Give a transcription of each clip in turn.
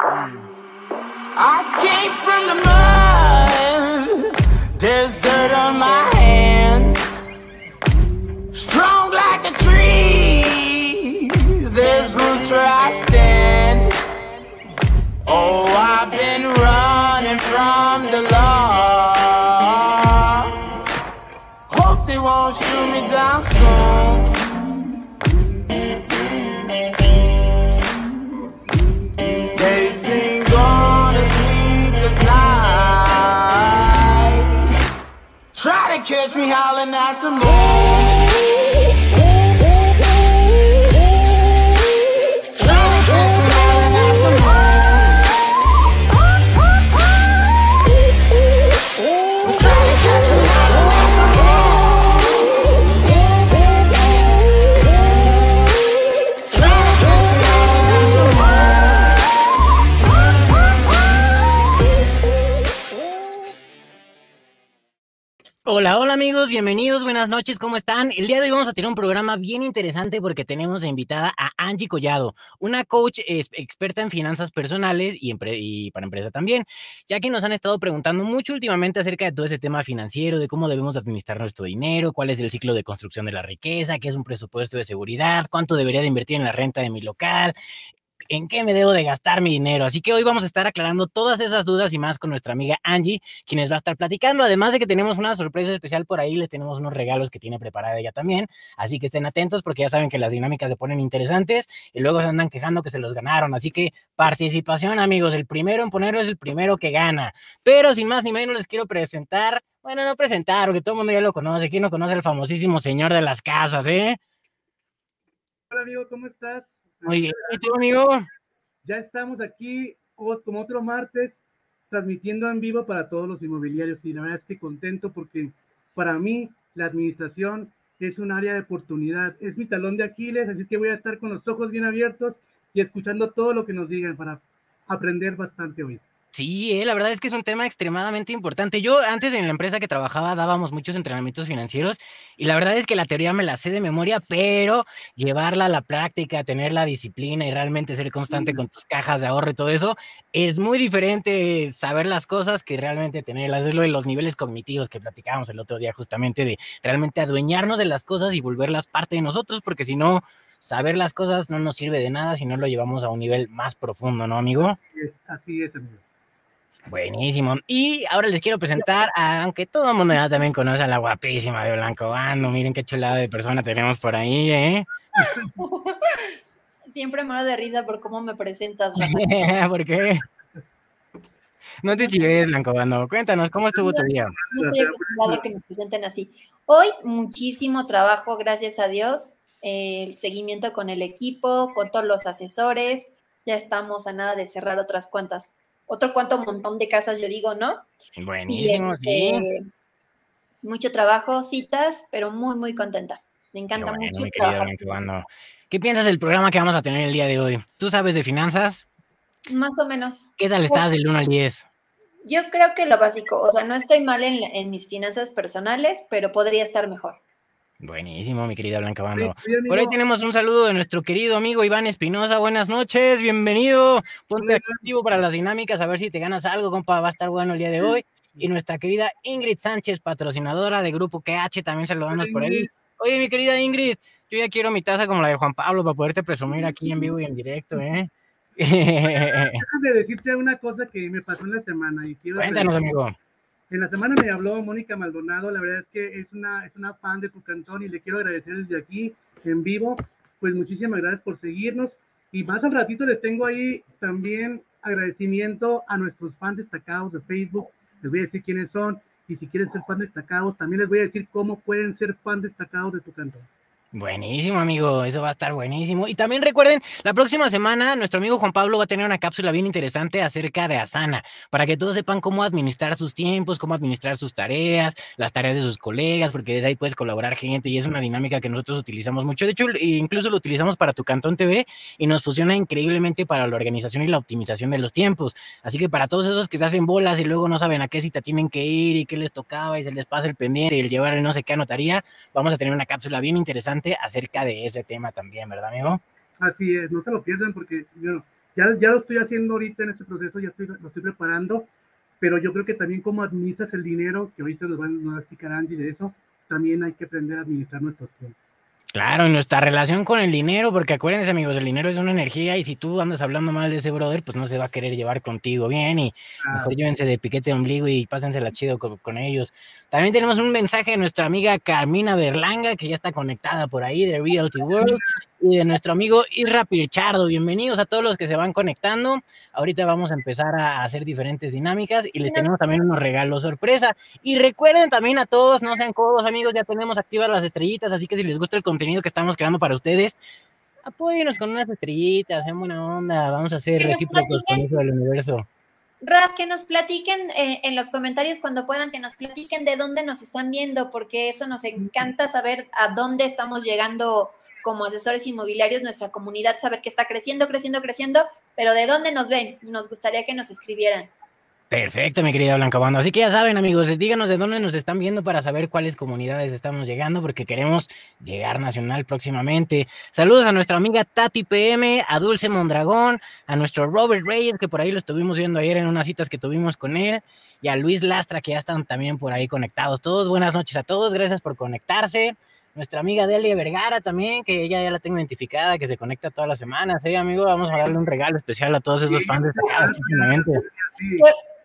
I came from the mud. There's to catch me bienvenidos, buenas noches, ¿cómo están? El día de hoy vamos a tener un programa bien interesante porque tenemos invitada a Angie Collado, una coach experta en finanzas personales y para empresa también, ya que nos han estado preguntando mucho últimamente acerca de todo ese tema financiero, de cómo debemos administrar nuestro dinero, cuál es el ciclo de construcción de la riqueza, qué es un presupuesto de seguridad, cuánto debería de invertir en la renta de mi local, en qué me debo de gastar mi dinero. Así que hoy vamos a estar aclarando todas esas dudas y más con nuestra amiga Angie, quien les va a estar platicando. Además de que tenemos una sorpresa especial por ahí, les tenemos unos regalos que tiene preparada ella también. Así que estén atentos porque ya saben que las dinámicas se ponen interesantes y luego se andan quejando que se los ganaron. Así que participación, amigos. El primero en ponerlo es el primero que gana. Pero sin más ni menos les quiero presentar, bueno, no presentar, porque todo el mundo ya lo conoce. ¿Quién no conoce al famosísimo señor de las casas, eh? Hola amigo, ¿cómo estás? Muy bien, ¿y tú, amigo? Ya estamos aquí como otro martes transmitiendo en vivo para todos los inmobiliarios y la verdad es que contento porque para mí la administración es un área de oportunidad, es mi talón de Aquiles, así que voy a estar con los ojos bien abiertos y escuchando todo lo que nos digan para aprender bastante hoy. Sí, eh, la verdad es que es un tema extremadamente importante. Yo antes en la empresa que trabajaba dábamos muchos entrenamientos financieros y la verdad es que la teoría me la sé de memoria, pero llevarla a la práctica, tener la disciplina y realmente ser constante con tus cajas de ahorro y todo eso, es muy diferente saber las cosas que realmente tenerlas. Es lo de los niveles cognitivos que platicábamos el otro día justamente de realmente adueñarnos de las cosas y volverlas parte de nosotros, porque si no, saber las cosas no nos sirve de nada si no lo llevamos a un nivel más profundo, ¿no, amigo? Es, así es, amigo. Buenísimo. Y ahora les quiero presentar, a, aunque todo el mundo ya también conoce a la guapísima de Blanco Bando. Miren qué chulada de persona tenemos por ahí, ¿eh? Siempre muero de risa por cómo me presentas. ¿Por qué? No te chives, Blanco Bando. Cuéntanos, ¿cómo estuvo tu día? No estoy acostumbrada a que me presenten así. Hoy muchísimo trabajo, gracias a Dios. El seguimiento con el equipo, con todos los asesores. Ya estamos a nada de cerrar otras cuantas, otro cuanto montón de casas, yo digo, ¿no? Y Buenísimo, sí. este, mucho trabajo, citas, pero muy, muy contenta. Me encanta bueno, mucho mi querido. ¿Qué piensas del programa que vamos a tener el día de hoy? ¿Tú sabes de finanzas? Más o menos. ¿Qué tal estás del 1 al 10? Yo creo que lo básico, o sea, no estoy mal en, en mis finanzas personales, pero podría estar mejor. Buenísimo, mi querida Blanca Bando. Sí, Por ahí tenemos un saludo de nuestro querido amigo Iván Espinosa. Buenas noches, bienvenido. Ponte activo para las dinámicas, a ver si te ganas algo, compa. Va a estar bueno el día de hoy. Y nuestra querida Ingrid Sánchez, patrocinadora de Grupo KH, también saludamos por ahí. Oye, mi querida Ingrid, yo ya quiero mi taza como la de Juan Pablo para poderte presumir aquí en vivo y en directo, ¿eh? Déjame decirte una cosa que me pasó en la semana y quiero Cuéntanos, amigo. En la semana me habló Mónica Maldonado, la verdad es que es una, es una fan de tu cantón y le quiero agradecer desde aquí en vivo. Pues muchísimas gracias por seguirnos y más al ratito les tengo ahí también agradecimiento a nuestros fans destacados de Facebook. Les voy a decir quiénes son y si quieren ser fan destacados, también les voy a decir cómo pueden ser fan destacados de tu cantón. Buenísimo, amigo. Eso va a estar buenísimo. Y también recuerden, la próxima semana nuestro amigo Juan Pablo va a tener una cápsula bien interesante acerca de Asana, para que todos sepan cómo administrar sus tiempos, cómo administrar sus tareas, las tareas de sus colegas, porque desde ahí puedes colaborar gente y es una dinámica que nosotros utilizamos mucho. De hecho, incluso lo utilizamos para tu Cantón TV y nos funciona increíblemente para la organización y la optimización de los tiempos. Así que para todos esos que se hacen bolas y luego no saben a qué cita tienen que ir y qué les tocaba y se les pasa el pendiente y el llevar no sé qué anotaría, vamos a tener una cápsula bien interesante acerca de ese tema también, ¿verdad, amigo? Así es, no se lo pierdan porque bueno, ya, ya lo estoy haciendo ahorita en este proceso, ya estoy, lo estoy preparando, pero yo creo que también como administras el dinero, que ahorita nos va a explicar Angie de eso, también hay que aprender a administrar nuestros tiempos. Claro, en nuestra relación con el dinero, porque acuérdense amigos, el dinero es una energía y si tú andas hablando mal de ese brother, pues no se va a querer llevar contigo bien y mejor llévense de piquete de ombligo y pásensela chido con, con, ellos. También tenemos un mensaje de nuestra amiga Carmina Berlanga, que ya está conectada por ahí de Realty World, y de nuestro amigo Irra Pirchardo. Bienvenidos a todos los que se van conectando. Ahorita vamos a empezar a hacer diferentes dinámicas y les tenemos también unos regalos sorpresa. Y recuerden también a todos, no sean codos amigos, ya tenemos activas las estrellitas, así que si les gusta el contenido que estamos creando para ustedes, apóyenos con unas estrellitas, sean buena onda, vamos a ser recíprocos con eso del universo. Raz, que nos platiquen eh, en los comentarios cuando puedan, que nos platiquen de dónde nos están viendo, porque eso nos encanta saber a dónde estamos llegando como asesores inmobiliarios, nuestra comunidad, saber que está creciendo, creciendo, creciendo, pero de dónde nos ven, nos gustaría que nos escribieran. Perfecto, mi querida Blanca Bando. Así que ya saben, amigos, díganos de dónde nos están viendo para saber cuáles comunidades estamos llegando, porque queremos llegar nacional próximamente. Saludos a nuestra amiga Tati PM, a Dulce Mondragón, a nuestro Robert Reyes, que por ahí lo estuvimos viendo ayer en unas citas que tuvimos con él, y a Luis Lastra, que ya están también por ahí conectados. Todos, buenas noches a todos, gracias por conectarse. Nuestra amiga Delia Vergara también, que ella ya la tengo identificada, que se conecta todas las semanas. Sí, amigo, vamos a darle un regalo especial a todos esos fans destacados próximamente.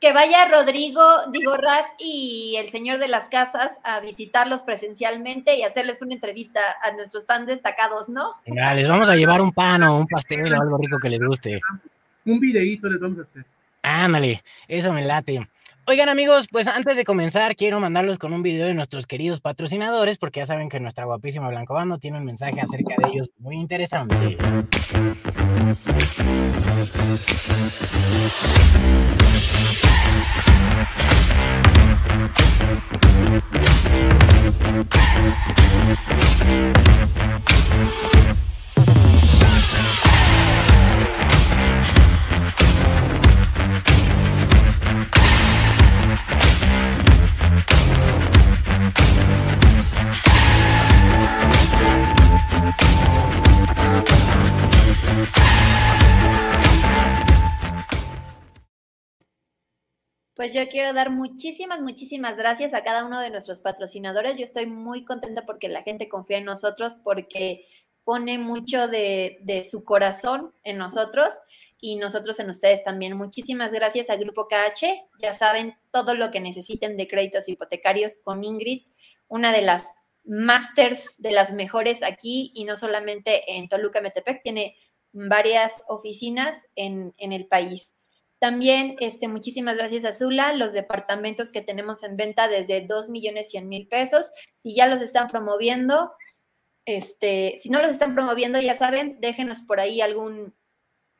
Que vaya Rodrigo, digo Raz y el señor de las casas a visitarlos presencialmente y hacerles una entrevista a nuestros fans destacados, ¿no? Mira, les vamos a llevar un pan o un pastel o algo rico que les guste. Un videíto les vamos a hacer. Ándale, eso me late. Oigan amigos, pues antes de comenzar quiero mandarlos con un video de nuestros queridos patrocinadores porque ya saben que nuestra guapísima Blanco Bando tiene un mensaje acerca de ellos muy interesante. Pues yo quiero dar muchísimas, muchísimas gracias a cada uno de nuestros patrocinadores. Yo estoy muy contenta porque la gente confía en nosotros, porque pone mucho de, su corazón en nosotros y nosotros en ustedes también. Muchísimas gracias al Grupo KH. Ya saben todo lo que necesiten de créditos hipotecarios con Ingrid, una de las masters de las mejores aquí y no solamente en Toluca, Metepec, tiene varias oficinas en el país. También, este, muchísimas gracias a Zula, los departamentos que tenemos en venta desde 2 millones 100 mil pesos. Si ya los están promoviendo, este, si no los están promoviendo, ya saben, déjenos por ahí algún,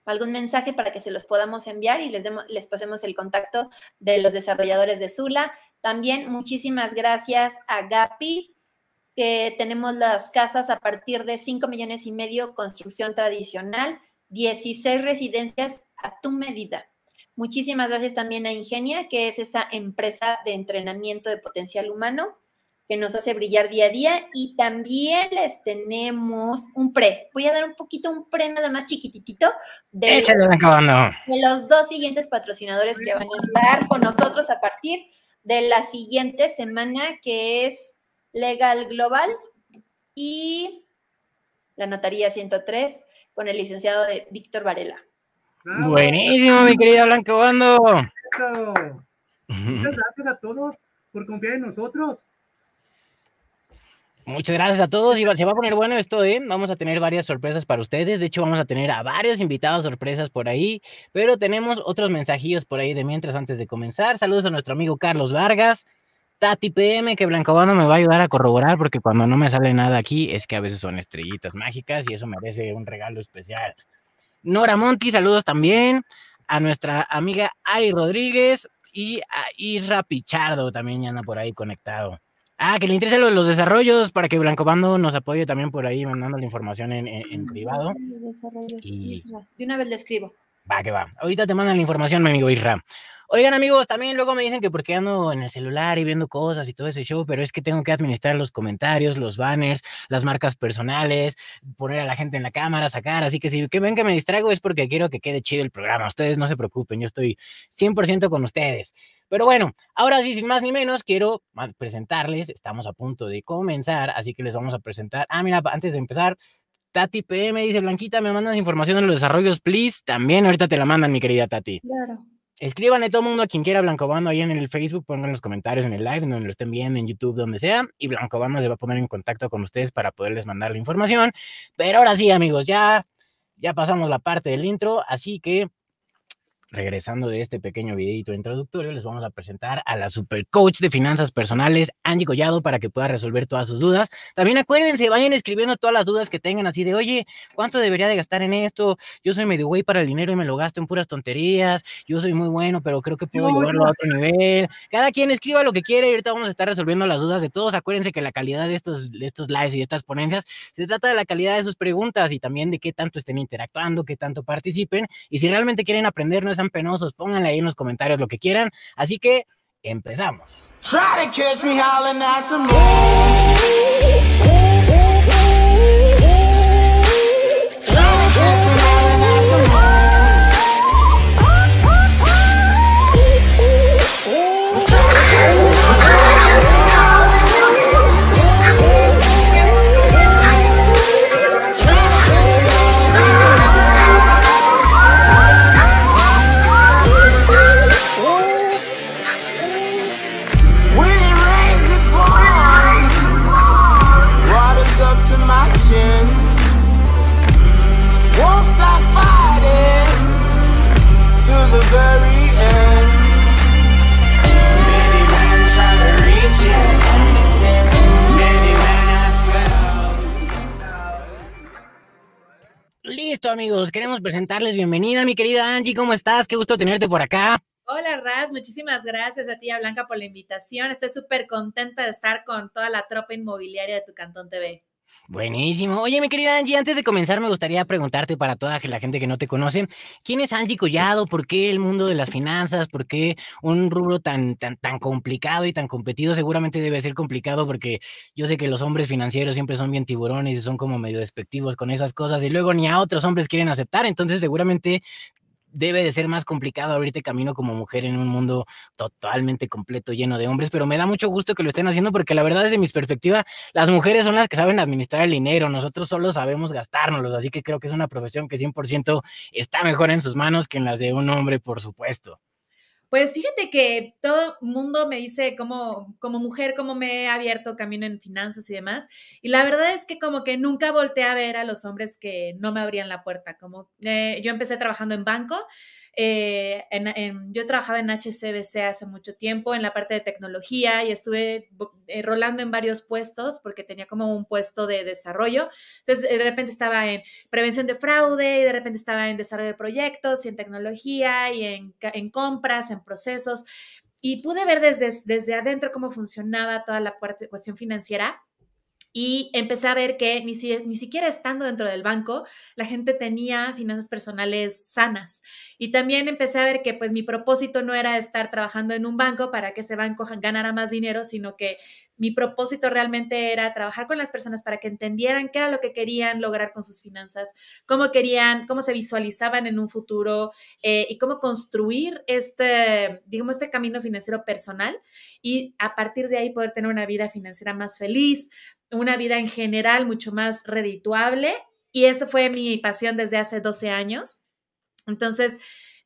algún mensaje para que se los podamos enviar y les, demos, les pasemos el contacto de los desarrolladores de Zula. También muchísimas gracias a Gapi, que tenemos las casas a partir de 5 millones y medio, construcción tradicional, 16 residencias a tu medida. Muchísimas gracias también a Ingenia, que es esta empresa de entrenamiento de potencial humano que nos hace brillar día a día. Y también les tenemos un pre. Voy a dar un poquito un pre nada más chiquititito de, de los dos siguientes patrocinadores que van a estar con nosotros a partir de la siguiente semana, que es Legal Global y la Notaría 103 con el licenciado de Víctor Varela. Bravo. Buenísimo, mi querida Blanca Bando. Muchas gracias a todos por confiar en nosotros. Muchas gracias a todos y se va a poner bueno esto, ¿eh? Vamos a tener varias sorpresas para ustedes. De hecho, vamos a tener a varios invitados sorpresas por ahí, pero tenemos otros mensajillos por ahí de mientras antes de comenzar. Saludos a nuestro amigo Carlos Vargas, Tati PM, que Blanco Bando me va a ayudar a corroborar porque cuando no me sale nada aquí es que a veces son estrellitas mágicas y eso merece un regalo especial. Nora Monti, saludos también. A nuestra amiga Ari Rodríguez y a Isra Pichardo también ya anda por ahí conectado. Ah, que le interesa lo de los desarrollos para que Blanco Bando nos apoye también por ahí mandando la información en, en, en privado. Y... De una vez le escribo. Va, que va. Ahorita te mandan la información, mi amigo Isra. Oigan, amigos, también luego me dicen que porque ando en el celular y viendo cosas y todo ese show, pero es que tengo que administrar los comentarios, los banners, las marcas personales, poner a la gente en la cámara, sacar. Así que si que ven que me distraigo es porque quiero que quede chido el programa. Ustedes no se preocupen, yo estoy 100% con ustedes. Pero bueno, ahora sí, sin más ni menos, quiero presentarles, estamos a punto de comenzar, así que les vamos a presentar. Ah, mira, antes de empezar, Tati PM dice, Blanquita, me mandas información de los desarrollos, please. También ahorita te la mandan, mi querida Tati. Claro. Escríbanle todo el mundo a quien quiera Blancobando ahí en el Facebook, pongan los comentarios en el live, donde lo estén viendo, en YouTube, donde sea, y Blancobando se va a poner en contacto con ustedes para poderles mandar la información. Pero ahora sí, amigos, ya, ya pasamos la parte del intro, así que regresando de este pequeño videito introductorio, les vamos a presentar a la super coach de finanzas personales, Angie Collado, para que pueda resolver todas sus dudas. También acuérdense, vayan escribiendo todas las dudas que tengan, así de, oye, ¿cuánto debería de gastar en esto? Yo soy medio güey para el dinero y me lo gasto en puras tonterías. Yo soy muy bueno, pero creo que puedo llevarlo a otro nivel. Cada quien escriba lo que quiere y ahorita vamos a estar resolviendo las dudas de todos. Acuérdense que la calidad de estos, de estos lives y de estas ponencias se trata de la calidad de sus preguntas y también de qué tanto estén interactuando, qué tanto participen. Y si realmente quieren aprender, no es penosos, pónganle ahí en los comentarios lo que quieran. Así que empezamos. Amigos, queremos presentarles. Bienvenida, mi querida Angie, ¿cómo estás? Qué gusto tenerte por acá. Hola Raz, muchísimas gracias a ti, Blanca, por la invitación. Estoy súper contenta de estar con toda la tropa inmobiliaria de tu Cantón TV. Buenísimo. Oye, mi querida Angie, antes de comenzar me gustaría preguntarte para toda la gente que no te conoce, ¿quién es Angie Collado? ¿Por qué el mundo de las finanzas? ¿Por qué un rubro tan, tan, tan complicado y tan competido? Seguramente debe ser complicado porque yo sé que los hombres financieros siempre son bien tiburones y son como medio despectivos con esas cosas y luego ni a otros hombres quieren aceptar, entonces seguramente debe de ser más complicado abrirte camino como mujer en un mundo totalmente completo, lleno de hombres, pero me da mucho gusto que lo estén haciendo porque la verdad desde mi perspectiva, las mujeres son las que saben administrar el dinero, nosotros solo sabemos gastárnoslos, así que creo que es una profesión que 100% está mejor en sus manos que en las de un hombre, por supuesto. Pues fíjate que todo mundo me dice como, como mujer cómo me he abierto camino en finanzas y demás. Y la verdad es que como que nunca volteé a ver a los hombres que no me abrían la puerta. Como eh, yo empecé trabajando en banco eh, yo trabajaba en HCBC hace mucho tiempo en la parte de tecnología y estuve eh, rolando en varios puestos porque tenía como un puesto de desarrollo. Entonces, de repente estaba en prevención de fraude y de repente estaba en desarrollo de proyectos y en tecnología y en, compras, en procesos. Y pude ver desde, desde adentro cómo funcionaba toda la cuestión financiera y empecé a ver que ni, ni siquiera estando dentro del banco, la gente tenía finanzas personales sanas. Y también empecé a ver que pues mi propósito no era estar trabajando en un banco para que ese banco ganara más dinero, sino que mi propósito realmente era trabajar con las personas para que entendieran qué era lo que querían lograr con sus finanzas, cómo querían, cómo se visualizaban en un futuro eh, y cómo construir este, digamos, este camino financiero personal y a partir de ahí poder tener una vida financiera más feliz, una vida en general mucho más redituable. Y eso fue mi pasión desde hace 12 años. Entonces,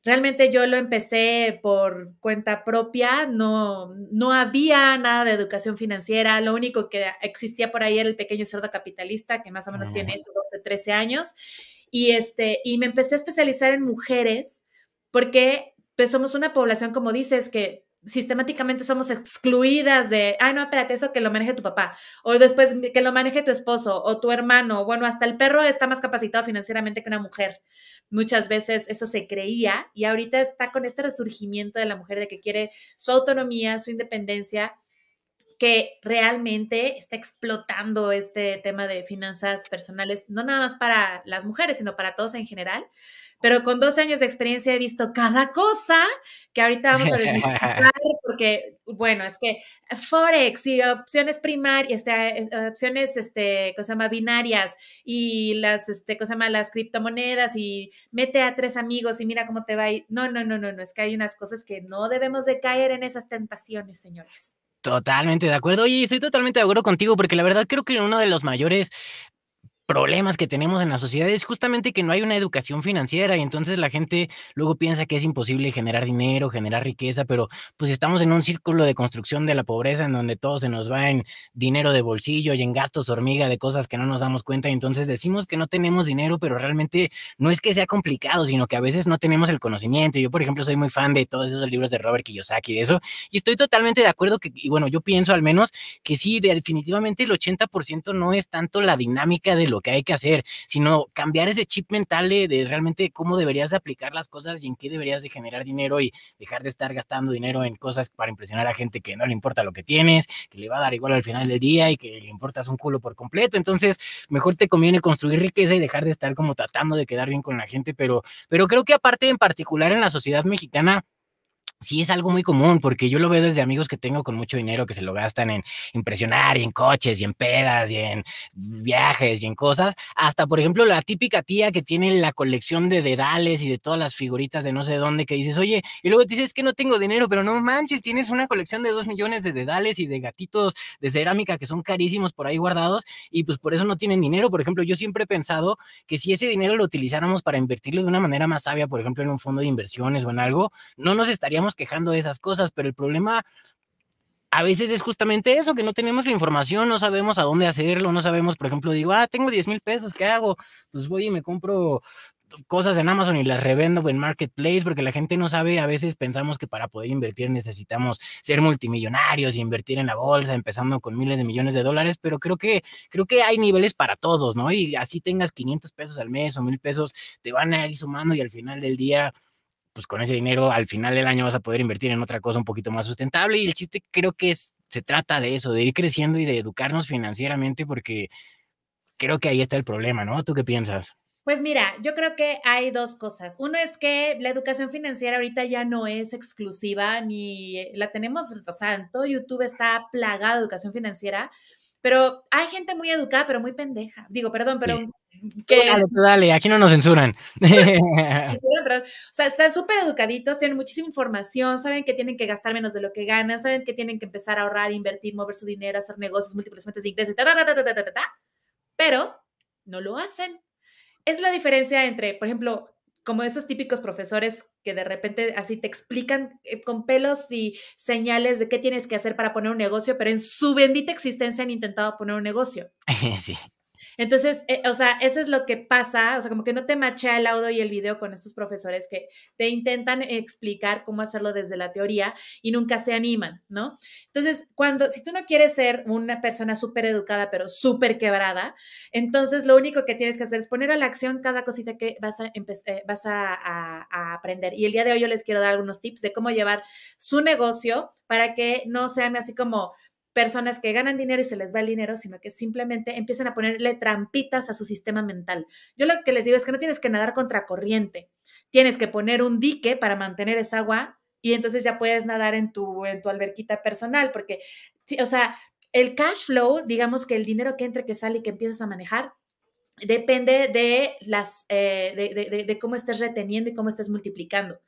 realmente yo lo empecé por cuenta propia, no, no había nada de educación financiera, lo único que existía por ahí era el pequeño cerdo capitalista, que más o menos tiene eso, 12, 13 años. Y, este, y me empecé a especializar en mujeres porque pues somos una población, como dices, que sistemáticamente somos excluidas de, ay, no, espérate, eso que lo maneje tu papá, o después que lo maneje tu esposo o tu hermano, bueno, hasta el perro está más capacitado financieramente que una mujer. Muchas veces eso se creía y ahorita está con este resurgimiento de la mujer de que quiere su autonomía, su independencia, que realmente está explotando este tema de finanzas personales, no nada más para las mujeres, sino para todos en general. Pero con 12 años de experiencia he visto cada cosa que ahorita vamos a desmitificar porque, bueno, es que Forex y opciones primarias, este, opciones, este, cosa llama, binarias y las, este, cosa llama, las criptomonedas y mete a tres amigos y mira cómo te va ir. No, no, no, no, no, es que hay unas cosas que no debemos de caer en esas tentaciones, señores. Totalmente de acuerdo. Oye, estoy totalmente de acuerdo contigo porque la verdad creo que uno de los mayores problemas que tenemos en la sociedad es justamente que no hay una educación financiera y entonces la gente luego piensa que es imposible generar dinero, generar riqueza, pero pues estamos en un círculo de construcción de la pobreza en donde todo se nos va en dinero de bolsillo y en gastos hormiga de cosas que no nos damos cuenta y entonces decimos que no tenemos dinero, pero realmente no es que sea complicado, sino que a veces no tenemos el conocimiento. Yo, por ejemplo, soy muy fan de todos esos libros de Robert Kiyosaki y de eso y estoy totalmente de acuerdo que, y bueno, yo pienso al menos que sí, definitivamente el 80% no es tanto la dinámica de lo que hay que hacer, sino cambiar ese chip mental de, realmente cómo deberías aplicar las cosas y en qué deberías de generar dinero y dejar de estar gastando dinero en cosas para impresionar a gente que no le importa lo que tienes, que le va a dar igual al final del día y que le importas un culo por completo. Entonces, mejor te conviene construir riqueza y dejar de estar como tratando de quedar bien con la gente, pero, pero creo que aparte en particular en la sociedad mexicana, sí es algo muy común, porque yo lo veo desde amigos que tengo con mucho dinero que se lo gastan en impresionar y en coches y en pedas y en viajes y en cosas, hasta por ejemplo la típica tía que tiene la colección de dedales y de todas las figuritas de no sé dónde que dices, oye, y luego te dices que no tengo dinero, pero no manches, tienes una colección de dos millones de dedales y de gatitos de cerámica que son carísimos por ahí guardados y pues por eso no tienen dinero. Por ejemplo, yo siempre he pensado que si ese dinero lo utilizáramos para invertirlo de una manera más sabia, por ejemplo, en un fondo de inversiones o en algo, no nos estaríamos quejando de esas cosas, pero el problema a veces es justamente eso, que no tenemos la información, no sabemos a dónde hacerlo, no sabemos, por ejemplo, digo, ah, tengo 10 mil pesos, ¿qué hago? Pues voy y me compro cosas en Amazon y las revendo en Marketplace, porque la gente no sabe, a veces pensamos que para poder invertir necesitamos ser multimillonarios y invertir en la bolsa, empezando con miles de millones de dólares, pero creo que, creo que hay niveles para todos, ¿no? Y así tengas 500 pesos al mes o mil pesos, te van a ir sumando y al final del día pues con ese dinero al final del año vas a poder invertir en otra cosa un poquito más sustentable y el chiste creo que es, se trata de eso, de ir creciendo y de educarnos financieramente porque creo que ahí está el problema, ¿no? ¿Tú qué piensas? Pues mira, yo creo que hay dos cosas. Uno es que la educación financiera ahorita ya no es exclusiva ni la tenemos, o sea, en todo YouTube está plagado de educación financiera, pero hay gente muy educada, pero muy pendeja. Digo, perdón, pero que... Dale, dale, aquí no nos censuran. o sea, están súper educaditos, tienen muchísima información, saben que tienen que gastar menos de lo que ganan, saben que tienen que empezar a ahorrar, invertir, mover su dinero, hacer negocios, múltiples fuentes de ingresos, pero no lo hacen. Es la diferencia entre, por ejemplo, como esos típicos profesores que de repente así te explican eh, con pelos y señales de qué tienes que hacer para poner un negocio, pero en su bendita existencia han intentado poner un negocio. Sí. Entonces, eh, o sea, eso es lo que pasa, o sea, como que no te machea el audio y el video con estos profesores que te intentan explicar cómo hacerlo desde la teoría y nunca se animan, ¿no? Entonces, cuando, si tú no quieres ser una persona súper educada, pero súper quebrada, entonces lo único que tienes que hacer es poner a la acción cada cosita que vas a, eh, vas a, a aprender. Y el día de hoy yo les quiero dar algunos tips de cómo llevar su negocio para que no sean así como personas que ganan dinero y se les va el dinero, sino que simplemente empiezan a ponerle trampitas a su sistema mental. Yo lo que les digo es que no tienes que nadar contra corriente, tienes que poner un dique para mantener esa agua y entonces ya puedes nadar en tu, en tu alberquita personal, porque, o sea, el cash flow, digamos que el dinero que entra, que sale y que empiezas a manejar, depende de, las, eh, de, de cómo estés reteniendo y cómo estés multiplicando.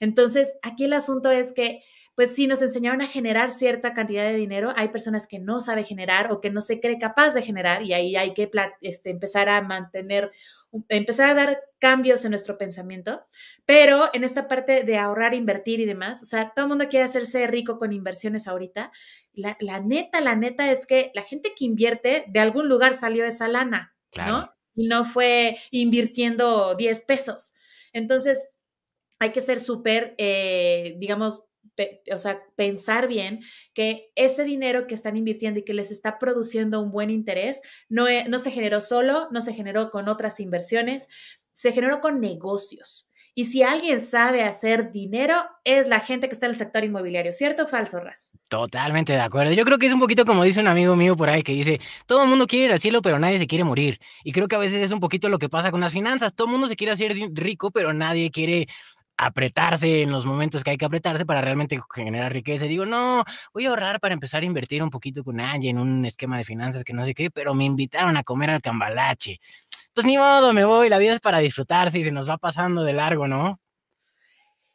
Entonces, aquí el asunto es que pues sí nos enseñaron a generar cierta cantidad de dinero. Hay personas que no sabe generar o que no se cree capaz de generar y ahí hay que este, empezar a mantener, empezar a dar cambios en nuestro pensamiento. Pero en esta parte de ahorrar, invertir y demás, o sea, todo el mundo quiere hacerse rico con inversiones ahorita. La, neta, la neta es que la gente que invierte, de algún lugar salió esa lana, ¿no? Y no fue invirtiendo 10 pesos. Entonces, hay que ser súper, eh, digamos, o sea, pensar bien que ese dinero que están invirtiendo y que les está produciendo un buen interés no, no se generó solo, no se generó con otras inversiones, se generó con negocios. Y si alguien sabe hacer dinero, es la gente que está en el sector inmobiliario, ¿cierto o falso, Raz? Totalmente de acuerdo. Yo creo que es un poquito como dice un amigo mío por ahí que dice, todo el mundo quiere ir al cielo, pero nadie se quiere morir. Y creo que a veces es un poquito lo que pasa con las finanzas. Todo el mundo se quiere hacer rico, pero nadie quiere apretarse en los momentos que hay que apretarse para realmente generar riqueza. Digo, no, voy a ahorrar para empezar a invertir un poquito con Angie en un esquema de finanzas que no sé qué, pero me invitaron a comer al cambalache pues ni modo, me voy, la vida es para disfrutarse y se nos va pasando de largo, ¿no?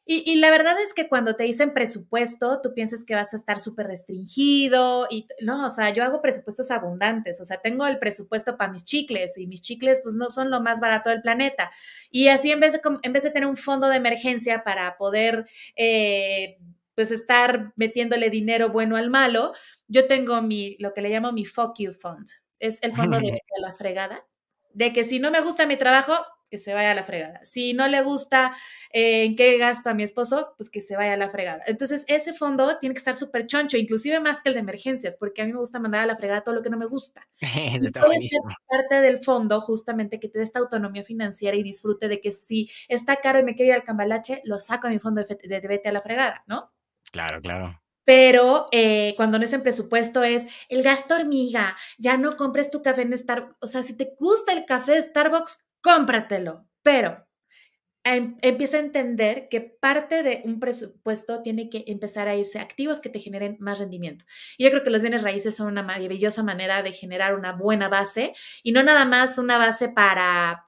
Y, la verdad es que cuando te dicen presupuesto, tú piensas que vas a estar súper restringido y no, o sea, yo hago presupuestos abundantes, o sea, tengo el presupuesto para mis chicles y mis chicles pues no son lo más barato del planeta. Y así en vez de, en vez de tener un fondo de emergencia para poder... Eh, pues estar metiéndole dinero bueno al malo, yo tengo mi, lo que le llamo mi fuck you fund. Es el fondo de la fregada de que si no me gusta mi trabajo, que se vaya a la fregada. Si no le gusta eh, en qué gasto a mi esposo, pues que se vaya a la fregada. Entonces, ese fondo tiene que estar súper choncho, inclusive más que el de emergencias, porque a mí me gusta mandar a la fregada todo lo que no me gusta. y puede ser parte del fondo justamente que te dé esta autonomía financiera y disfrute de que si está caro y me quiero ir al cambalache, lo saco a mi fondo de, de vete a la fregada, ¿no? Claro, claro pero eh, cuando no es en presupuesto es el gasto hormiga, ya no compres tu café en Starbucks, o sea, si te gusta el café de Starbucks, cómpratelo, pero em, empieza a entender que parte de un presupuesto tiene que empezar a irse a activos que te generen más rendimiento. Y yo creo que los bienes raíces son una maravillosa manera de generar una buena base y no nada más una base para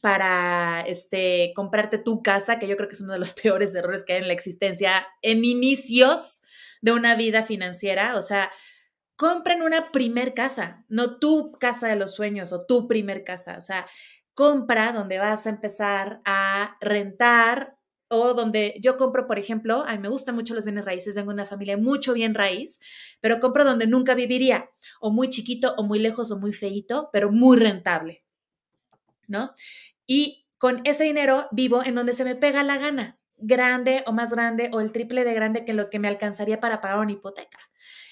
para este, comprarte tu casa, que yo creo que es uno de los peores errores que hay en la existencia en inicios de una vida financiera. O sea, compren una primer casa, no tu casa de los sueños o tu primer casa. O sea, compra donde vas a empezar a rentar o donde yo compro, por ejemplo, a mí me gustan mucho los bienes raíces, vengo de una familia mucho bien raíz, pero compro donde nunca viviría, o muy chiquito, o muy lejos, o muy feito, pero muy rentable, ¿no? Y con ese dinero vivo en donde se me pega la gana grande o más grande o el triple de grande que lo que me alcanzaría para pagar una hipoteca.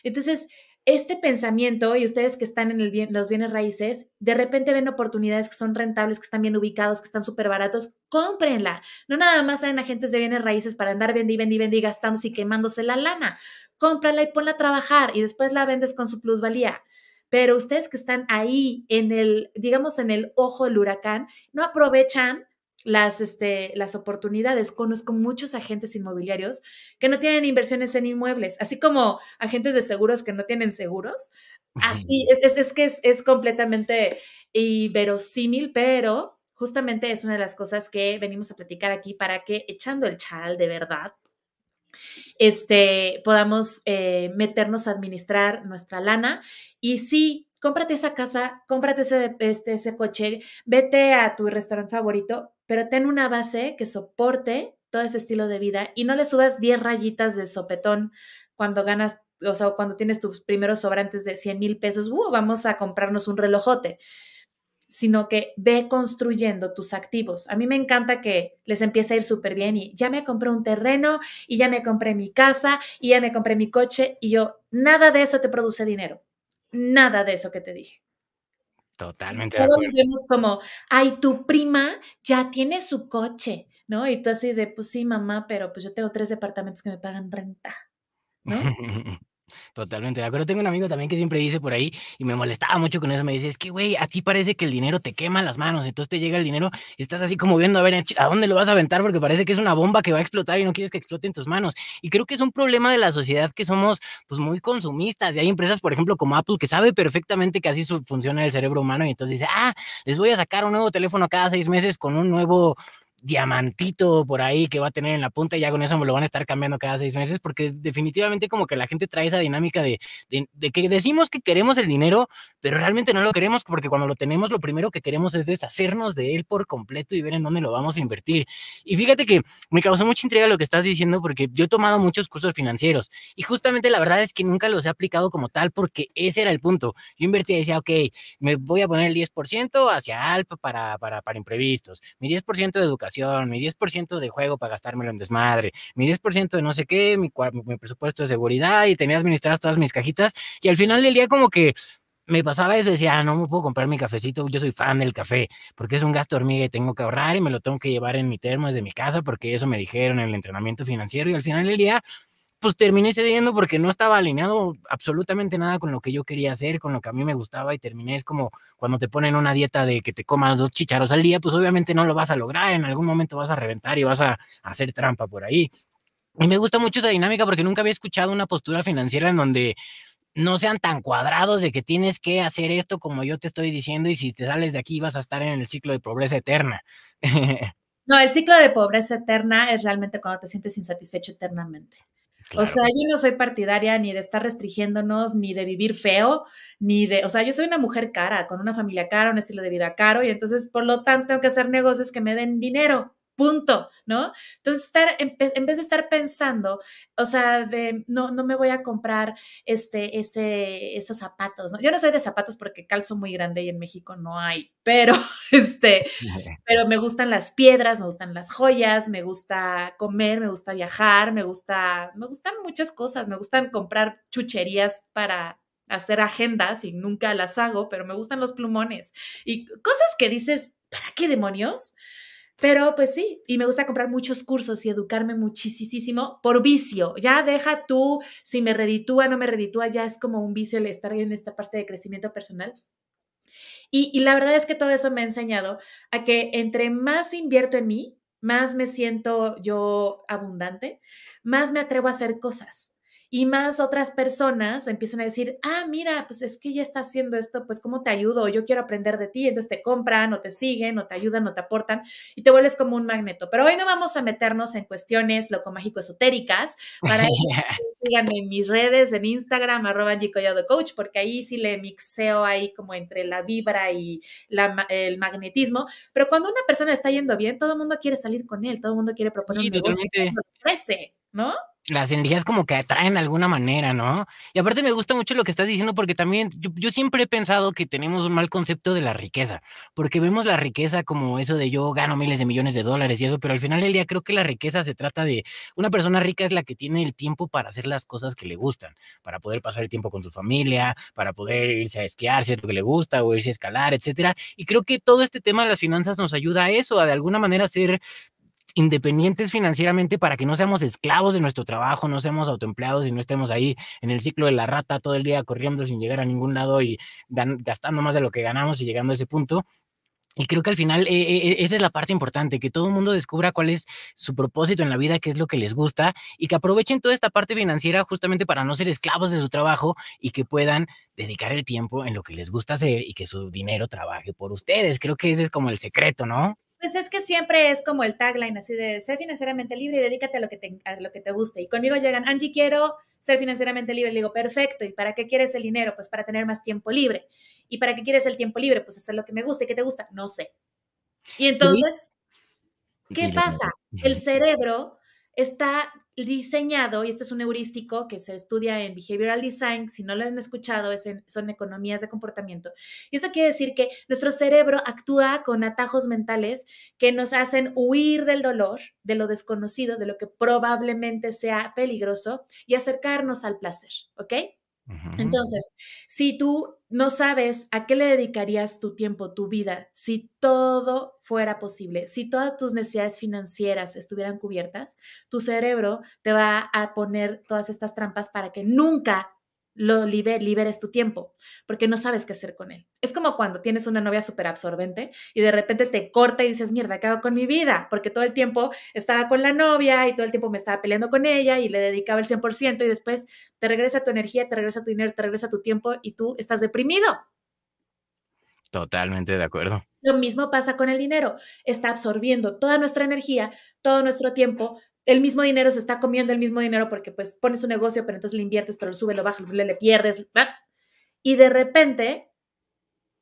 Entonces, este pensamiento y ustedes que están en el los bienes raíces, de repente ven oportunidades que son rentables, que están bien ubicados, que están súper baratos, cómprenla. No nada más sean agentes de bienes raíces para andar vendiendo y vendiendo y gastándose y quemándose la lana. Cómprala y ponla a trabajar y después la vendes con su plusvalía. Pero ustedes que están ahí en el, digamos, en el ojo del huracán, no aprovechan las, este, las oportunidades. Conozco muchos agentes inmobiliarios que no tienen inversiones en inmuebles, así como agentes de seguros que no tienen seguros. Así es, es, que es, es completamente inverosímil, pero justamente es una de las cosas que venimos a platicar aquí para que echando el chal de verdad, este, podamos eh, meternos a administrar nuestra lana y sí cómprate esa casa, cómprate ese, este, ese coche, vete a tu restaurante favorito, pero ten una base que soporte todo ese estilo de vida y no le subas 10 rayitas de sopetón cuando ganas, o sea, cuando tienes tus primeros sobrantes de 100 mil pesos, uh, vamos a comprarnos un relojote, sino que ve construyendo tus activos. A mí me encanta que les empiece a ir súper bien y ya me compré un terreno y ya me compré mi casa y ya me compré mi coche y yo, nada de eso te produce dinero nada de eso que te dije. Totalmente de acuerdo. vemos como, ay, tu prima ya tiene su coche, ¿no? Y tú así de, pues sí, mamá, pero pues yo tengo tres departamentos que me pagan renta, ¿no? Totalmente de acuerdo. Tengo un amigo también que siempre dice por ahí y me molestaba mucho con eso. Me dice, es que, güey, a ti parece que el dinero te quema las manos. Entonces te llega el dinero y estás así como viendo a ver a dónde lo vas a aventar porque parece que es una bomba que va a explotar y no quieres que explote en tus manos. Y creo que es un problema de la sociedad que somos pues muy consumistas. Y hay empresas, por ejemplo, como Apple, que sabe perfectamente que así funciona el cerebro humano y entonces dice, ah, les voy a sacar un nuevo teléfono cada seis meses con un nuevo diamantito por ahí que va a tener en la punta y ya con eso me lo van a estar cambiando cada seis meses porque definitivamente como que la gente trae esa dinámica de, de, que decimos que queremos el dinero, pero realmente no lo queremos porque cuando lo tenemos lo primero que queremos es deshacernos de él por completo y ver en dónde lo vamos a invertir. Y fíjate que me causó mucha intriga lo que estás diciendo porque yo he tomado muchos cursos financieros y justamente la verdad es que nunca los he aplicado como tal porque ese era el punto. Yo invertía y decía, ok, me voy a poner el 10% hacia ALP para, para, para imprevistos, mi 10% de educación mi 10% de juego para gastármelo en desmadre, mi 10% de no sé qué, mi, mi presupuesto de seguridad y tenía administradas todas mis cajitas y al final del día como que me pasaba eso, decía, ah, no me puedo comprar mi cafecito, yo soy fan del café, porque es un gasto hormiga y tengo que ahorrar y me lo tengo que llevar en mi termo desde mi casa, porque eso me dijeron en el entrenamiento financiero y al final del día, pues terminé cediendo porque no estaba alineado absolutamente nada con lo que yo quería hacer, con lo que a mí me gustaba y terminé es como cuando te ponen una dieta de que te comas dos chicharos al día, pues obviamente no lo vas a lograr, en algún momento vas a reventar y vas a, hacer trampa por ahí. Y me gusta mucho esa dinámica porque nunca había escuchado una postura financiera en donde no sean tan cuadrados de que tienes que hacer esto como yo te estoy diciendo y si te sales de aquí vas a estar en el ciclo de pobreza eterna. no, el ciclo de pobreza eterna es realmente cuando te sientes insatisfecho eternamente. O sea, yo no soy partidaria ni de estar restringiéndonos, ni de vivir feo, ni de, o sea, yo soy una mujer cara, con una familia cara, un estilo de vida caro, y entonces, por lo tanto, tengo que hacer negocios que me den dinero punto, ¿no? Entonces, estar, en, vez de estar pensando, o sea, de no, no me voy a comprar este, ese, esos zapatos, ¿no? Yo no soy de zapatos porque calzo muy grande y en México no hay, pero, este, pero me gustan las piedras, me gustan las joyas, me gusta comer, me gusta viajar, me gusta, me gustan muchas cosas, me gustan comprar chucherías para hacer agendas y nunca las hago, pero me gustan los plumones y cosas que dices, ¿para qué demonios? Pero pues sí, y me gusta comprar muchos cursos y educarme muchísimo por vicio. Ya deja tú si me reditúa, no me reditúa, ya es como un vicio el estar en esta parte de crecimiento personal. Y, y la verdad es que todo eso me ha enseñado a que entre más invierto en mí, más me siento yo abundante, más me atrevo a hacer cosas y más otras personas empiezan a decir, ah, mira, pues es que ya está haciendo esto, pues ¿cómo te ayudo? Yo quiero aprender de ti, entonces te compran o te siguen o te ayudan o te aportan y te vuelves como un magneto. Pero hoy no vamos a meternos en cuestiones loco mágico esotéricas. Para eso, síganme en mis redes, en Instagram, arroba Coach, porque ahí sí le mixeo ahí como entre la vibra y el magnetismo. Pero cuando una persona está yendo bien, todo el mundo quiere salir con él, todo el mundo quiere proponer un negocio, ¿no? Las energías como que atraen de alguna manera, ¿no? Y aparte me gusta mucho lo que estás diciendo porque también yo, siempre he pensado que tenemos un mal concepto de la riqueza, porque vemos la riqueza como eso de yo gano miles de millones de dólares y eso, pero al final del día creo que la riqueza se trata de una persona rica es la que tiene el tiempo para hacer las cosas que le gustan, para poder pasar el tiempo con su familia, para poder irse a esquiar si es lo que le gusta o irse a escalar, etcétera. Y creo que todo este tema de las finanzas nos ayuda a eso, a de alguna manera ser independientes financieramente para que no seamos esclavos de nuestro trabajo, no seamos autoempleados y no estemos ahí en el ciclo de la rata todo el día corriendo sin llegar a ningún lado y gastando más de lo que ganamos y llegando a ese punto. Y creo que al final eh, eh, esa es la parte importante, que todo el mundo descubra cuál es su propósito en la vida, qué es lo que les gusta y que aprovechen toda esta parte financiera justamente para no ser esclavos de su trabajo y que puedan dedicar el tiempo en lo que les gusta hacer y que su dinero trabaje por ustedes. Creo que ese es como el secreto, ¿no? Pues es que siempre es como el tagline así de ser financieramente libre y dedícate a lo que te, a lo que te guste. Y conmigo llegan, Angie, quiero ser financieramente libre. Le digo, perfecto. ¿Y para qué quieres el dinero? Pues para tener más tiempo libre. ¿Y para qué quieres el tiempo libre? Pues hacer lo que me gusta. ¿Y qué te gusta? No sé. Y entonces, ¿qué pasa? El cerebro está diseñado, y esto es un heurístico que se estudia en Behavioral Design, si no lo han escuchado, es son economías de comportamiento. Y eso quiere decir que nuestro cerebro actúa con atajos mentales que nos hacen huir del dolor, de lo desconocido, de lo que probablemente sea peligroso y acercarnos al placer, ¿ok? Entonces, si tú no sabes a qué le dedicarías tu tiempo, tu vida, si todo fuera posible, si todas tus necesidades financieras estuvieran cubiertas, tu cerebro te va a poner todas estas trampas para que nunca lo liberes tu tiempo, porque no sabes qué hacer con él. Es como cuando tienes una novia súper absorbente y de repente te corta y dices, mierda, ¿qué hago con mi vida? Porque todo el tiempo estaba con la novia y todo el tiempo me estaba peleando con ella y le dedicaba el 100% y después te regresa tu energía, te regresa tu dinero, te regresa tu tiempo y tú estás deprimido. Totalmente de acuerdo. Lo mismo pasa con el dinero. Está absorbiendo toda nuestra energía, todo nuestro tiempo, el mismo dinero se está comiendo el mismo dinero porque pues pones un negocio, pero entonces le inviertes, pero lo sube, lo baja, le, le pierdes. Y de repente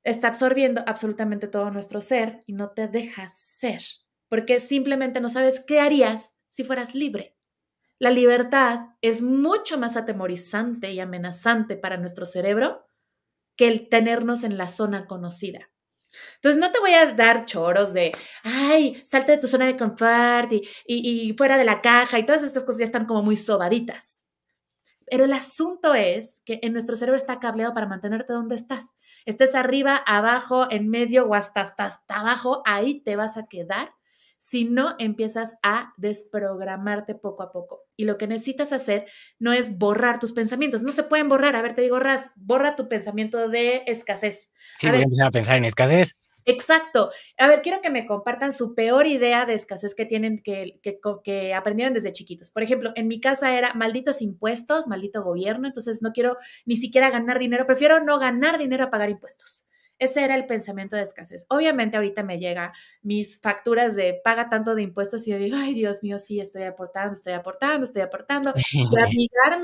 está absorbiendo absolutamente todo nuestro ser y no te dejas ser, porque simplemente no sabes qué harías si fueras libre. La libertad es mucho más atemorizante y amenazante para nuestro cerebro que el tenernos en la zona conocida. Entonces, no te voy a dar choros de, ay, salte de tu zona de confort y, fuera de la caja y todas estas cosas ya están como muy sobaditas. Pero el asunto es que en nuestro cerebro está cableado para mantenerte donde estás. Estés arriba, abajo, en medio o hasta, hasta, hasta abajo, ahí te vas a quedar si no empiezas a desprogramarte poco a poco. Y lo que necesitas hacer no es borrar tus pensamientos, no se pueden borrar. A ver, te digo, Raz, borra tu pensamiento de escasez. Sí, voy a empezar a pensar en escasez. Exacto. A ver, quiero que me compartan su peor idea de escasez que tienen, que, que, que, aprendieron desde chiquitos. Por ejemplo, en mi casa era malditos impuestos, maldito gobierno, entonces no quiero ni siquiera ganar dinero, prefiero no ganar dinero a pagar impuestos. Ese era el pensamiento de escasez. Obviamente ahorita me llega mis facturas de paga tanto de impuestos y yo digo, ay Dios mío, sí, estoy aportando, estoy aportando, estoy aportando.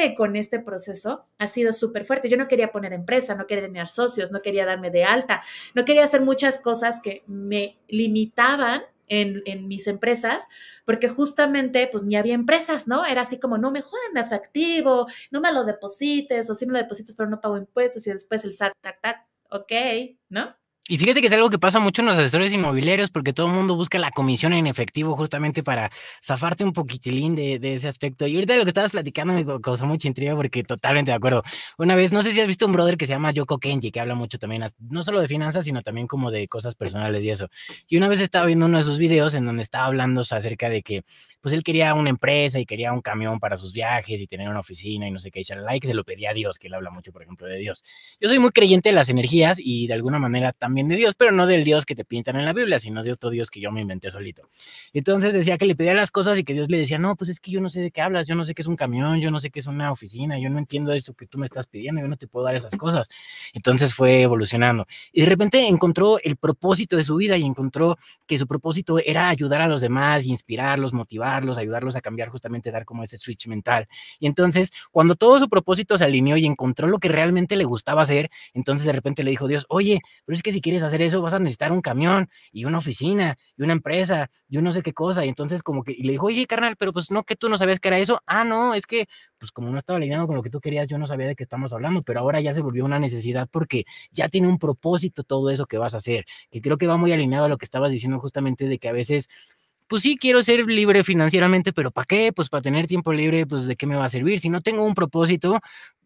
Y con este proceso ha sido súper fuerte. Yo no quería poner empresa, no quería tener socios, no quería darme de alta, no quería hacer muchas cosas que me limitaban en, en, mis empresas, porque justamente pues ni había empresas, ¿no? Era así como, no, mejor en efectivo, no me lo deposites, o sí me lo deposites, pero no pago impuestos y después el SAT, tac, tac, ok, ¿no? Y fíjate que es algo que pasa mucho en los asesores inmobiliarios porque todo el mundo busca la comisión en efectivo justamente para zafarte un poquitilín de, de, ese aspecto. Y ahorita lo que estabas platicando me causó mucha intriga porque totalmente de acuerdo. Una vez, no sé si has visto un brother que se llama Yoko Kenji, que habla mucho también, no solo de finanzas, sino también como de cosas personales y eso. Y una vez estaba viendo uno de sus videos en donde estaba hablando acerca de que, pues él quería una empresa y quería un camión para sus viajes y tener una oficina y no sé qué, y like, se lo pedía a Dios, que él habla mucho, por ejemplo, de Dios. Yo soy muy creyente de las energías y de alguna manera también de Dios, pero no del Dios que te pintan en la Biblia, sino de otro Dios que yo me inventé solito. Entonces decía que le pedía las cosas y que Dios le decía, no, pues es que yo no sé de qué hablas, yo no sé qué es un camión, yo no sé qué es una oficina, yo no entiendo eso que tú me estás pidiendo, yo no te puedo dar esas cosas. Entonces fue evolucionando. Y de repente encontró el propósito de su vida y encontró que su propósito era ayudar a los demás, inspirarlos, motivarlos, ayudarlos a cambiar, justamente dar como ese switch mental. Y entonces, cuando todo su propósito se alineó y encontró lo que realmente le gustaba hacer, entonces de repente le dijo Dios, oye, pero es que si quieres hacer eso, vas a necesitar un camión y una oficina y una empresa y un no sé qué cosa. Y entonces como que y le dijo, oye, carnal, pero pues no que tú no sabías que era eso. Ah, no, es que pues como no estaba alineado con lo que tú querías, yo no sabía de qué estamos hablando, pero ahora ya se volvió una necesidad porque ya tiene un propósito todo eso que vas a hacer, que creo que va muy alineado a lo que estabas diciendo justamente de que a veces pues sí quiero ser libre financieramente, pero ¿para qué? Pues para tener tiempo libre, pues de qué me va a servir. Si no tengo un propósito,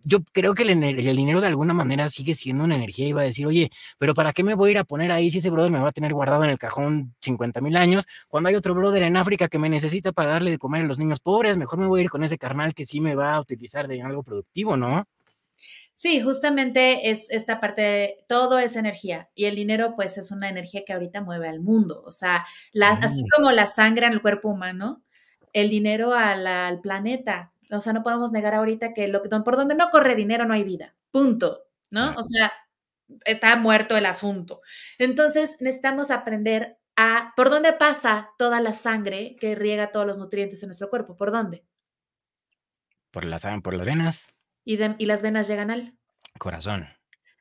yo creo que el, el, dinero de alguna manera sigue siendo una energía y va a decir, oye, pero ¿para qué me voy a ir a poner ahí si ese brother me va a tener guardado en el cajón 50 mil años? Cuando hay otro brother en África que me necesita para darle de comer a los niños pobres, mejor me voy a ir con ese carnal que sí me va a utilizar de algo productivo, ¿no? Sí, justamente es esta parte, de, todo es energía y el dinero pues es una energía que ahorita mueve al mundo, o sea, la, así como la sangre en el cuerpo humano, el dinero al, planeta, o sea, no podemos negar ahorita que lo, por donde no corre dinero no hay vida, punto, ¿no? O sea, está muerto el asunto. Entonces necesitamos aprender a, ¿por dónde pasa toda la sangre que riega todos los nutrientes en nuestro cuerpo? ¿Por dónde? Por las, por las venas. Y, de, y las venas llegan al corazón.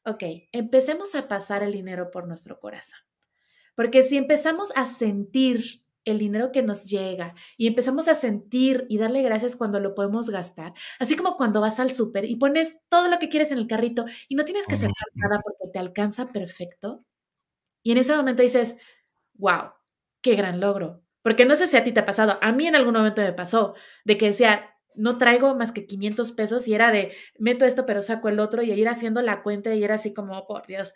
Ok, empecemos a pasar el dinero por nuestro corazón. Porque si empezamos a sentir el dinero que nos llega y empezamos a sentir y darle gracias cuando lo podemos gastar, así como cuando vas al súper y pones todo lo que quieres en el carrito y no tienes que sentar nada porque te alcanza perfecto. Y en ese momento dices, wow, qué gran logro. Porque no sé si a ti te ha pasado, a mí en algún momento me pasó, de que decía, no traigo más que 500 pesos y era de, meto esto pero saco el otro y ir haciendo la cuenta y era así como, oh, por Dios.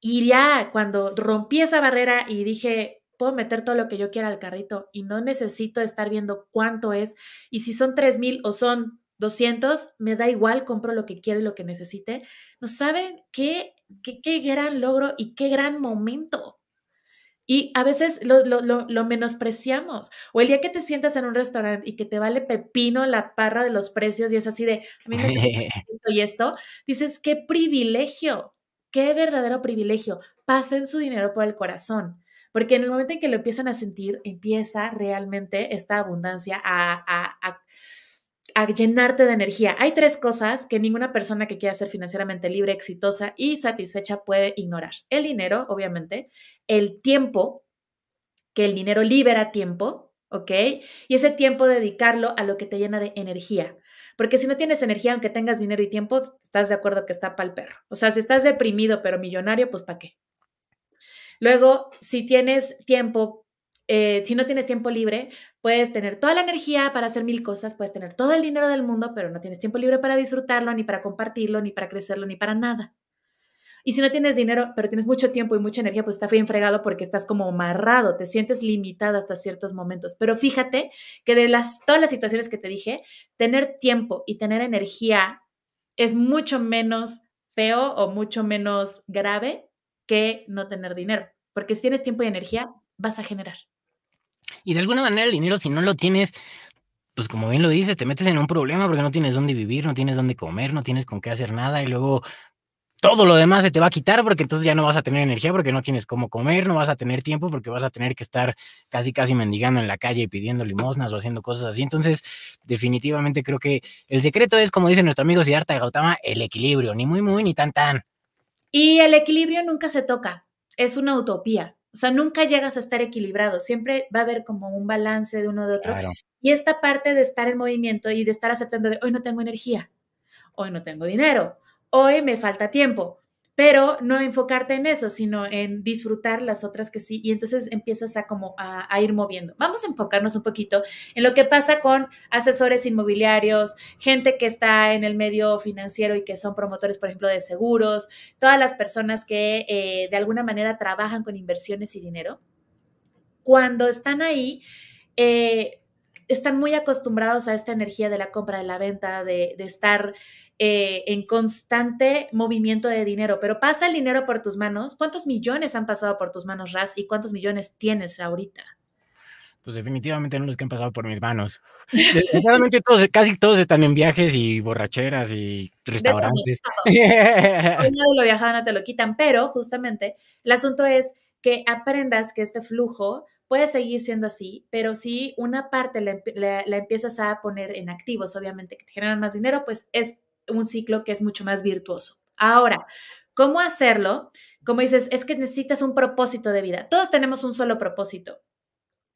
Y ya cuando rompí esa barrera y dije, puedo meter todo lo que yo quiera al carrito y no necesito estar viendo cuánto es y si son 3 mil o son 200, me da igual, compro lo que quiero y lo que necesite. ¿No saben qué, qué, qué gran logro y qué gran momento? Y a veces lo, lo, lo, menospreciamos. O el día que te sientas en un restaurante y que te vale pepino la parra de los precios y es así de, a mí me esto y esto, dices, qué privilegio, qué verdadero privilegio. Pasen su dinero por el corazón. Porque en el momento en que lo empiezan a sentir, empieza realmente esta abundancia a, a, a llenarte de energía. Hay tres cosas que ninguna persona que quiera ser financieramente libre, exitosa y satisfecha puede ignorar. El dinero, obviamente, el tiempo, que el dinero libera tiempo, ¿ok? Y ese tiempo dedicarlo a lo que te llena de energía. Porque si no tienes energía, aunque tengas dinero y tiempo, estás de acuerdo que está para el perro. O sea, si estás deprimido pero millonario, pues ¿para qué? Luego, si tienes tiempo eh, si no tienes tiempo libre, puedes tener toda la energía para hacer mil cosas, puedes tener todo el dinero del mundo, pero no tienes tiempo libre para disfrutarlo, ni para compartirlo, ni para crecerlo, ni para nada. Y si no tienes dinero, pero tienes mucho tiempo y mucha energía, pues está bien fregado porque estás como amarrado, te sientes limitado hasta ciertos momentos. Pero fíjate que de las, todas las situaciones que te dije, tener tiempo y tener energía es mucho menos feo o mucho menos grave no tener dinero. Porque si tienes tiempo y energía, vas a generar. Y de alguna manera el dinero, si no lo tienes, pues como bien lo dices, te metes en un problema porque no tienes dónde vivir, no tienes dónde comer, no tienes con qué hacer nada y luego todo lo demás se te va a quitar porque entonces ya no vas a tener energía porque no tienes cómo comer, no vas a tener tiempo porque vas a tener que estar casi casi mendigando en la calle pidiendo limosnas o haciendo cosas así. Entonces, definitivamente creo que el secreto es, como dice nuestro amigo Siddhartha Gautama, el equilibrio, ni muy muy ni tan tan. Y el equilibrio nunca se toca, es una utopía. O sea, nunca llegas a estar equilibrado, siempre va a haber como un balance de uno de otro. Y esta parte de estar en movimiento y de estar aceptando de hoy no tengo energía, hoy no tengo dinero, hoy me falta tiempo, pero no enfocarte en eso, sino en disfrutar las otras que sí, y entonces empiezas a como a, ir moviendo. Vamos a enfocarnos un poquito en lo que pasa con asesores inmobiliarios, gente que está en el medio financiero y que son promotores, por ejemplo, de seguros, todas las personas que eh, de alguna manera trabajan con inversiones y dinero. Cuando están ahí, eh, están muy acostumbrados a esta energía de la compra, de la venta, de, de estar eh, en constante movimiento de dinero, pero pasa el dinero por tus manos. ¿Cuántos millones han pasado por tus manos, Raz? ¿Y cuántos millones tienes ahorita? Pues definitivamente no los que han pasado por mis manos. Definitivamente todos, casi todos están en viajes y borracheras y restaurantes. no lo viajado no te lo quitan, pero justamente el asunto es que aprendas que este flujo puede seguir siendo así, pero si una parte la, la, empiezas a poner en activos, obviamente que te generan más dinero, pues es un ciclo que es mucho más virtuoso. Ahora, ¿cómo hacerlo? Como dices, es que necesitas un propósito de vida. Todos tenemos un solo propósito,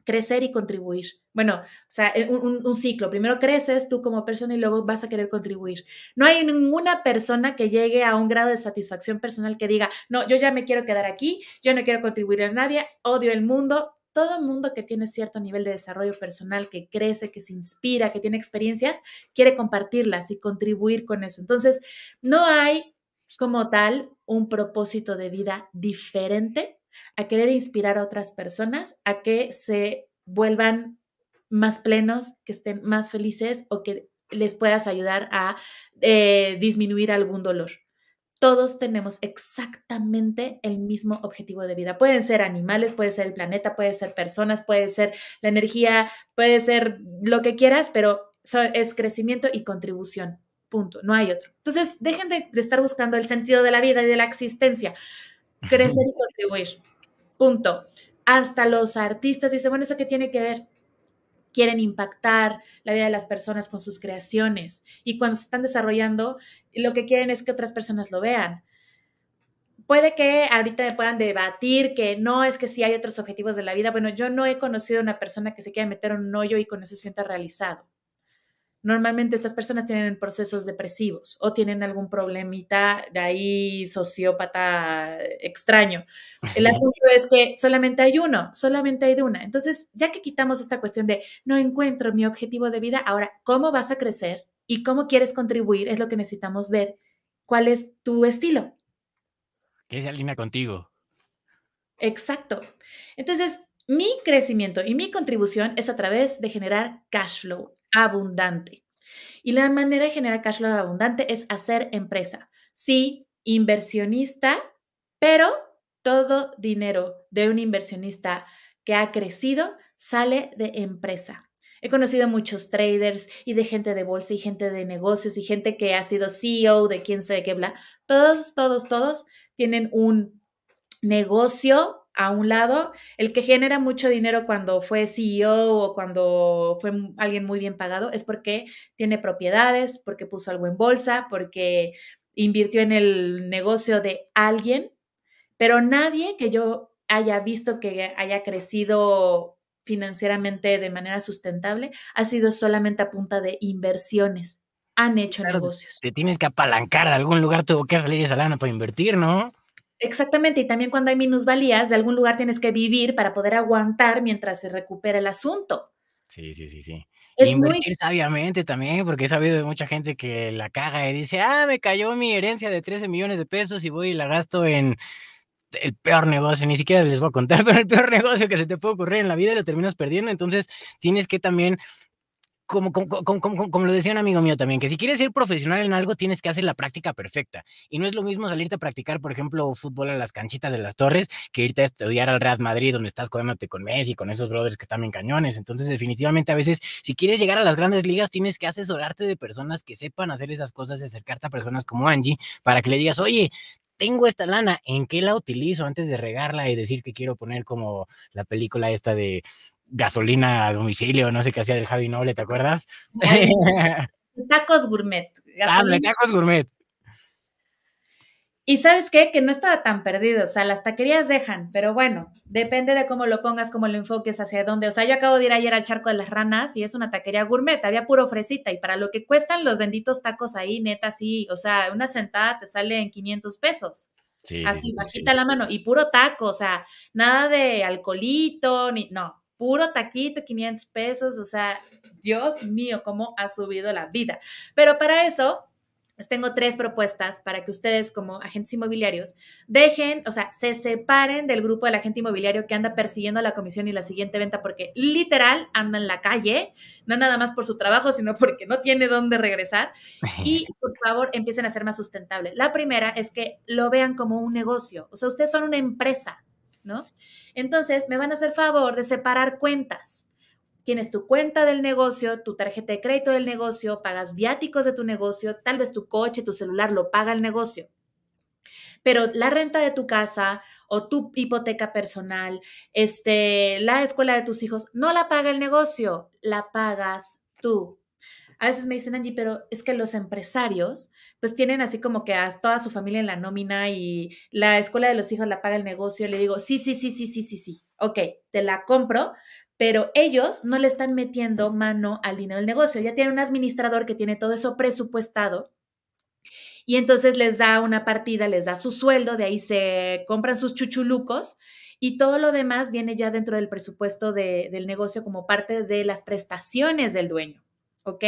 crecer y contribuir. Bueno, o sea, eh, un, ciclo. Primero creces tú como persona y luego vas a querer contribuir. No hay ninguna persona que llegue a un grado de satisfacción personal que diga, no, yo ya me quiero quedar aquí, yo no quiero contribuir a nadie, odio el mundo, todo mundo que tiene cierto nivel de desarrollo personal, que crece, que se inspira, que tiene experiencias, quiere compartirlas y contribuir con eso. Entonces, no hay como tal un propósito de vida diferente a querer inspirar a otras personas a que se vuelvan más plenos, que estén más felices o que les puedas ayudar a eh, disminuir algún dolor todos tenemos exactamente el mismo objetivo de vida. Pueden ser animales, puede ser el planeta, puede ser personas, puede ser la energía, puede ser lo que quieras, pero es crecimiento y contribución. Punto. No hay otro. Entonces, dejen de, estar buscando el sentido de la vida y de la existencia. Crecer y contribuir. Punto. Hasta los artistas dicen, bueno, ¿eso qué tiene que ver? Quieren impactar la vida de las personas con sus creaciones y cuando se están desarrollando, lo que quieren es que otras personas lo vean. Puede que ahorita me puedan debatir que no es que sí hay otros objetivos de la vida. Bueno, yo no he conocido a una persona que se quiera meter un hoyo y con eso se sienta realizado. Normalmente estas personas tienen procesos depresivos o tienen algún problemita de ahí sociópata extraño. El asunto es que solamente hay uno, solamente hay de una. Entonces, ya que quitamos esta cuestión de no encuentro mi objetivo de vida, ahora, ¿cómo vas a crecer y cómo quieres contribuir? Es lo que necesitamos ver. ¿Cuál es tu estilo? Que se alinea contigo. Exacto. Entonces, mi crecimiento y mi contribución es a través de generar cash flow abundante. Y la manera de generar cash flow abundante es hacer empresa. Sí, inversionista, pero todo dinero de un inversionista que ha crecido sale de empresa. He conocido muchos traders y de gente de bolsa y gente de negocios y gente que ha sido CEO de quién sabe qué bla. Todos, todos, todos tienen un negocio a un lado, el que genera mucho dinero cuando fue CEO o cuando fue alguien muy bien pagado es porque tiene propiedades, porque puso algo en bolsa, porque invirtió en el negocio de alguien, pero nadie que yo haya visto que haya crecido financieramente de manera sustentable ha sido solamente a punta de inversiones. Han hecho negocios. Te tienes que apalancar de algún lugar, tuvo que salir esa lana para invertir, ¿no? Exactamente, y también cuando hay minusvalías, de algún lugar tienes que vivir para poder aguantar mientras se recupera el asunto. Sí, sí, sí, sí. Es Invertir muy sabiamente también, porque he sabido de mucha gente que la caga y dice, ah, me cayó mi herencia de 13 millones de pesos y voy y la gasto en el peor negocio, ni siquiera les voy a contar, pero el peor negocio que se te puede ocurrir en la vida y lo terminas perdiendo. Entonces tienes que también como, como, como, como, lo decía un amigo mío también, que si quieres ser profesional en algo, tienes que hacer la práctica perfecta. Y no es lo mismo salirte a practicar, por ejemplo, fútbol a las canchitas de las torres, que irte a estudiar al Real Madrid, donde estás comiéndote con Messi, con esos brothers que están en cañones. Entonces, definitivamente, a veces, si quieres llegar a las grandes ligas, tienes que asesorarte de personas que sepan hacer esas cosas, acercarte a personas como Angie, para que le digas, oye, tengo esta lana, ¿en qué la utilizo antes de regarla y decir que quiero poner como la película esta de gasolina a domicilio, no sé qué hacía del Javi Noble, ¿te acuerdas? tacos gourmet. Ah, gasolina. tacos gourmet. Y sabes qué, que no estaba tan perdido, o sea, las taquerías dejan, pero bueno, depende de cómo lo pongas, cómo lo enfoques, hacia dónde. O sea, yo acabo de ir ayer al Charco de las Ranas y es una taquería gourmet, había puro fresita y para lo que cuestan los benditos tacos ahí, neta, sí, o sea, una sentada te sale en 500 pesos. Sí, sí, Así, sí, sí. bajita la mano y puro taco, o sea, nada de alcoholito, ni, no, puro taquito, 500 pesos, o sea, Dios mío, cómo ha subido la vida. Pero para eso, les tengo tres propuestas para que ustedes como agentes inmobiliarios dejen, o sea, se separen del grupo del agente inmobiliario que anda persiguiendo la comisión y la siguiente venta porque literal anda en la calle, no nada más por su trabajo, sino porque no tiene dónde regresar. Y por favor, empiecen a ser más sustentable. La primera es que lo vean como un negocio, o sea, ustedes son una empresa, ¿no? Entonces, me van a hacer favor de separar cuentas tienes tu cuenta del negocio, tu tarjeta de crédito del negocio, pagas viáticos de tu negocio, tal vez tu coche, tu celular lo paga el negocio. Pero la renta de tu casa o tu hipoteca personal, este, la escuela de tus hijos, no la paga el negocio, la pagas tú. A veces me dicen, Angie, pero es que los empresarios pues tienen así como que a toda su familia en la nómina y la escuela de los hijos la paga el negocio. Le digo, sí, sí, sí, sí, sí, sí, sí. Ok, te la compro, pero ellos no le están metiendo mano al dinero del negocio. Ya tienen un administrador que tiene todo eso presupuestado y entonces les da una partida, les da su sueldo, de ahí se compran sus chuchulucos y todo lo demás viene ya dentro del presupuesto de, del negocio como parte de las prestaciones del dueño. ¿Ok?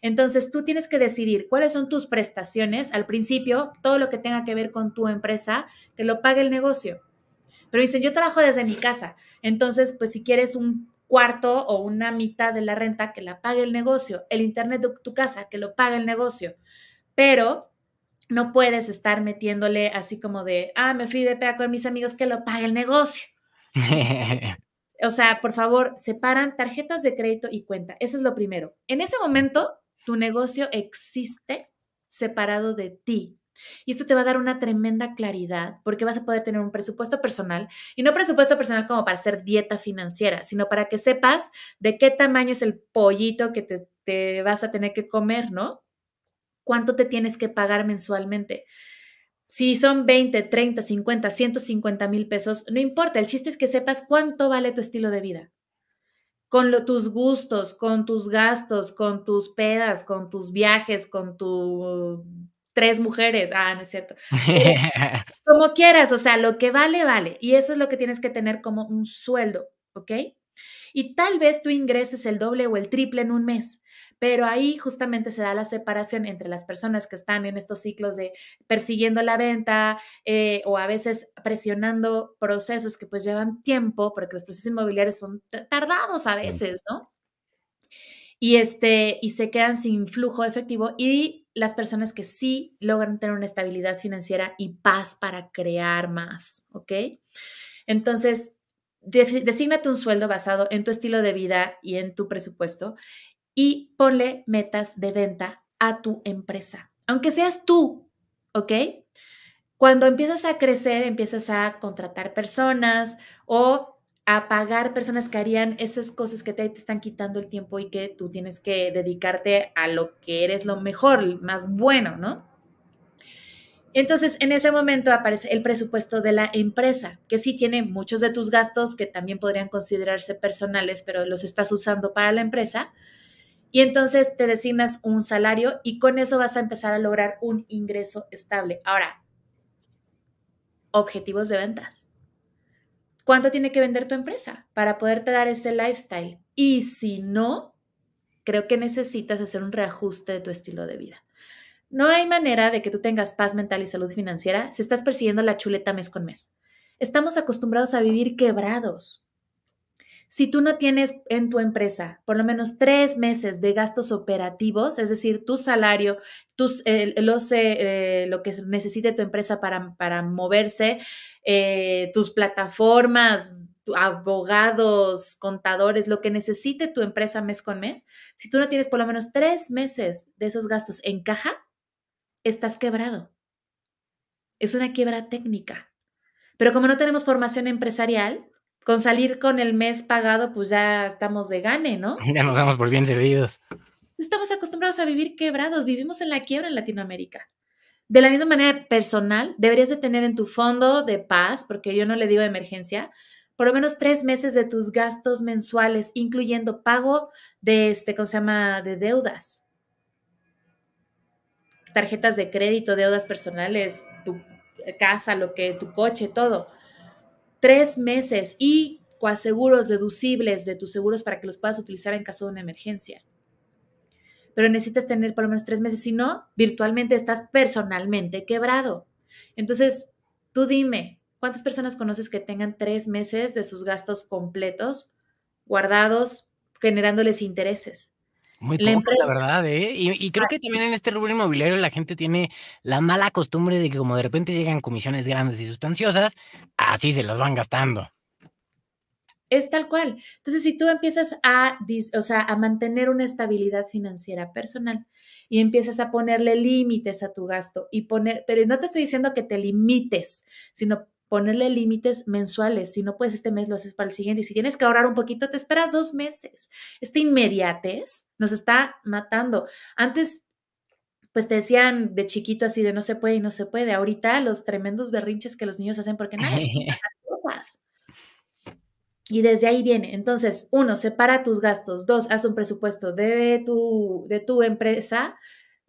Entonces tú tienes que decidir cuáles son tus prestaciones. Al principio, todo lo que tenga que ver con tu empresa, que lo pague el negocio. Pero dicen, yo trabajo desde mi casa. Entonces, pues si quieres un cuarto o una mitad de la renta, que la pague el negocio. El internet de tu casa, que lo pague el negocio. Pero no puedes estar metiéndole así como de, ah, me fui de pea con mis amigos, que lo pague el negocio. O sea, por favor, separan tarjetas de crédito y cuenta. Eso es lo primero. En ese momento, tu negocio existe separado de ti. Y esto te va a dar una tremenda claridad porque vas a poder tener un presupuesto personal y no presupuesto personal como para hacer dieta financiera, sino para que sepas de qué tamaño es el pollito que te, te vas a tener que comer, ¿no? ¿Cuánto te tienes que pagar mensualmente? Si son 20, 30, 50, 150 mil pesos, no importa, el chiste es que sepas cuánto vale tu estilo de vida. Con lo, tus gustos, con tus gastos, con tus pedas, con tus viajes, con tu tres mujeres. Ah, no es cierto. Como quieras, o sea, lo que vale, vale. Y eso es lo que tienes que tener como un sueldo, ¿ok? Y tal vez tú ingreses el doble o el triple en un mes, pero ahí justamente se da la separación entre las personas que están en estos ciclos de persiguiendo la venta eh, o a veces presionando procesos que pues llevan tiempo, porque los procesos inmobiliarios son tardados a veces, ¿no? Y, este, y se quedan sin flujo efectivo y las personas que sí logran tener una estabilidad financiera y paz para crear más, ¿ok? Entonces, desígnate un sueldo basado en tu estilo de vida y en tu presupuesto y ponle metas de venta a tu empresa, aunque seas tú, ¿ok? Cuando empiezas a crecer, empiezas a contratar personas o a pagar personas que harían esas cosas que te, te, están quitando el tiempo y que tú tienes que dedicarte a lo que eres lo mejor, más bueno, ¿no? Entonces, en ese momento aparece el presupuesto de la empresa, que sí tiene muchos de tus gastos que también podrían considerarse personales, pero los estás usando para la empresa. Y entonces te designas un salario y con eso vas a empezar a lograr un ingreso estable. Ahora, objetivos de ventas. ¿Cuánto tiene que vender tu empresa para poderte dar ese lifestyle? Y si no, creo que necesitas hacer un reajuste de tu estilo de vida. No hay manera de que tú tengas paz mental y salud financiera si estás persiguiendo la chuleta mes con mes. Estamos acostumbrados a vivir quebrados. Si tú no tienes en tu empresa por lo menos tres meses de gastos operativos, es decir, tu salario, los, eh, lo que necesite tu empresa para, para moverse, eh, tus plataformas, abogados, contadores, lo que necesite tu empresa mes con mes, si tú no tienes por lo menos tres meses de esos gastos en caja, estás quebrado. Es una quiebra técnica. Pero como no tenemos formación empresarial, con salir con el mes pagado, pues ya estamos de gane, ¿no? Ya nos damos por bien servidos. Estamos acostumbrados a vivir quebrados, vivimos en la quiebra en Latinoamérica. De la misma manera personal, deberías de tener en tu fondo de paz, porque yo no le digo emergencia, por lo menos tres meses de tus gastos mensuales, incluyendo pago de este, ¿cómo se llama? De deudas. Tarjetas de crédito, deudas personales, tu casa, lo que, tu coche, todo tres meses y coaseguros deducibles de tus seguros para que los puedas utilizar en caso de una emergencia. Pero necesitas tener por lo menos tres meses, si no, virtualmente estás personalmente quebrado. Entonces, tú dime, ¿cuántas personas conoces que tengan tres meses de sus gastos completos guardados, generándoles intereses? Muy poco, la verdad, ¿eh? Y, creo que también en este rubro inmobiliario la gente tiene la mala costumbre de que como de repente llegan comisiones grandes y sustanciosas, así se las van gastando. Es tal cual. Entonces, si tú empiezas a, o sea, a mantener una estabilidad financiera personal y empiezas a ponerle límites a tu gasto y poner, pero no te estoy diciendo que te limites, sino ponerle límites mensuales. Si no puedes este mes, lo haces para el siguiente. Y si tienes que ahorrar un poquito, te esperas dos meses. Este inmediatez nos está matando. Antes, pues te decían de chiquito así de no se puede y no se puede. Ahorita los tremendos berrinches que los niños hacen porque nadie las cosas. Y desde ahí viene. Entonces, uno, separa tus gastos. Dos, haz un presupuesto de tu, de tu empresa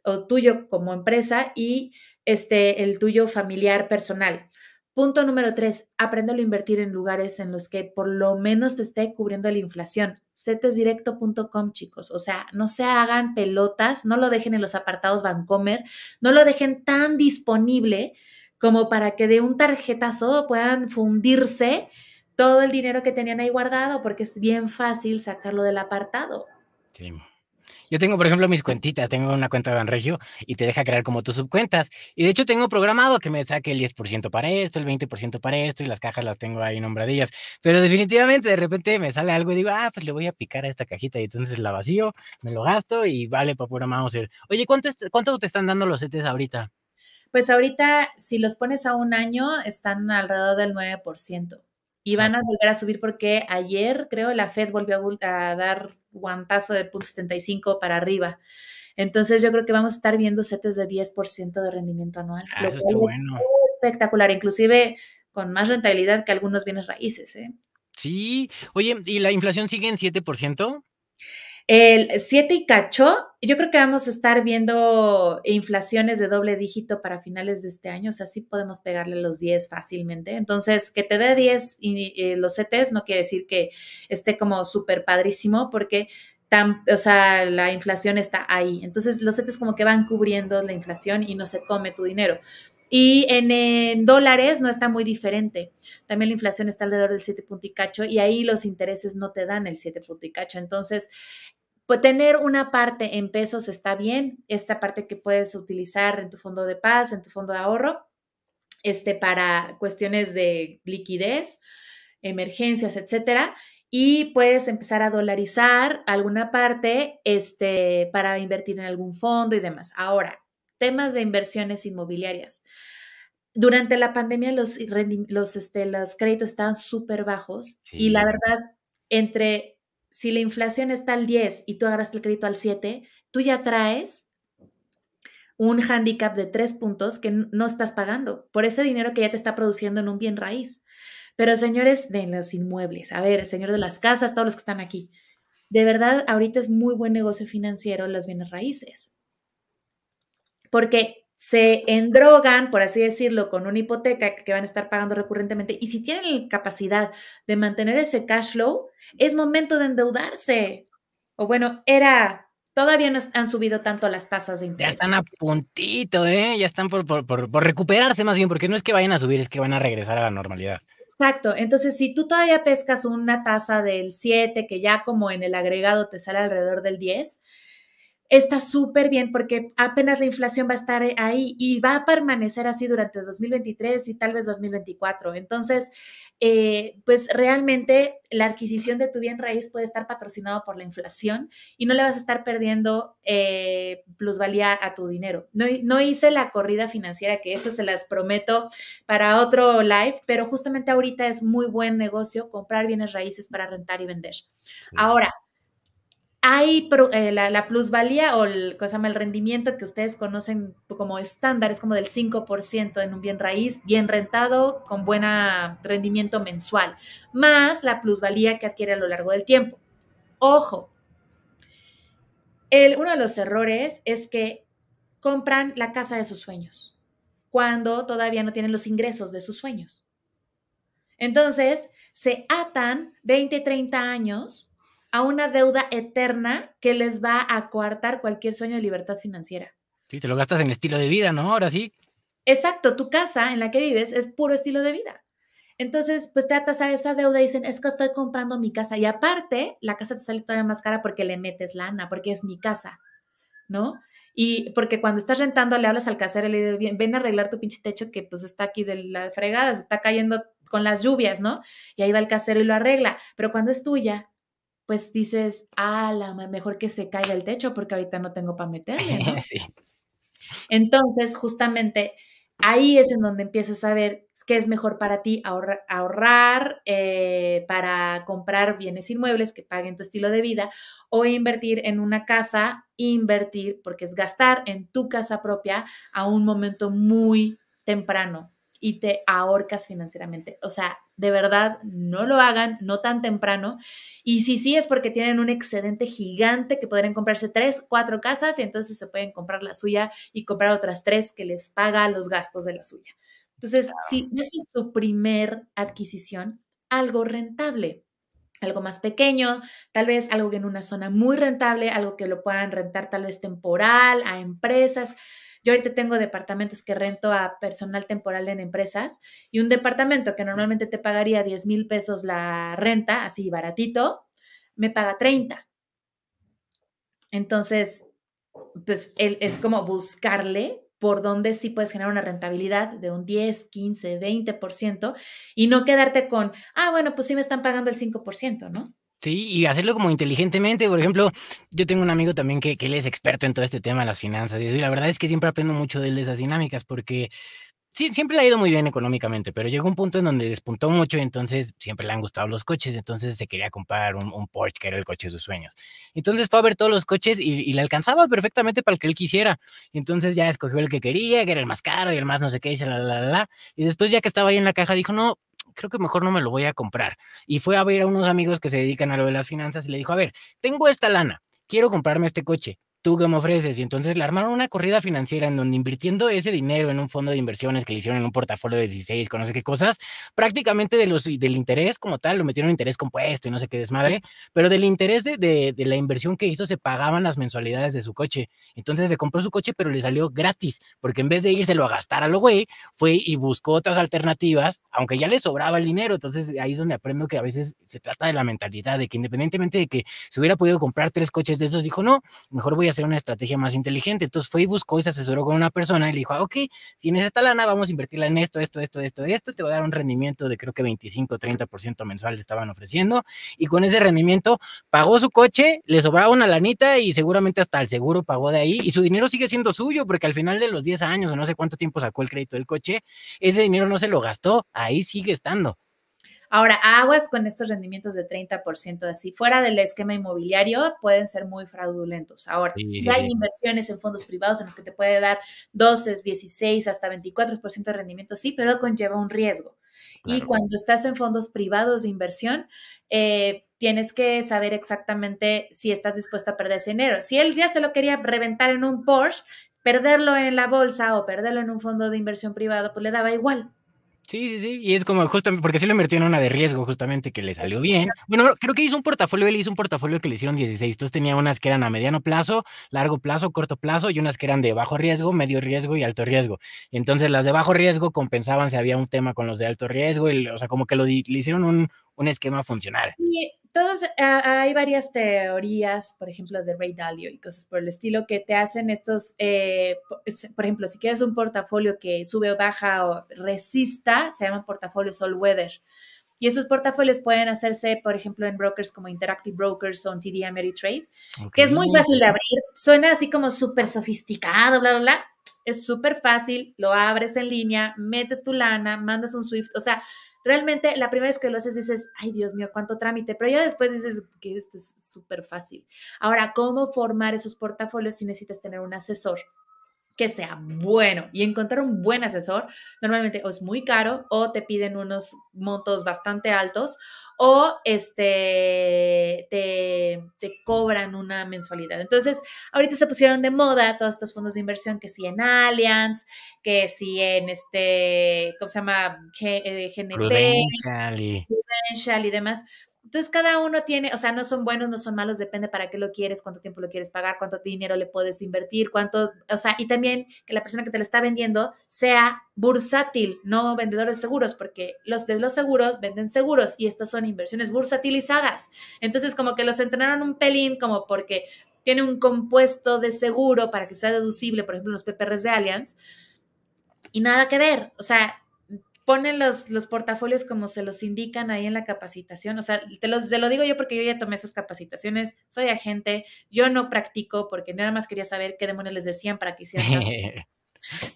o tuyo como empresa y este, el tuyo familiar personal. Punto número tres, aprende a invertir en lugares en los que por lo menos te esté cubriendo la inflación. Cetesdirecto.com, chicos. O sea, no se hagan pelotas, no lo dejen en los apartados Bancomer, no lo dejen tan disponible como para que de un tarjetazo puedan fundirse todo el dinero que tenían ahí guardado, porque es bien fácil sacarlo del apartado. Sí. Yo tengo, por ejemplo, mis cuentitas. Tengo una cuenta de Banregio y te deja crear como tus subcuentas. Y de hecho tengo programado que me saque el 10% para esto, el 20% para esto y las cajas las tengo ahí nombradillas. Pero definitivamente de repente me sale algo y digo, ah, pues le voy a picar a esta cajita y entonces la vacío, me lo gasto y vale para pura Mauser. Oye, ¿cuánto, ¿cuánto te están dando los CETES ahorita? Pues ahorita, si los pones a un año, están alrededor del 9% y van a volver a subir porque ayer creo la Fed volvió a, dar guantazo de 75 para arriba. Entonces yo creo que vamos a estar viendo setes de 10% de rendimiento anual. Ah, eso está bueno. espectacular, inclusive con más rentabilidad que algunos bienes raíces. ¿eh? Sí, oye, ¿y la inflación sigue en 7%? El 7 y cacho, yo creo que vamos a estar viendo inflaciones de doble dígito para finales de este año, o sea, sí podemos pegarle los 10 fácilmente. Entonces, que te dé 10 y, los CETES no quiere decir que esté como súper padrísimo, porque Tan, o sea, la inflación está ahí. Entonces, los CETES como que van cubriendo la inflación y no se come tu dinero. Y en, dólares no está muy diferente. También la inflación está alrededor del 7 punto y cacho y ahí los intereses no te dan el 7 punto y cacho. Entonces, tener una parte en pesos está bien, esta parte que puedes utilizar en tu fondo de paz, en tu fondo de ahorro, este, para cuestiones de liquidez, emergencias, etcétera. Y puedes empezar a dolarizar alguna parte este, para invertir en algún fondo y demás. Ahora, temas de inversiones inmobiliarias. Durante la pandemia los, los, este, los créditos estaban súper bajos y la verdad, entre si la inflación está al 10 y tú agarras el crédito al 7, tú ya traes un handicap de tres puntos que no estás pagando por ese dinero que ya te está produciendo en un bien raíz. Pero señores de los inmuebles, a ver, señor de las casas, todos los que están aquí, de verdad ahorita es muy buen negocio financiero las bienes raíces. Porque se endrogan, por así decirlo, con una hipoteca que van a estar pagando recurrentemente. Y si tienen la capacidad de mantener ese cash flow, es momento de endeudarse. O bueno, era, todavía no han subido tanto las tasas de Ya interés. están a puntito, ¿eh? Ya están por, por, por, por recuperarse más bien, porque no es que vayan a subir, es que van a regresar a la normalidad. Exacto. Entonces, si tú todavía pescas una tasa del 7, que ya como en el agregado te sale alrededor del 10, está súper bien porque apenas la inflación va a estar ahí y va a permanecer así durante 2023 y tal vez 2024. Entonces, eh, pues realmente la adquisición de tu bien raíz puede estar patrocinado por la inflación y no le vas a estar perdiendo eh, plusvalía a tu dinero. No, no hice la corrida financiera, que eso se las prometo para otro live, pero justamente ahorita es muy buen negocio comprar bienes raíces para rentar y vender. Ahora, hay eh, la, plusvalía o el, el rendimiento que ustedes conocen como estándar, es como del 5% en un bien raíz, bien rentado, con buen rendimiento mensual, más la plusvalía que adquiere a lo largo del tiempo. Ojo, el, uno de los errores es que compran la casa de sus sueños cuando todavía no tienen los ingresos de sus sueños. Entonces, se atan 20, 30 años a una deuda eterna que les va a coartar cualquier sueño de libertad financiera. Sí, te lo gastas en estilo de vida, ¿no? Ahora sí. Exacto, tu casa en la que vives es puro estilo de vida. Entonces, pues te atas a esa deuda y dicen, es que estoy comprando mi casa. Y aparte, la casa te sale todavía más cara porque le metes lana, porque es mi casa, ¿no? Y porque cuando estás rentando, le hablas al casero y le dices, ven a arreglar tu pinche techo que pues está aquí de la fregada, se está cayendo con las lluvias, ¿no? Y ahí va el casero y lo arregla. Pero cuando es tuya, pues dices, ah, la mejor que se caiga el techo porque ahorita no tengo para meterle, ¿no? sí. Entonces, justamente ahí es en donde empiezas a ver qué es mejor para ti, ahorrar, ahorrar eh, para comprar bienes inmuebles que paguen tu estilo de vida o invertir en una casa, invertir, porque es gastar en tu casa propia a un momento muy temprano y te ahorcas financieramente. O sea, de verdad, no lo hagan, no tan temprano. Y si sí es porque tienen un excedente gigante que podrían comprarse tres, cuatro casas y entonces se pueden comprar la suya y comprar otras tres que les paga los gastos de la suya. Entonces, si esa es su primer adquisición, algo rentable algo más pequeño, tal vez algo en una zona muy rentable, algo que lo puedan rentar tal vez temporal a empresas. Yo ahorita tengo departamentos que rento a personal temporal en empresas y un departamento que normalmente te pagaría 10 mil pesos la renta, así baratito, me paga 30. Entonces, pues es como buscarle por dónde sí puedes generar una rentabilidad de un 10, 15, 20% y no quedarte con, ah, bueno, pues sí me están pagando el 5%, ¿no? Sí, y hacerlo como inteligentemente. Por ejemplo, yo tengo un amigo también que, que él es experto en todo este tema de las finanzas y, la verdad es que siempre aprendo mucho de él de esas dinámicas porque sí, siempre le ha ido muy bien económicamente, pero llegó un punto en donde despuntó mucho y entonces siempre le han gustado los coches, entonces se quería comprar un, un Porsche que era el coche de sus sueños. Entonces fue a ver todos los coches y, y, le alcanzaba perfectamente para el que él quisiera. Entonces ya escogió el que quería, que era el más caro y el más no sé qué, y, la, la, la, y después ya que estaba ahí en la caja dijo, no, creo que mejor no me lo voy a comprar. Y fue a ver a unos amigos que se dedican a lo de las finanzas y le dijo, a ver, tengo esta lana, quiero comprarme este coche. ¿Tú qué me ofreces? Y entonces le armaron una corrida financiera en donde invirtiendo ese dinero en un fondo de inversiones que le hicieron en un portafolio de 16, con no sé qué cosas, prácticamente de los, del interés como tal, lo metieron en interés compuesto y no sé qué desmadre, pero del interés de, de, de la inversión que hizo se pagaban las mensualidades de su coche. Entonces se compró su coche, pero le salió gratis, porque en vez de írselo a gastar a lo güey, fue y buscó otras alternativas, aunque ya le sobraba el dinero. Entonces ahí es donde aprendo que a veces se trata de la mentalidad, de que independientemente de que se hubiera podido comprar tres coches de esos, dijo, no, mejor voy a hacer una estrategia más inteligente. Entonces fue y buscó y se asesoró con una persona y le dijo, ok, si tienes esta lana, vamos a invertirla en esto, esto, esto, esto, esto, te va a dar un rendimiento de creo que 25, 30% mensual le estaban ofreciendo. Y con ese rendimiento pagó su coche, le sobraba una lanita y seguramente hasta el seguro pagó de ahí y su dinero sigue siendo suyo porque al final de los 10 años o no sé cuánto tiempo sacó el crédito del coche, ese dinero no se lo gastó, ahí sigue estando. Ahora, aguas con estos rendimientos de 30% así. Fuera del esquema inmobiliario pueden ser muy fraudulentos. Ahora, sí, si hay inversiones en fondos privados en los que te puede dar 12, 16, hasta 24% de rendimiento, sí, pero conlleva un riesgo. Claro. Y cuando estás en fondos privados de inversión, eh, tienes que saber exactamente si estás dispuesto a perder ese dinero. Si él ya se lo quería reventar en un Porsche, perderlo en la bolsa o perderlo en un fondo de inversión privado, pues le daba igual. Sí, sí, sí. Y es como justamente, porque sí lo invirtió en una de riesgo, justamente, que le salió bien. Bueno, creo que hizo un portafolio, él hizo un portafolio que le hicieron 16. Entonces tenía unas que eran a mediano plazo, largo plazo, corto plazo, y unas que eran de bajo riesgo, medio riesgo y alto riesgo. Entonces las de bajo riesgo compensaban si había un tema con los de alto riesgo, y, o sea, como que lo, le hicieron un, un esquema funcional. Y todos, hay varias teorías, por ejemplo, de Ray Dalio y cosas por el estilo, que te hacen estos, eh, por ejemplo, si quieres un portafolio que sube o baja o resista, se llaman portafolios all weather. Y esos portafolios pueden hacerse, por ejemplo, en brokers como Interactive Brokers o en TD Ameritrade, que es muy fácil de abrir. Suena así como súper sofisticado, bla, bla, bla. Es súper fácil, lo abres en línea, metes tu lana, mandas un Swift. O sea, realmente la primera vez que lo haces dices, ay Dios mío, cuánto trámite, pero ya después dices que esto es súper fácil. Ahora, ¿cómo formar esos portafolios si necesitas tener un asesor? Que sea bueno y encontrar un buen asesor normalmente o es muy caro o te piden unos montos bastante altos o este, te, te, cobran una mensualidad. Entonces, ahorita se pusieron de moda todos estos fondos de inversión, que si en Allianz, que si en este, ¿cómo se llama? GNP, Prudential y... Prudential y demás entonces, cada uno tiene, o sea, no son buenos, no son malos, depende para qué lo quieres, cuánto tiempo lo quieres pagar, cuánto dinero le puedes invertir, cuánto, o sea, y también que la persona que te lo está vendiendo sea bursátil, no vendedor de seguros, porque los de los seguros venden seguros y estas son inversiones bursatilizadas. Entonces, como que los entrenaron un pelín, como porque tiene un compuesto de seguro para que sea deducible, por ejemplo, los PPRs de Allianz, y nada que ver, o sea, ponen los, los portafolios como se los indican ahí en la capacitación. O sea, te, los, te lo digo yo porque yo ya tomé esas capacitaciones, soy agente, yo no practico porque nada más quería saber qué demonios les decían para que hicieran.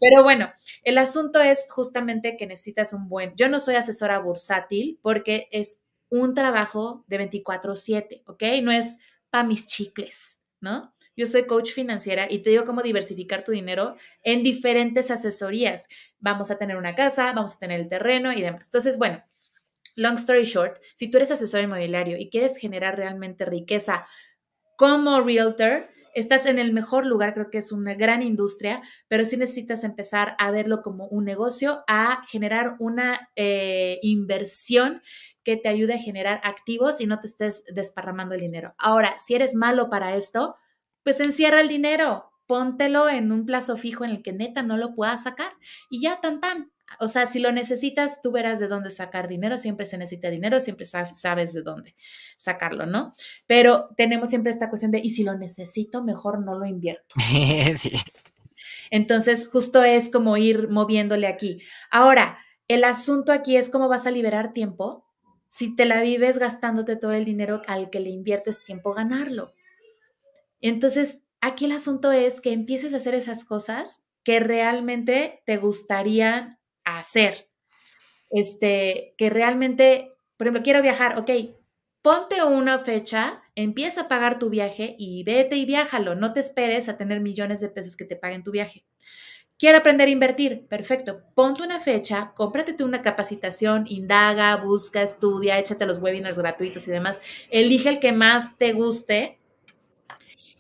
Pero bueno, el asunto es justamente que necesitas un buen, yo no soy asesora bursátil porque es un trabajo de 24/7, ¿ok? No es para mis chicles, ¿no? Yo soy coach financiera y te digo cómo diversificar tu dinero en diferentes asesorías. Vamos a tener una casa, vamos a tener el terreno y demás. Entonces, bueno, long story short, si tú eres asesor inmobiliario y quieres generar realmente riqueza como realtor, estás en el mejor lugar, creo que es una gran industria, pero sí necesitas empezar a verlo como un negocio, a generar una eh, inversión que te ayude a generar activos y no te estés desparramando el dinero. Ahora, si eres malo para esto, pues encierra el dinero, póntelo en un plazo fijo en el que neta no lo puedas sacar y ya tan tan. O sea, si lo necesitas, tú verás de dónde sacar dinero, siempre se necesita dinero, siempre sabes de dónde sacarlo, ¿no? Pero tenemos siempre esta cuestión de, y si lo necesito, mejor no lo invierto. sí. Entonces, justo es como ir moviéndole aquí. Ahora, el asunto aquí es cómo vas a liberar tiempo si te la vives gastándote todo el dinero al que le inviertes tiempo ganarlo. Entonces, aquí el asunto es que empieces a hacer esas cosas que realmente te gustaría hacer. Este, que realmente, por ejemplo, quiero viajar, ok, ponte una fecha, empieza a pagar tu viaje y vete y viájalo. No te esperes a tener millones de pesos que te paguen tu viaje. Quiero aprender a invertir. Perfecto. Ponte una fecha, cómprate una capacitación, indaga, busca, estudia, échate los webinars gratuitos y demás. Elige el que más te guste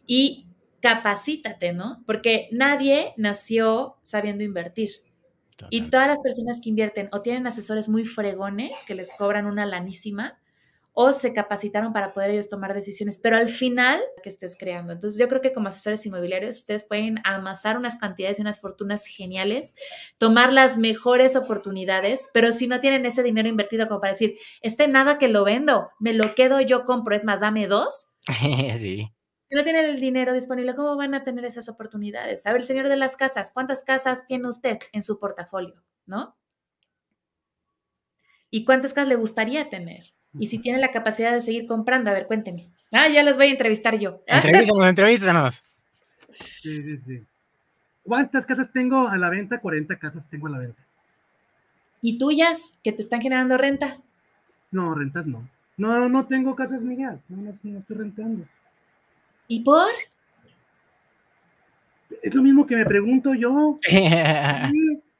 y capacítate, ¿no? Porque nadie nació sabiendo invertir. Y todas las personas que invierten o tienen asesores muy fregones que les cobran una lanísima o se capacitaron para poder ellos tomar decisiones, pero al final que estés creando. Entonces yo creo que como asesores inmobiliarios ustedes pueden amasar unas cantidades y unas fortunas geniales, tomar las mejores oportunidades, pero si no tienen ese dinero invertido como para decir, este nada que lo vendo, me lo quedo yo compro, es más, dame dos. sí. Si no tienen el dinero disponible, ¿cómo van a tener esas oportunidades? A ver, señor de las casas, ¿cuántas casas tiene usted en su portafolio? ¿No? ¿Y cuántas casas le gustaría tener? Y si tiene la capacidad de seguir comprando, a ver, cuénteme. Ah, ya las voy a entrevistar yo. Entrevístanos, entrevístanos. Sí, sí, sí. ¿Cuántas casas tengo a la venta? 40 casas tengo a la venta. ¿Y tuyas que te están generando renta? No, rentas no. No, no tengo casas mías. No, no, no estoy rentando. ¿Y por? Es lo mismo que me pregunto yo.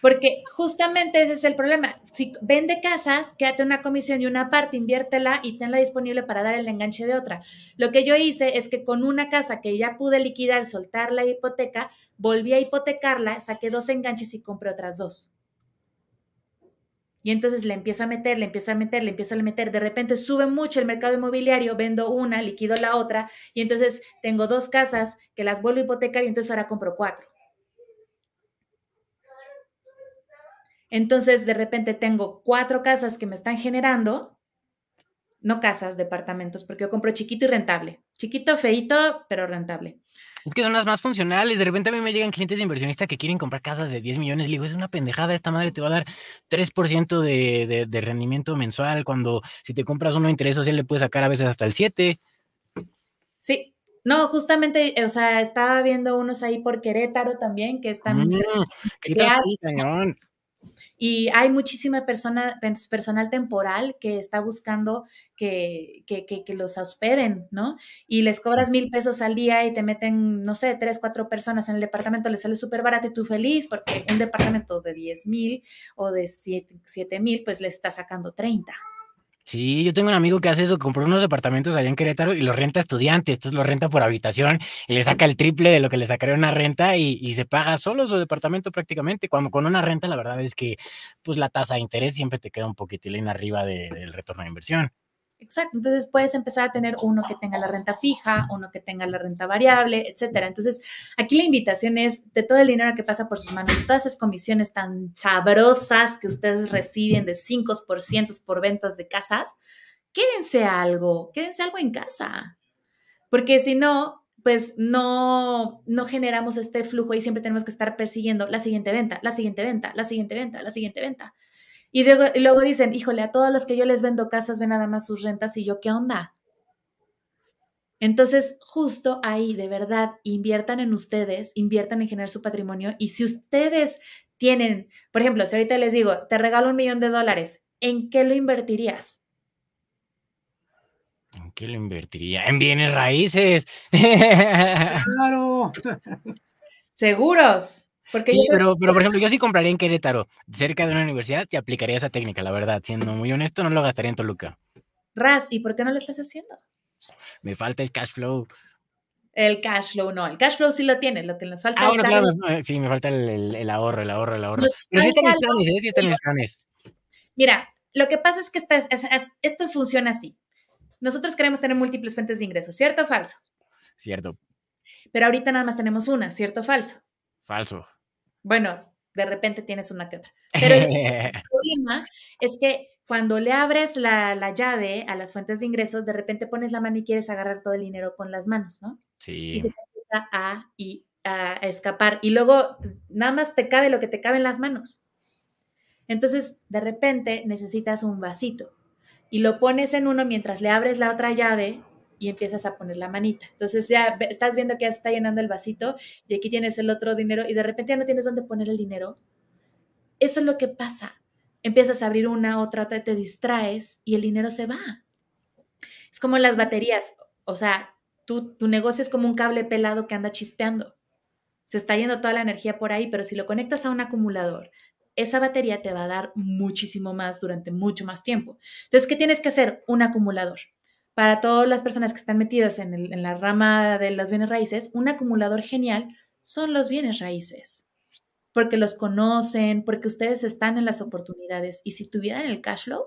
Porque justamente ese es el problema. Si vende casas, quédate una comisión y una parte, inviértela y tenla disponible para dar el enganche de otra. Lo que yo hice es que con una casa que ya pude liquidar, soltar la hipoteca, volví a hipotecarla, saqué dos enganches y compré otras dos. Y entonces le empiezo a meter, le empiezo a meter, le empiezo a meter. De repente sube mucho el mercado inmobiliario, vendo una, liquido la otra. Y entonces tengo dos casas que las vuelvo a hipotecar y entonces ahora compro cuatro. Entonces, de repente tengo cuatro casas que me están generando, no casas, departamentos, porque yo compro chiquito y rentable. Chiquito, feito, pero rentable. Es que son las más funcionales. De repente a mí me llegan clientes de inversionista que quieren comprar casas de 10 millones. Le digo, es una pendejada, esta madre te va a dar 3% de, de, de rendimiento mensual, cuando si te compras uno de interés social le puedes sacar a veces hasta el 7. Sí, no, justamente, o sea, estaba viendo unos ahí por Querétaro también, que están... Mm, Querétaro cañón. Y hay muchísima persona, personal temporal que está buscando que, que, que, que, los hospeden, ¿no? Y les cobras mil pesos al día y te meten, no sé, tres, cuatro personas en el departamento, les sale súper barato y tú feliz porque un departamento de 10 mil o de 7 mil, pues le está sacando 30. Sí, yo tengo un amigo que hace eso, compró unos departamentos allá en Querétaro y los renta a estudiantes, entonces lo renta por habitación y le saca el triple de lo que le sacaría una renta y, se paga solo su departamento prácticamente, cuando con una renta la verdad es que pues la tasa de interés siempre te queda un poquitín arriba de, del retorno de inversión. Exacto, entonces puedes empezar a tener uno que tenga la renta fija, uno que tenga la renta variable, etcétera. Entonces, aquí la invitación es de todo el dinero que pasa por sus manos, todas esas comisiones tan sabrosas que ustedes reciben de 5% por ventas de casas, quédense algo, quédense algo en casa. Porque si no, pues no, no generamos este flujo y siempre tenemos que estar persiguiendo la siguiente venta, la siguiente venta, la siguiente venta, la siguiente venta. Y, luego, y luego dicen, híjole, a todos los que yo les vendo casas ven nada más sus rentas y yo, ¿qué onda? Entonces, justo ahí, de verdad, inviertan en ustedes, inviertan en generar su patrimonio. Y si ustedes tienen, por ejemplo, si ahorita les digo, te regalo un millón de dólares, ¿en qué lo invertirías? ¿En qué lo invertiría? En bienes raíces. Claro. Seguros. Porque sí, pero, pero por ejemplo, yo sí compraría en Querétaro, cerca de una universidad, te aplicaría esa técnica, la verdad. Siendo muy honesto, no lo gastaría en Toluca. Raz, ¿y por qué no lo estás haciendo? Me falta el cash flow. El cash flow, no, el cash flow sí lo tienes, lo que nos falta ah, es bueno, claro, sí, me falta el, el, el, ahorro, el ahorro, el ahorro. Nos Pero sí están mis planes, ¿eh? Sí están mis planes. Mira, lo que pasa es que esta- es- es- esto funciona así. Nosotros queremos tener múltiples fuentes de ingresos, ¿cierto o falso? Cierto, Pero ahorita nada más tenemos una, ¿cierto o falso? falso. Bueno, de repente tienes una que otra. Pero el problema es que cuando le abres la, la llave a las fuentes de ingresos, de repente pones la mano y quieres agarrar todo el dinero con las manos, ¿no? Y sí. se te empieza a, y, a escapar. Y luego pues, nada más te cabe lo que te cabe en las manos. Entonces, de repente necesitas un vasito y lo pones en uno mientras le abres la otra llave y empiezas a poner la manita. Entonces ya estás viendo que ya se está llenando el vasito y aquí tienes el otro dinero y de repente ya no tienes dónde poner el dinero. Eso es lo que pasa. Empiezas a abrir una, otra, otra, te distraes y el dinero se va. Es como las baterías. O sea, tu, tu negocio es como un cable pelado que anda chispeando. Se está yendo toda la energía por ahí, pero si lo conectas a un acumulador, esa batería te va a dar muchísimo más durante mucho más tiempo. Entonces, ¿qué tienes que hacer? Un acumulador. Para todas las personas que están metidas en, el- en la rama de los bienes raíces, un acumulador genial son los bienes raíces. Porque los conocen, porque ustedes están en las oportunidades. Y si tuvieran el cash flow,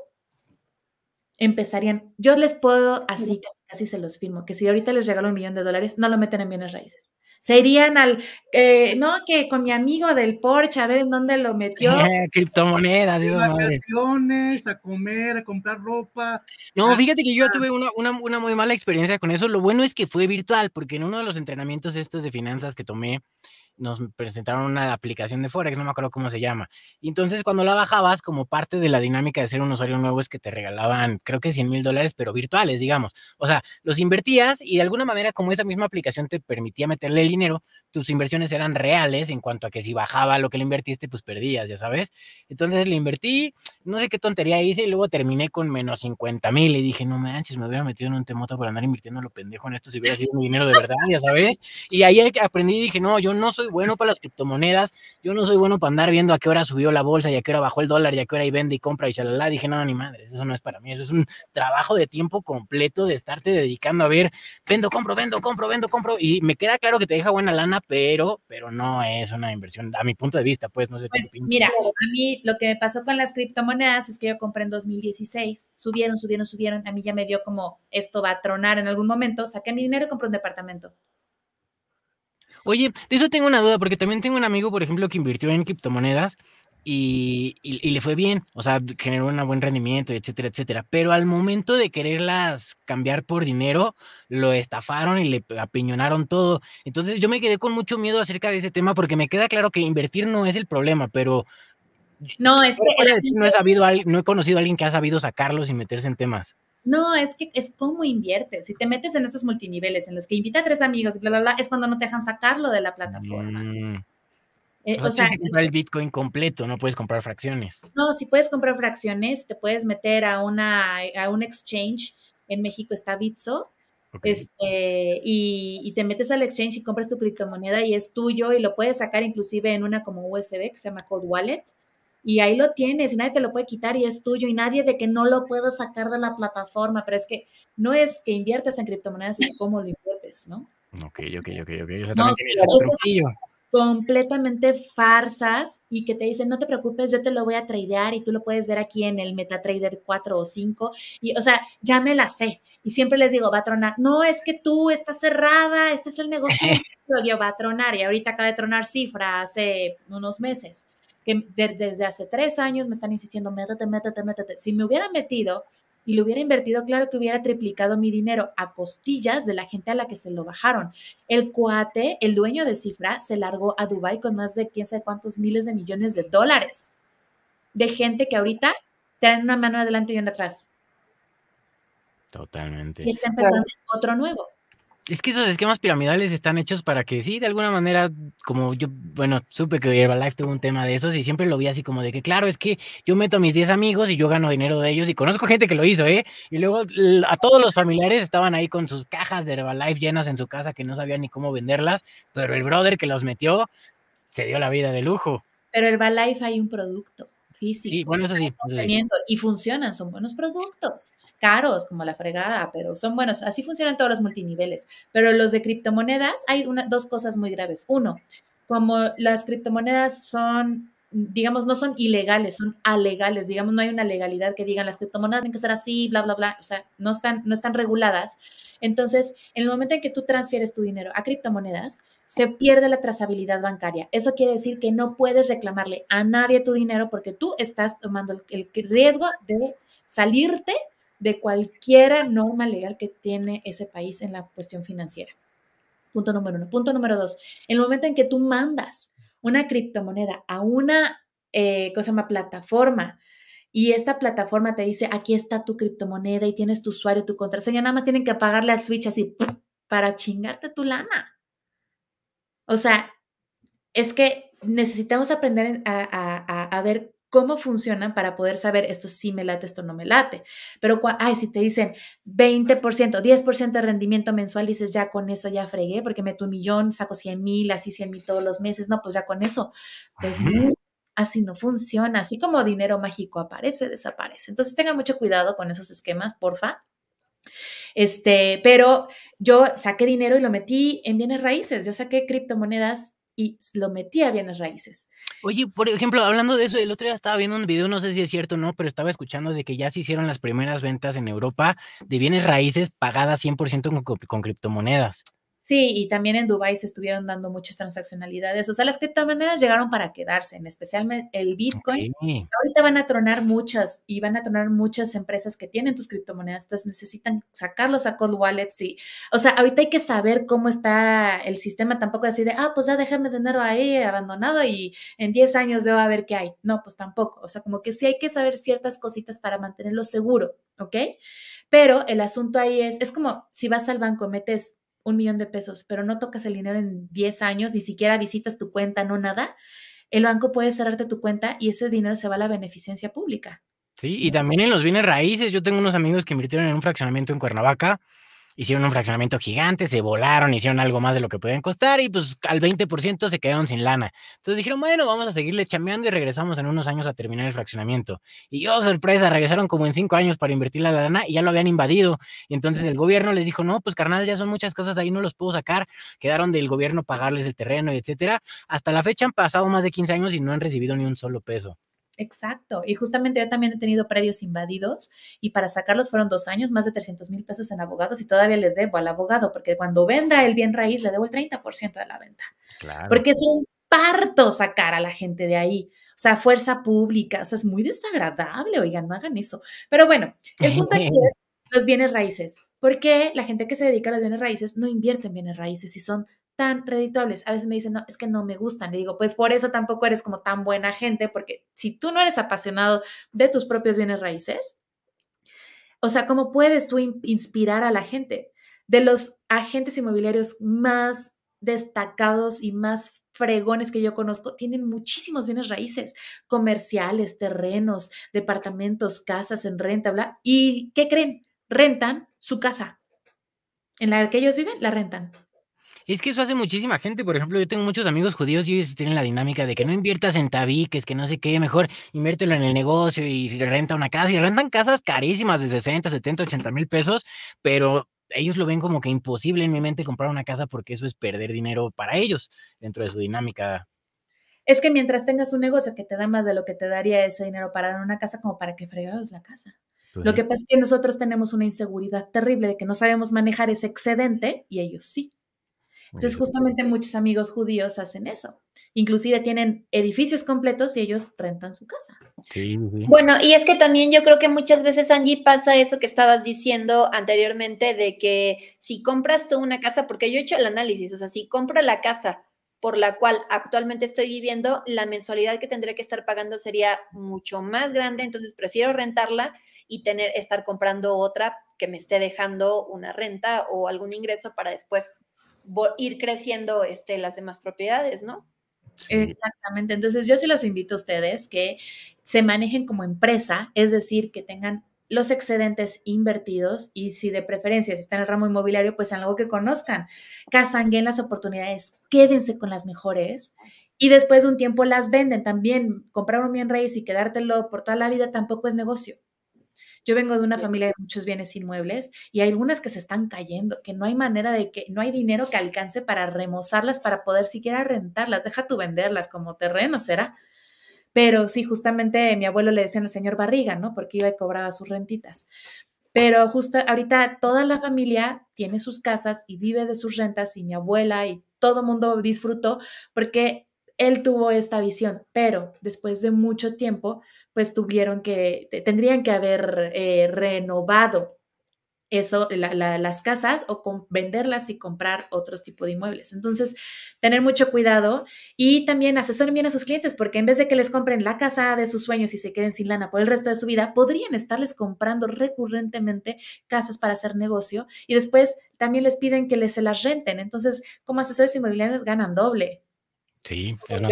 empezarían. Yo les puedo, así casi, casi se los firmo, que si ahorita les regalo un millón de dólares, no lo meten en bienes raíces. Se irían al, eh, no, que con mi amigo del Porsche, a ver en dónde lo metió. Criptomonedas esas madres. Vacaciones, a comer, a comprar ropa. No, Ah, fíjate que yo tuve una, una, una muy mala experiencia con eso. Lo bueno es que fue virtual, porque en uno de los entrenamientos estos de finanzas que tomé, nos presentaron una aplicación de Forex, no me acuerdo cómo se llama. Y entonces cuando la bajabas, como parte de la dinámica de ser un usuario nuevo, es que te regalaban, creo que 100 mil dólares, pero virtuales, digamos. O sea, los invertías y de alguna manera, como esa misma aplicación te permitía meterle el dinero, tus inversiones eran reales en cuanto a que si bajaba lo que le invertiste, pues perdías, ya sabes. Entonces le invertí, no sé qué tontería hice y luego terminé con menos 50 mil y dije, no manches, me hubiera metido en un temoto por andar invirtiendo lo pendejo en esto si hubiera sido mi dinero de verdad, ya sabes. Y ahí aprendí y dije, no, yo no soy bueno para las criptomonedas, yo no soy bueno para andar viendo a qué hora subió la bolsa y a qué hora bajó el dólar y a qué hora y vende y compra y chalala. Dije, no, ni madre, eso no es para mí, eso es un trabajo de tiempo completo de estarte dedicando a ver, vendo, compro, vendo, compro, vendo, compro. Y me queda claro que te deja buena lana, pero, pero no es una inversión, a mi punto de vista, pues no sé. Pues, mira, a mí lo que me pasó con las criptomonedas es que yo compré en 2016, subieron, subieron, subieron, a mí ya me dio como esto va a tronar en algún momento, saqué mi dinero y compré un departamento. Oye, de eso tengo una duda, porque también tengo un amigo, por ejemplo, que invirtió en criptomonedas y, y, le fue bien, o sea, generó un buen rendimiento, etcétera, etcétera. Pero al momento de quererlas cambiar por dinero, lo estafaron y le apiñonaron todo. Entonces yo me quedé con mucho miedo acerca de ese tema porque me queda claro que invertir no es el problema, pero no, es que no he sabido, no he conocido a alguien que ha sabido sacarlos y meterse en temas. No, es que es cómo inviertes. Si te metes en estos multiniveles en los que invita a tres amigos y bla, bla, bla, es cuando no te dejan sacarlo de la plataforma. Mm. Eh, o sea, comprar el Bitcoin completo, no puedes comprar fracciones. No, si puedes comprar fracciones, te puedes meter a una a un exchange. En México está Bitso. Este, y, y, te metes al exchange y compras tu criptomoneda y es tuyo y lo puedes sacar inclusive en una como USB que se llama Cold Wallet y ahí lo tienes y nadie te lo puede quitar y es tuyo y nadie de que no lo puedo sacar de la plataforma, pero es que no es que inviertes en criptomonedas, es cómo lo inviertes, ¿no? Ok, ok, ok, ok. O sea, completamente farsas y que te dicen, no te preocupes, yo te lo voy a tradear y tú lo puedes ver aquí en el MetaTrader 4 o 5. Y, o sea, ya me la sé. Y siempre les digo, va a tronar. No, es que tú estás cerrada, este es el negocio. yo va a tronar y ahorita acaba de tronar cifra hace unos meses que desde hace tres años me están insistiendo, métete, métete, métete. Si me hubiera metido y lo hubiera invertido, claro que hubiera triplicado mi dinero a costillas de la gente a la que se lo bajaron. El cuate, el dueño de Cifra, se largó a Dubai con más de quién sabe cuántos miles de millones de dólares de gente que ahorita tienen una mano adelante y una atrás. Totalmente. Y está empezando otro nuevo. Es que esos esquemas piramidales están hechos para que sí, de alguna manera, como yo, bueno, supe que Herbalife tuvo un tema de esos y siempre lo vi así como de que, claro, es que yo meto a mis 10 amigos y yo gano dinero de ellos y conozco gente que lo hizo, ¿eh? Y luego a todos los familiares estaban ahí con sus cajas de Herbalife llenas en su casa que no sabían ni cómo venderlas, pero el brother que los metió se dio la vida de lujo. Pero Herbalife hay un producto físico. Sí, bueno, eso sí. Y funcionan, son buenos productos, caros como la fregada, pero son buenos. Así funcionan todos los multiniveles. Pero los de criptomonedas, hay una, dos cosas muy graves. Uno, como las criptomonedas son digamos, no son ilegales, son alegales, digamos, no hay una legalidad que digan las criptomonedas tienen que ser así, bla, bla, bla, o sea, no están, no están reguladas. Entonces, en el momento en que tú transfieres tu dinero a criptomonedas, se pierde la trazabilidad bancaria. Eso quiere decir que no puedes reclamarle a nadie tu dinero porque tú estás tomando el, riesgo de salirte de cualquier norma legal que tiene ese país en la cuestión financiera. Punto número uno. Punto número dos, el momento en que tú mandas una criptomoneda a una eh, cosa llama plataforma y esta plataforma te dice, aquí está tu criptomoneda y tienes tu usuario, tu contraseña, nada más tienen que pagarle a Switch así para chingarte tu lana. O sea, es que necesitamos aprender a, ver cómo funcionan para poder saber esto sí me late, esto no me late. Pero, ay, si te dicen 20%, 10% de rendimiento mensual, dices, ya con eso ya fregué, porque meto un millón, saco 100 mil, así 100 mil todos los meses, no, pues ya con eso. Pues así no funciona, así como dinero mágico aparece, desaparece. Entonces tengan mucho cuidado con esos esquemas, porfa. Este, pero yo saqué dinero y lo metí en bienes raíces, yo saqué criptomonedas y lo metí a bienes raíces. Oye, por ejemplo, hablando de eso, el otro día estaba viendo un video, no sé si es cierto o no, pero estaba escuchando de que ya se hicieron las primeras ventas en Europa de bienes raíces pagadas 100% con, con criptomonedas. Sí, y también en Dubái se estuvieron dando muchas transaccionalidades. O sea, las criptomonedas llegaron para quedarse, en especial el Bitcoin. Ahorita van a tronar muchas y van a tronar muchas empresas que tienen tus criptomonedas, entonces necesitan sacarlos a cold wallets y, o sea, ahorita hay que saber cómo está el sistema, tampoco así de, ah, pues ya déjame dinero ahí abandonado y en 10 años veo a ver qué hay. No, pues tampoco. O sea, como que sí hay que saber ciertas cositas para mantenerlo seguro, ¿ok? Pero el asunto ahí es, es como si vas al banco, metes un millón de pesos, pero no tocas el dinero en 10 años, ni siquiera visitas tu cuenta, no nada, el banco puede cerrarte tu cuenta y ese dinero se va a la beneficencia pública. Sí, y también en los bienes raíces, yo tengo unos amigos que invirtieron en un fraccionamiento en Cuernavaca hicieron un fraccionamiento gigante, se volaron, hicieron algo más de lo que podían costar y pues al 20% se quedaron sin lana. Entonces dijeron, bueno, vamos a seguirle chambeando y regresamos en unos años a terminar el fraccionamiento. Y yo, oh, sorpresa, regresaron como en cinco años para invertir la lana y ya lo habían invadido. Y entonces el gobierno les dijo, no, pues carnal, ya son muchas cosas ahí, no los puedo sacar. Quedaron del gobierno pagarles el terreno, y etcétera. Hasta la fecha han pasado más de 15 años y no han recibido ni un solo peso. Exacto. Y justamente yo también he tenido predios invadidos y para sacarlos fueron dos años, más de 300 mil pesos en abogados y todavía le debo al abogado porque cuando venda el bien raíz le debo el 30% de la venta. Porque es un parto sacar a la gente de ahí. O sea, fuerza pública, o sea, es muy desagradable, oigan, no hagan eso. Pero bueno, el punto aquí es los bienes raíces. ¿Por qué la gente que se dedica a los bienes raíces no invierte en bienes raíces y son tan redituables. A veces me dicen, no, es que no me gustan. Le digo, pues por eso tampoco eres como tan buena gente, porque si tú no eres apasionado de tus propios bienes raíces, o sea, ¿cómo puedes tú inspirar a la gente? De los agentes inmobiliarios más destacados y más fregones que yo conozco, tienen muchísimos bienes raíces, comerciales, terrenos, departamentos, casas en renta, bla. ¿Y qué creen? Rentan su casa. En la que ellos viven, la rentan. Es que eso hace muchísima gente. Por ejemplo, yo tengo muchos amigos judíos y ellos tienen la dinámica de que no inviertas en tabiques, que no sé qué, mejor inviértelo en el negocio y renta una casa. Y rentan casas carísimas de 60, 70, 80 mil pesos, pero ellos lo ven como que imposible en mi mente comprar una casa porque eso es perder dinero para ellos dentro de su dinámica. Es que mientras tengas un negocio que te da más de lo que te daría ese dinero para dar una casa, como para que fregados la casa. Pues lo que pasa es que nosotros tenemos una inseguridad terrible de que no sabemos manejar ese excedente y ellos sí. Entonces, justamente muchos amigos judíos hacen eso. Inclusive tienen edificios completos y ellos rentan su casa. Sí, sí. Bueno, y es que también yo creo que muchas veces, Angie, pasa eso que estabas diciendo anteriormente de que si compras tú una casa, porque yo he hecho el análisis, o sea, si compro la casa por la cual actualmente estoy viviendo, la mensualidad que tendré que estar pagando sería mucho más grande, entonces prefiero rentarla y tener estar comprando otra que me esté dejando una renta o algún ingreso para después ir creciendo este, las demás propiedades, ¿no? Exactamente. Entonces, yo sí los invito a ustedes que se manejen como empresa, es decir, que tengan los excedentes invertidos y si de preferencia si están en el ramo inmobiliario, pues algo que conozcan. Casanguen las oportunidades, quédense con las mejores y después de un tiempo las venden. También comprar un bien raíz y quedártelo por toda la vida tampoco es negocio. Yo vengo de una familia de muchos bienes inmuebles y hay algunas que se están cayendo, que no hay manera de que, no hay dinero que alcance para remozarlas, para poder siquiera rentarlas. Deja tú venderlas como terreno, será. Pero sí, justamente mi abuelo le decía al señor Barriga, ¿no? Porque iba y cobraba sus rentitas. Pero justo ahorita toda la familia tiene sus casas y vive de sus rentas y mi abuela y todo mundo disfrutó porque él tuvo esta visión, pero después de mucho tiempo pues tuvieron que, tendrían que haber eh, renovado eso, las casas o con, venderlas y comprar otros tipos de inmuebles. Entonces, tener mucho cuidado y también asesoren bien a sus clientes porque en vez de que les compren la casa de sus sueños y se queden sin lana por el resto de su vida, podrían estarles comprando recurrentemente casas para hacer negocio y después también les piden que les se las renten. Entonces, como asesores inmobiliarios ganan doble. Sí, es una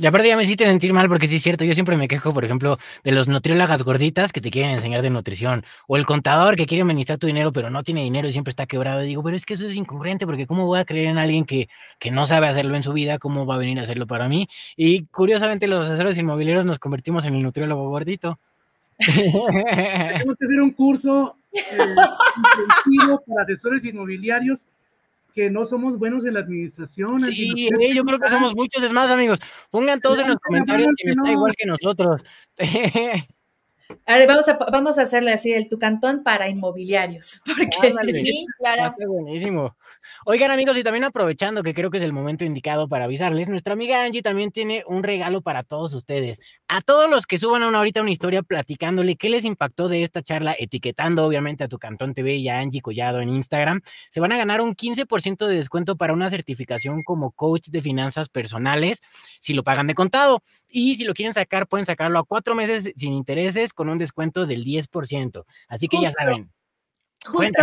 y aparte ya me hiciste sentir mal porque sí es cierto, yo siempre me quejo, por ejemplo, de los nutriólogas gorditas que te quieren enseñar de nutrición, o el contador que quiere administrar tu dinero pero no tiene dinero y siempre está quebrado. Y digo, pero es que eso es incongruente porque ¿cómo voy a creer en alguien que, que no sabe hacerlo en su vida? ¿Cómo va a venir a hacerlo para mí? Y curiosamente los asesores inmobiliarios nos convertimos en el nutriólogo gordito. Tenemos que hacer un curso eh, para asesores inmobiliarios que no somos buenos en la administración. Sí, yo creo que somos muchos. Es más, amigos, pongan todos en los comentarios que está igual que nosotros. A ver, vamos a, vamos a hacerle así el tu cantón para inmobiliarios. Porque... sí, claro. Está buenísimo. Oigan, amigos, y también aprovechando que creo que es el momento indicado para avisarles, nuestra amiga Angie también tiene un regalo para todos ustedes. A todos los que suban una, ahorita una historia platicándole qué les impactó de esta charla, etiquetando obviamente a tu Cantón TV y a Angie Collado en Instagram, se van a ganar un 15% de descuento para una certificación como coach de finanzas personales si lo pagan de contado. Y si lo quieren sacar, pueden sacarlo a cuatro meses sin intereses con un descuento del 10%. Así que ya saben. Justo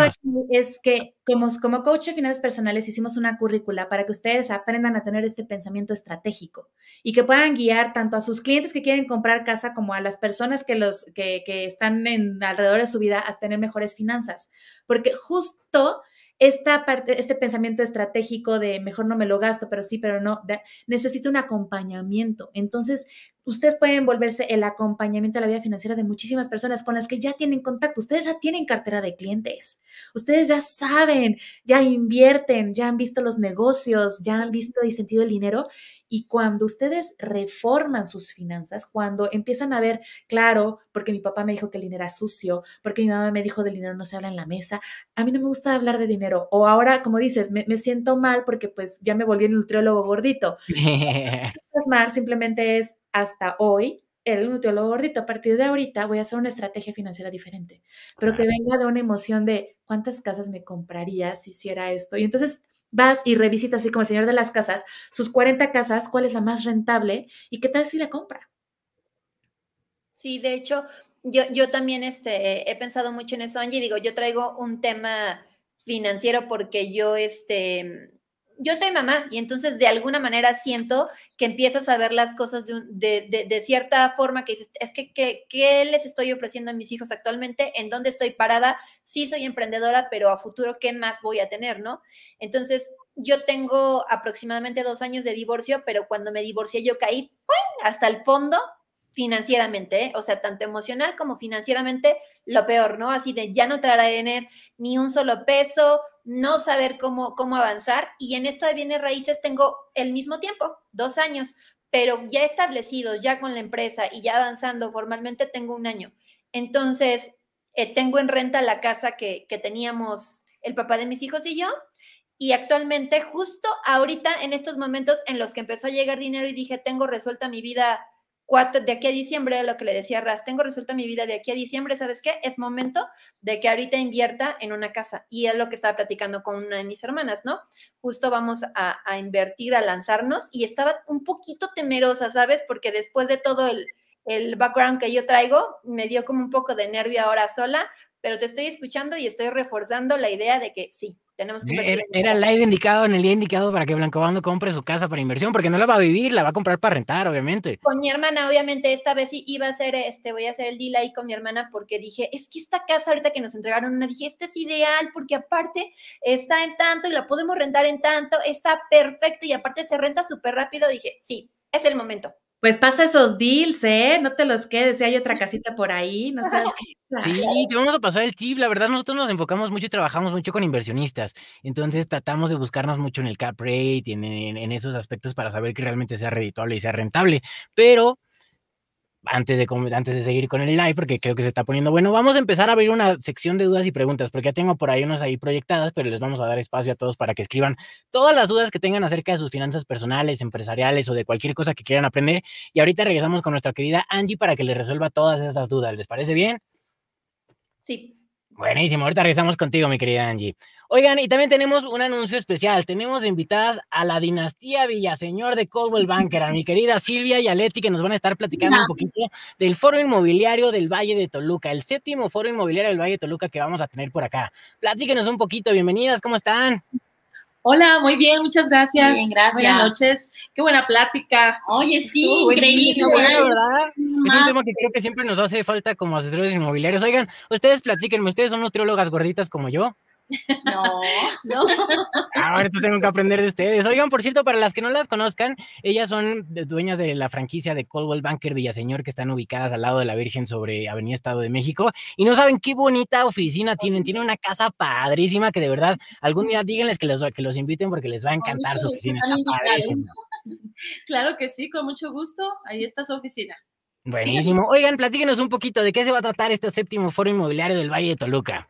es que como, como coach de finanzas personales hicimos una currícula para que ustedes aprendan a tener este pensamiento estratégico y que puedan guiar tanto a sus clientes que quieren comprar casa como a las personas que, los, que, que están en, alrededor de su vida a tener mejores finanzas. Porque justo esta parte, este pensamiento estratégico de mejor no me lo gasto, pero sí, pero no, necesita un acompañamiento. Entonces, ustedes pueden volverse el acompañamiento a la vida financiera de muchísimas personas con las que ya tienen contacto. Ustedes ya tienen cartera de clientes. Ustedes ya saben, ya invierten, ya han visto los negocios, ya han visto y sentido el dinero y cuando ustedes reforman sus finanzas, cuando empiezan a ver, claro, porque mi papá me dijo que el dinero era sucio, porque mi mamá me dijo del dinero no se habla en la mesa, a mí no me gusta hablar de dinero. O ahora, como dices, me, siento mal porque pues ya me volví un nutriólogo gordito. es mal, simplemente es hasta hoy el nutriólogo gordito, a partir de ahorita voy a hacer una estrategia financiera diferente, pero que venga de una emoción de cuántas casas me compraría si hiciera esto. Y entonces vas y revisitas así como el señor de las casas, sus 40 casas, cuál es la más rentable y qué tal si la compra. Sí, de hecho, yo, yo también este, he pensado mucho en eso, Angie. Digo, yo traigo un tema financiero porque yo, este, yo soy mamá y entonces de alguna manera siento que empiezas a ver las cosas de, cierta forma que dices, es que, ¿qué les estoy ofreciendo a mis hijos actualmente? ¿En dónde estoy parada? Sí soy emprendedora, pero a futuro, ¿qué más voy a tener, no? Entonces, yo tengo aproximadamente dos años de divorcio, pero cuando me divorcié yo caí hasta el fondo financieramente, o sea, tanto emocional como financieramente, lo peor, ¿no? Así de ya no tener ni un solo peso, no saber cómo, cómo avanzar. Y en esto de bienes raíces tengo el mismo tiempo, dos años, pero ya establecidos, ya con la empresa y ya avanzando formalmente, tengo un año. Entonces, eh, tengo en renta la casa que, que teníamos el papá de mis hijos y yo. Y actualmente, justo ahorita, en estos momentos en los que empezó a llegar dinero y dije, tengo resuelta mi vida de aquí a diciembre, lo que le decía Raz, tengo resuelta mi vida de aquí a diciembre, ¿sabes qué? Es momento de que ahorita invierta en una casa. Y es lo que estaba platicando con una de mis hermanas, ¿no? Justo vamos a, a invertir, a lanzarnos y estaba un poquito temerosa, ¿sabes? Porque después de todo el, el background que yo traigo, me dio como un poco de nervio ahora sola, pero te estoy escuchando y estoy reforzando la idea de que sí, tenemos que era, era, el live indicado en el día indicado para que Blanco Bando compre su casa para inversión, porque no la va a vivir, la va a comprar para rentar, obviamente. Con mi hermana, obviamente, esta vez sí iba a hacer, este, voy a hacer el deal ahí con mi hermana, porque dije, es que esta casa ahorita que nos entregaron una, dije, esta es ideal, porque aparte está en tanto y la podemos rentar en tanto, está perfecta y aparte se renta súper rápido, dije, sí, es el momento. Pues pasa esos deals, ¿eh? No te los quedes, si hay otra casita por ahí, no sé. Sí, te vamos a pasar el tip. La verdad, nosotros nos enfocamos mucho y trabajamos mucho con inversionistas. Entonces, tratamos de buscarnos mucho en el cap rate y en, en esos aspectos para saber que realmente sea redituable y sea rentable. Pero antes de, antes de seguir con el live, porque creo que se está poniendo bueno, vamos a empezar a abrir una sección de dudas y preguntas, porque ya tengo por ahí unas ahí proyectadas, pero les vamos a dar espacio a todos para que escriban todas las dudas que tengan acerca de sus finanzas personales, empresariales o de cualquier cosa que quieran aprender. Y ahorita regresamos con nuestra querida Angie para que les resuelva todas esas dudas. ¿Les parece bien? Sí. Buenísimo, ahorita regresamos contigo, mi querida Angie. Oigan, y también tenemos un anuncio especial. Tenemos invitadas a la dinastía Villaseñor de Coldwell Banker, a mi querida Silvia y a Leti, que nos van a estar platicando un poquito del foro inmobiliario del Valle de Toluca, el séptimo foro inmobiliario del Valle de Toluca que vamos a tener por acá. Platíquenos un poquito, bienvenidas, ¿cómo están? Hola, muy bien, muchas gracias. Bien, gracias. Buenas noches. Qué buena plática. Oye, sí, increíble. ¿verdad? Es un tema que creo que siempre nos hace falta como asesores inmobiliarios. Oigan, ustedes platíquenme, ustedes son nutriólogas gorditas como yo. No, no. Ahora esto tengo que aprender de ustedes. Oigan, por cierto, para las que no las conozcan, ellas son dueñas de la franquicia de Coldwell Banker Villaseñor, que están ubicadas al lado de la Virgen sobre Avenida Estado de México. Y no saben qué bonita oficina tienen. Tienen una casa padrísima que de verdad, algún día díganles que, les, que los inviten porque les va a encantar su oficina. Claro que sí, con mucho gusto. Ahí está su oficina. Buenísimo. Oigan, platíquenos un poquito de qué se va a tratar este séptimo foro inmobiliario del Valle de Toluca.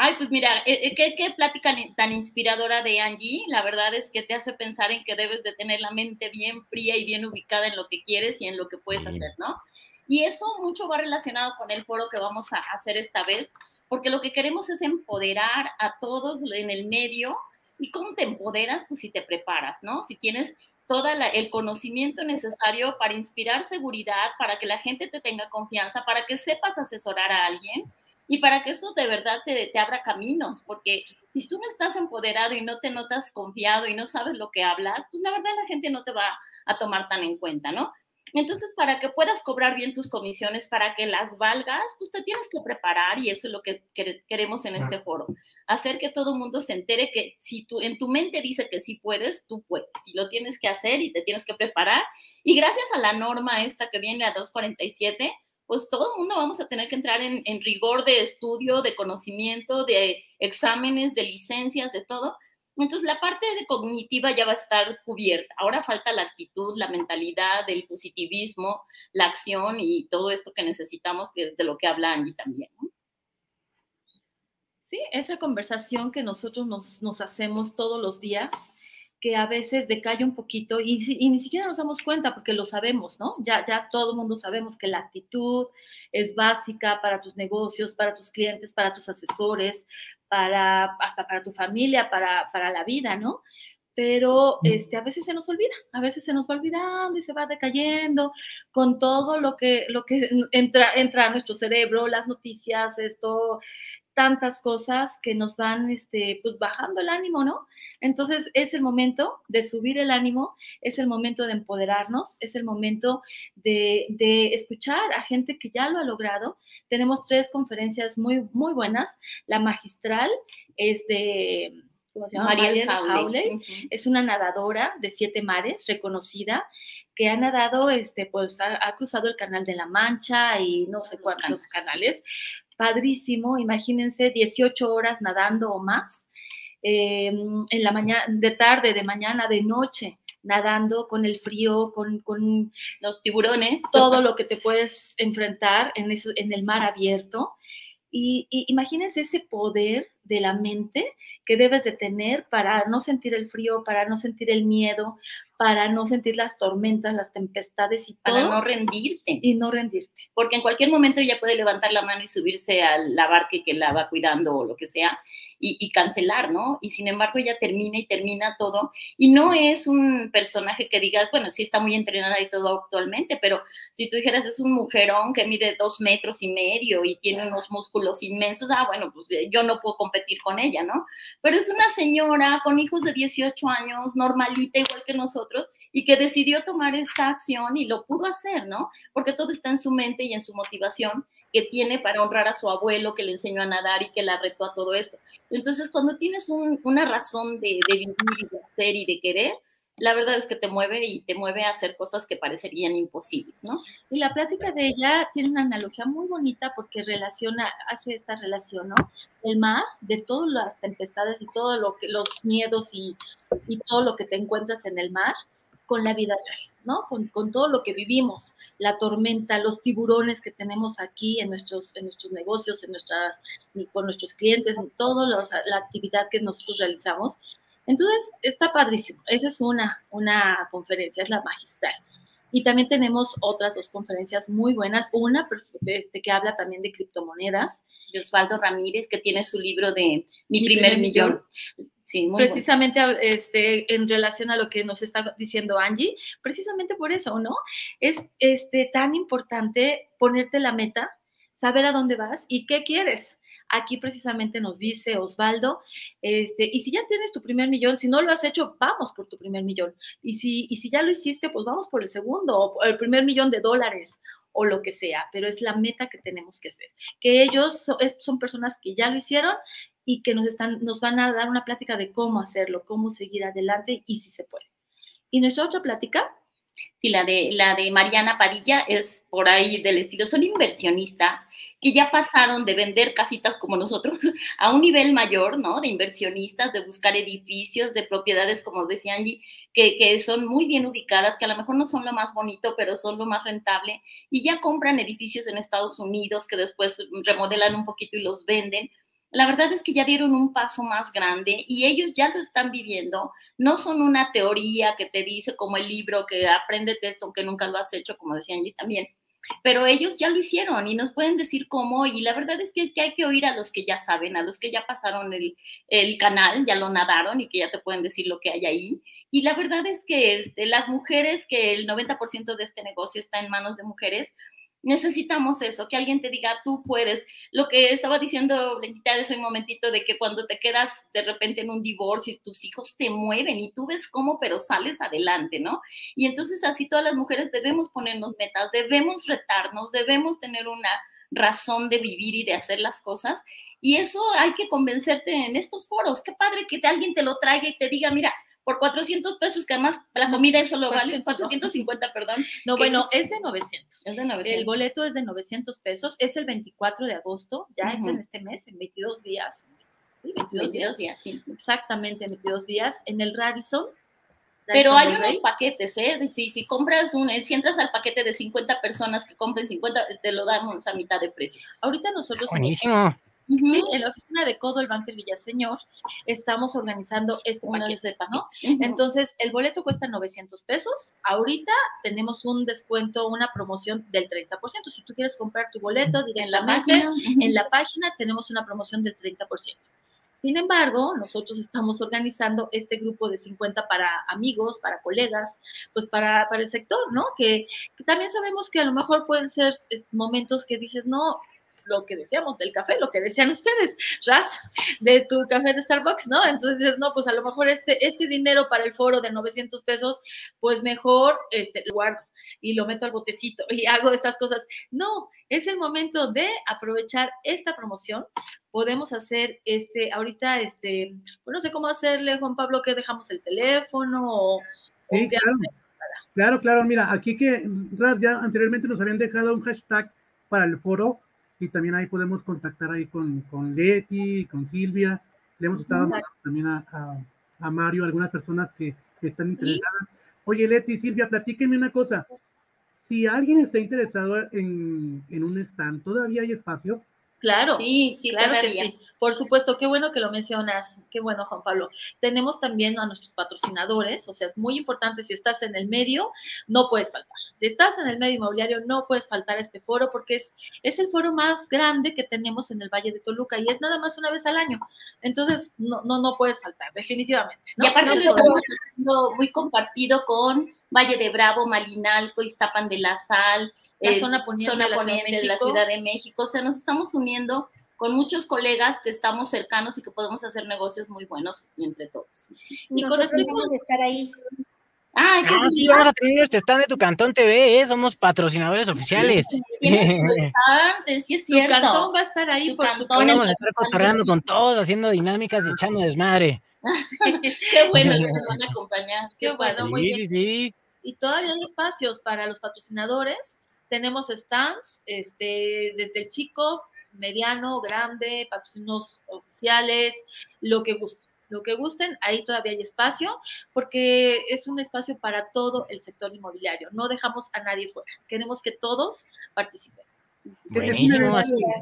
Ay, pues mira, eh, eh, ¿qué, qué plática tan inspiradora de Angie. La verdad es que te hace pensar en que debes de tener la mente bien fría y bien ubicada en lo que quieres y en lo que puedes hacer, ¿no? Y eso mucho va relacionado con el foro que vamos a hacer esta vez, porque lo que queremos es empoderar a todos en el medio. ¿Y cómo te empoderas? Pues si te preparas, ¿no? Si tienes todo el conocimiento necesario para inspirar seguridad, para que la gente te tenga confianza, para que sepas asesorar a alguien y para que eso de verdad te, te abra caminos, porque si tú no estás empoderado y no te notas confiado y no sabes lo que hablas, pues la verdad la gente no te va a tomar tan en cuenta, ¿no? Entonces, para que puedas cobrar bien tus comisiones, para que las valgas, pues te tienes que preparar y eso es lo que queremos en este foro. Hacer que todo el mundo se entere que si tú en tu mente dice que sí puedes, tú puedes. Y lo tienes que hacer y te tienes que preparar. Y gracias a la norma esta que viene a 247, pues todo el mundo vamos a tener que entrar en, rigor de estudio, de conocimiento, de exámenes, de licencias, de todo entonces, la parte de cognitiva ya va a estar cubierta. Ahora falta la actitud, la mentalidad, el positivismo, la acción y todo esto que necesitamos, que es de lo que habla Angie también. Sí, esa conversación que nosotros nos, nos hacemos todos los días que a veces decae un poquito y, ni siquiera nos damos cuenta porque lo sabemos, ¿no? Ya, ya todo el mundo sabemos que la actitud es básica para tus negocios, para tus clientes, para tus asesores, para, hasta para tu familia, para, para la vida, ¿no? Pero este, a veces se nos olvida, a veces se nos va olvidando y se va decayendo con todo lo que, lo que entra, entra a nuestro cerebro, las noticias, esto, tantas cosas que nos van este, pues bajando el ánimo, ¿no? Entonces es el momento de subir el ánimo, es el momento de empoderarnos, es el momento de, de escuchar a gente que ya lo ha logrado. Tenemos tres conferencias muy, muy buenas. La magistral es de... ¿Cómo se llama? María Es una nadadora de siete mares, reconocida, que ha nadado, este, pues ha, ha, cruzado el canal de la Mancha y no sé cuántos canales, padrísimo, imagínense 18 horas nadando o más, eh, en la mañana, de tarde, de mañana, de noche, nadando con el frío, con, con los tiburones, todo lo que te puedes enfrentar en, eso, en el mar abierto. Y, y, imagínense ese poder de la mente que debes de tener para no sentir el frío, para no sentir el miedo, para no sentir las tormentas, las tempestades y para no rendirte. Y no rendirte. Porque en cualquier momento ella puede levantar la mano y subirse al la barque que la va cuidando o lo que sea y, cancelar, ¿no? Y sin embargo ella termina y termina todo. Y no es un personaje que digas, bueno, sí está muy entrenada y todo actualmente, pero si tú dijeras es un mujerón que mide dos metros y medio y tiene unos músculos inmensos, ah, bueno, pues eh, yo no puedo competir con ella, ¿no? Pero es una señora con hijos de 18 años, normalita, igual que nosotros y que decidió tomar esta acción y lo pudo hacer, ¿no? Porque todo está en su mente y en su motivación que tiene para honrar a su abuelo que le enseñó a nadar y que la retó a todo esto. Entonces, cuando tienes una razón de, vivir y de hacer y de querer, la verdad es que te mueve y te mueve a hacer cosas que parecerían imposibles, ¿no? Y la plática de ella tiene una analogía muy bonita porque relaciona, hace esta relación, ¿no? El mar, de todas las tempestades y todo lo que, los miedos y, y todo lo que te encuentras en el mar, con la vida real, ¿no? Con, con, todo lo que vivimos, la tormenta, los tiburones que tenemos aquí en nuestros, en nuestros negocios, en nuestras, con nuestros clientes, en toda la actividad que nosotros realizamos. Entonces, está padrísimo. Esa es una, una conferencia, es la magistral. Y también tenemos otras dos conferencias muy buenas. Una este, que habla también de criptomonedas. De Osvaldo Ramírez, que tiene su libro de Mi, primer, millón. Precisamente este, en relación a lo que nos está diciendo Angie, precisamente por eso, ¿no? Es este, tan importante ponerte la meta, saber a dónde vas y qué quieres. Aquí precisamente nos dice Osvaldo, este, y si ya tienes tu primer millón, si no lo has hecho, vamos por tu primer millón. Y si, y si ya lo hiciste, pues vamos por el segundo, o el primer millón de dólares, o lo que sea, pero es la meta que tenemos que hacer. Que ellos son personas que ya lo hicieron y que nos, están, nos van a dar una plática de cómo hacerlo, cómo seguir adelante y si se puede. Y nuestra otra plática Sí, la de, la de Mariana Padilla es por ahí del estilo. Son inversionistas que ya pasaron de vender casitas como nosotros a un nivel mayor, ¿no? De inversionistas, de buscar edificios, de propiedades, como decía Angie, que, que son muy bien ubicadas, que a lo mejor no son lo más bonito, pero son lo más rentable, y ya compran edificios en Estados Unidos que después remodelan un poquito y los venden la verdad es que ya dieron un paso más grande y ellos ya lo están viviendo. No son una teoría que te dice como el libro que aprende esto aunque nunca lo has hecho, como decían allí también. Pero ellos ya lo hicieron y nos pueden decir cómo. Y la verdad es que, hay que oír a los que ya saben, a los que ya pasaron el, el, canal, ya lo nadaron y que ya te pueden decir lo que hay ahí. Y la verdad es que este, las mujeres, que el 90% de este negocio está en manos de mujeres, Necesitamos eso, que alguien te diga, tú puedes. Lo que estaba diciendo Blanquita hace un momentito de que cuando te quedas de repente en un divorcio y tus hijos te mueven y tú ves cómo, pero sales adelante, ¿no? Y entonces así todas las mujeres debemos ponernos metas, debemos retarnos, debemos tener una razón de vivir y de hacer las cosas. Y eso hay que convencerte en estos foros. Qué padre que alguien te lo traiga y te diga, mira, por 400 pesos, que además la comida eso lo vale, 450, perdón. No, bueno, es, de 900. Es de 900. El boleto es de 900 pesos, es el 24 de agosto, ya es en este mes, en 22 días. Sí, 22, días, días, sí. Exactamente, 22 días, en el Radisson. Pero hay unos paquetes, ¿eh? Si, si compras un, si entras al paquete de 50 personas que compren 50, te lo damos a mitad de precio. Ahorita nosotros... Buenísimo. Sí, en la oficina de Codo, el Banco Villaseñor, estamos organizando este paquete, ¿no? Entonces, el boleto cuesta 900 pesos. Ahorita tenemos un descuento, una promoción del 30%. Si tú quieres comprar tu boleto, diré en la página, en la página tenemos una promoción del 30%. Sin embargo, nosotros estamos organizando este grupo de 50 para amigos, para colegas, pues para, para el sector, ¿no? Que, que también sabemos que a lo mejor pueden ser eh, momentos que dices, no, lo que decíamos del café, lo que decían ustedes, Ras, de tu café de Starbucks, ¿no? Entonces, no, pues a lo mejor este, este dinero para el foro de 900 pesos, pues mejor este, lo guardo y lo meto al botecito y hago estas cosas. No, es el momento de aprovechar esta promoción. Podemos hacer este, ahorita, este, pues no sé cómo hacerle, Juan Pablo, que dejamos el teléfono o... Sí, claro. Claro, claro, mira, aquí que Ras ya anteriormente nos habían dejado un hashtag para el foro, y también ahí podemos contactar ahí con, con Leti, con Silvia, le hemos estado hablando también a, a, Mario, algunas personas que, que están interesadas. Oye, Leti, Silvia, platíquenme una cosa. Si alguien está interesado en, en un stand, ¿todavía hay espacio? Claro, sí, sí, claro que sí. Por supuesto, qué bueno que lo mencionas, qué bueno, Juan Pablo. Tenemos también a nuestros patrocinadores, o sea, es muy importante si estás en el medio, no puedes faltar. Si estás en el medio inmobiliario, no puedes faltar a este foro porque es, es el foro más grande que tenemos en el Valle de Toluca y es nada más una vez al año. Entonces, no, no, no puedes faltar, definitivamente. Y aparte lo estamos haciendo muy compartido con Valle de Bravo, Malinalco, Iztapan de la Sal, la eh, zona poniente, zona de, la Ciudad de México. O sea, nos estamos uniendo con muchos colegas que estamos cercanos y que podemos hacer negocios muy buenos entre todos. Y con esto vamos a estar ahí. Ah, sí, vamos a tener nuestro stand de tu Cantón TV, ¿eh? somos patrocinadores oficiales. es que es Tu Cantón va a estar ahí, por supuesto. Vamos a estar cotorreando con todos, haciendo dinámicas y echando desmadre. Qué bueno que nos van a acompañar. Qué, bueno, muy bien. Sí, sí. Y todavía hay espacios para los patrocinadores tenemos stands, este, desde el chico, mediano, grande, patrocinios oficiales, lo que gusten. Lo que gusten, ahí todavía hay espacio, porque es un espacio para todo el sector inmobiliario. No dejamos a nadie fuera. Queremos que todos participen. Buenísimo.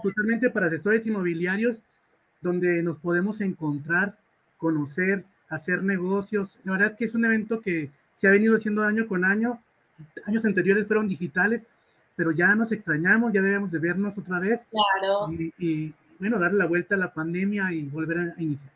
Justamente para asesores inmobiliarios, donde nos podemos encontrar, conocer, hacer negocios. La verdad es que es un evento que se ha venido haciendo año con año. Años anteriores fueron digitales, pero ya nos extrañamos, ya debemos de vernos otra vez. Claro. Y, bueno, darle la vuelta a la pandemia y volver a iniciar.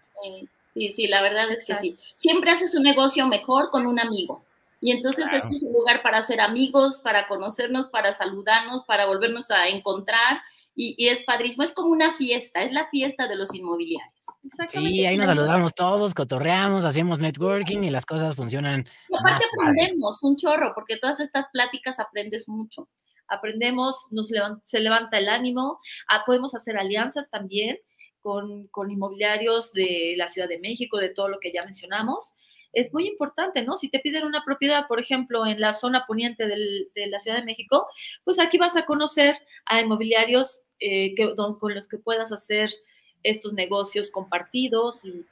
Sí, sí, la verdad es que sí. Siempre haces un negocio mejor con un amigo. Y entonces este es un lugar para ser amigos, para conocernos, para saludarnos, para volvernos a encontrar. Y, es padrísimo, es como una fiesta, es la fiesta de los inmobiliarios. Exactamente. Sí, ahí nos saludamos todos, cotorreamos, hacemos networking y las cosas funcionan. Y aparte aprendemos un chorro, porque todas estas pláticas aprendes mucho aprendemos, nos se levanta el ánimo, ah, podemos hacer alianzas también con, con, inmobiliarios de la Ciudad de México, de todo lo que ya mencionamos. Es muy importante, ¿no? Si te piden una propiedad, por ejemplo, en la zona poniente de la Ciudad de México, pues aquí vas a conocer a inmobiliarios eh, que, con los que puedas hacer estos negocios compartidos y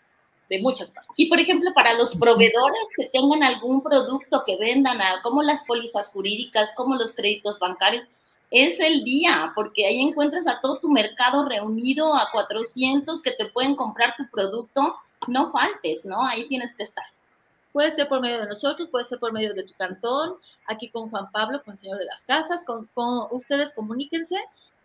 de muchas partes. Y por ejemplo, para los proveedores que tengan algún producto que vendan, como las pólizas jurídicas, como los créditos bancarios, es el día, porque ahí encuentras a todo tu mercado reunido, a 400 que te pueden comprar tu producto, no faltes, ¿no? Ahí tienes que estar. Puede ser por medio de nosotros, puede ser por medio de tu cantón, aquí con Juan Pablo, con el señor de las casas, con, con ustedes comuníquense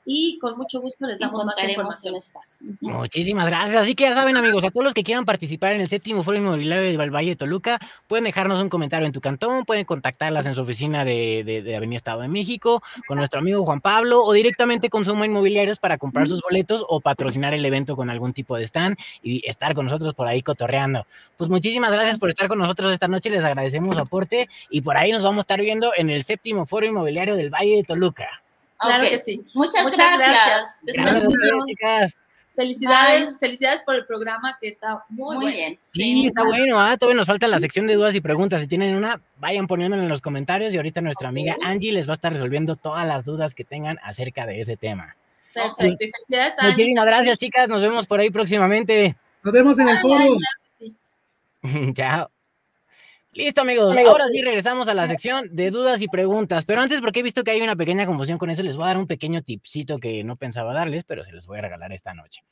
y con mucho gusto les damos más información. espacio. Muchísimas gracias. Así que ya saben, amigos, a todos los que quieran participar en el séptimo Foro Inmobiliario de Valvalle de Toluca, pueden dejarnos un comentario en tu cantón, pueden contactarlas en su oficina de, de- de Avenida Estado de México, con nuestro amigo Juan Pablo, o directamente con Suma Inmobiliarios para comprar sus boletos o patrocinar el evento con algún tipo de stand y estar con nosotros por ahí cotorreando. Pues muchísimas gracias por estar con nosotros esta noche, les agradecemos su aporte y por ahí nos vamos a estar viendo en el séptimo Foro Inmobiliario del Valle de Toluca. Claro que sí. Muchas, Muchas gracias. gracias. Gracias chicas. Felicidades, Bye. felicidades por el programa que está muy, Muy bueno. bien. Sí, está bueno, ah, todavía nos falta la sección de dudas y preguntas. Si tienen una, vayan poniéndola en los comentarios y ahorita nuestra amiga Angie les va a estar resolviendo todas las dudas que tengan acerca de ese tema. Perfecto. Y felicidades Angie. Muchísimas gracias, chicas. Nos vemos por ahí próximamente. Nos vemos en el foro. Sí. Chao. Listo, amigos. Ahora sí regresamos a la sección de dudas y preguntas. Pero antes, porque he visto que hay una pequeña confusión con eso, les voy a dar un pequeño tipcito que no pensaba darles, pero se los voy a regalar esta noche.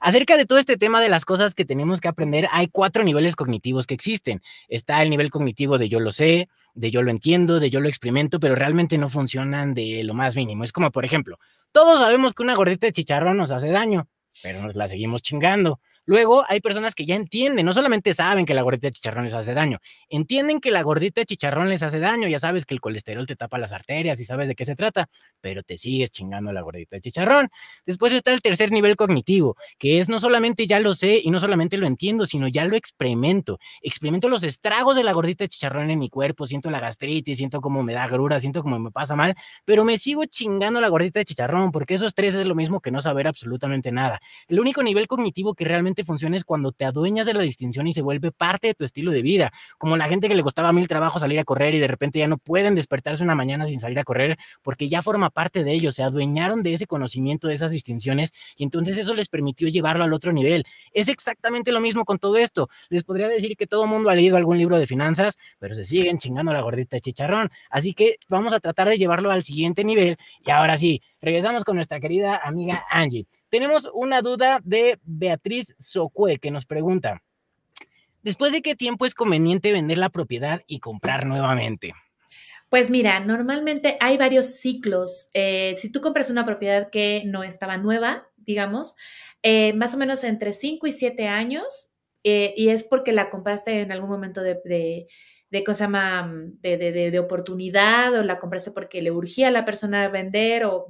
Acerca de todo este tema de las cosas que tenemos que aprender, hay cuatro niveles cognitivos que existen. Está el nivel cognitivo de yo lo sé, de yo lo entiendo, de yo lo experimento, pero realmente no funcionan de lo más mínimo. Es como, por ejemplo, todos sabemos que una gordita de chicharrón nos hace daño, pero nos la seguimos chingando. Luego hay personas que ya entienden, no solamente saben que la gordita de chicharrón les hace daño, entienden que la gordita de chicharrón les hace daño, ya sabes que el colesterol te tapa las arterias y sabes de qué se trata, pero te sigues chingando la gordita de chicharrón. Después está el tercer nivel cognitivo, que es no solamente ya lo sé y no solamente lo entiendo, sino ya lo experimento. Experimento los estragos de la gordita de chicharrón en mi cuerpo, siento la gastritis, siento como me da agrura, siento como me pasa mal, pero me sigo chingando la gordita de chicharrón, porque esos tres es lo mismo que no saber absolutamente nada. El único nivel cognitivo que realmente funciona es cuando te adueñas de la distinción y se vuelve parte de tu estilo de vida, como la gente que le costaba mil trabajos salir a correr y de repente ya no pueden despertarse una mañana sin salir a correr porque ya forma parte de ellos, se adueñaron de ese conocimiento, de esas distinciones y entonces eso les permitió llevarlo al otro nivel. Es exactamente lo mismo con todo esto. Les podría decir que todo mundo ha leído algún libro de finanzas, pero se siguen chingando la gordita de chicharrón. Así que vamos a tratar de llevarlo al siguiente nivel y ahora sí, regresamos con nuestra querida amiga Angie. Tenemos una duda de Beatriz Socue que nos pregunta, ¿después de qué tiempo es conveniente vender la propiedad y comprar nuevamente? Pues mira, normalmente hay varios ciclos. Eh, si tú compras una propiedad que no estaba nueva, digamos, eh, más o menos entre 5 y 7 años, eh, y es porque la compraste en algún momento de, de, de de, oportunidad, o la compraste porque le urgía a la persona vender, o,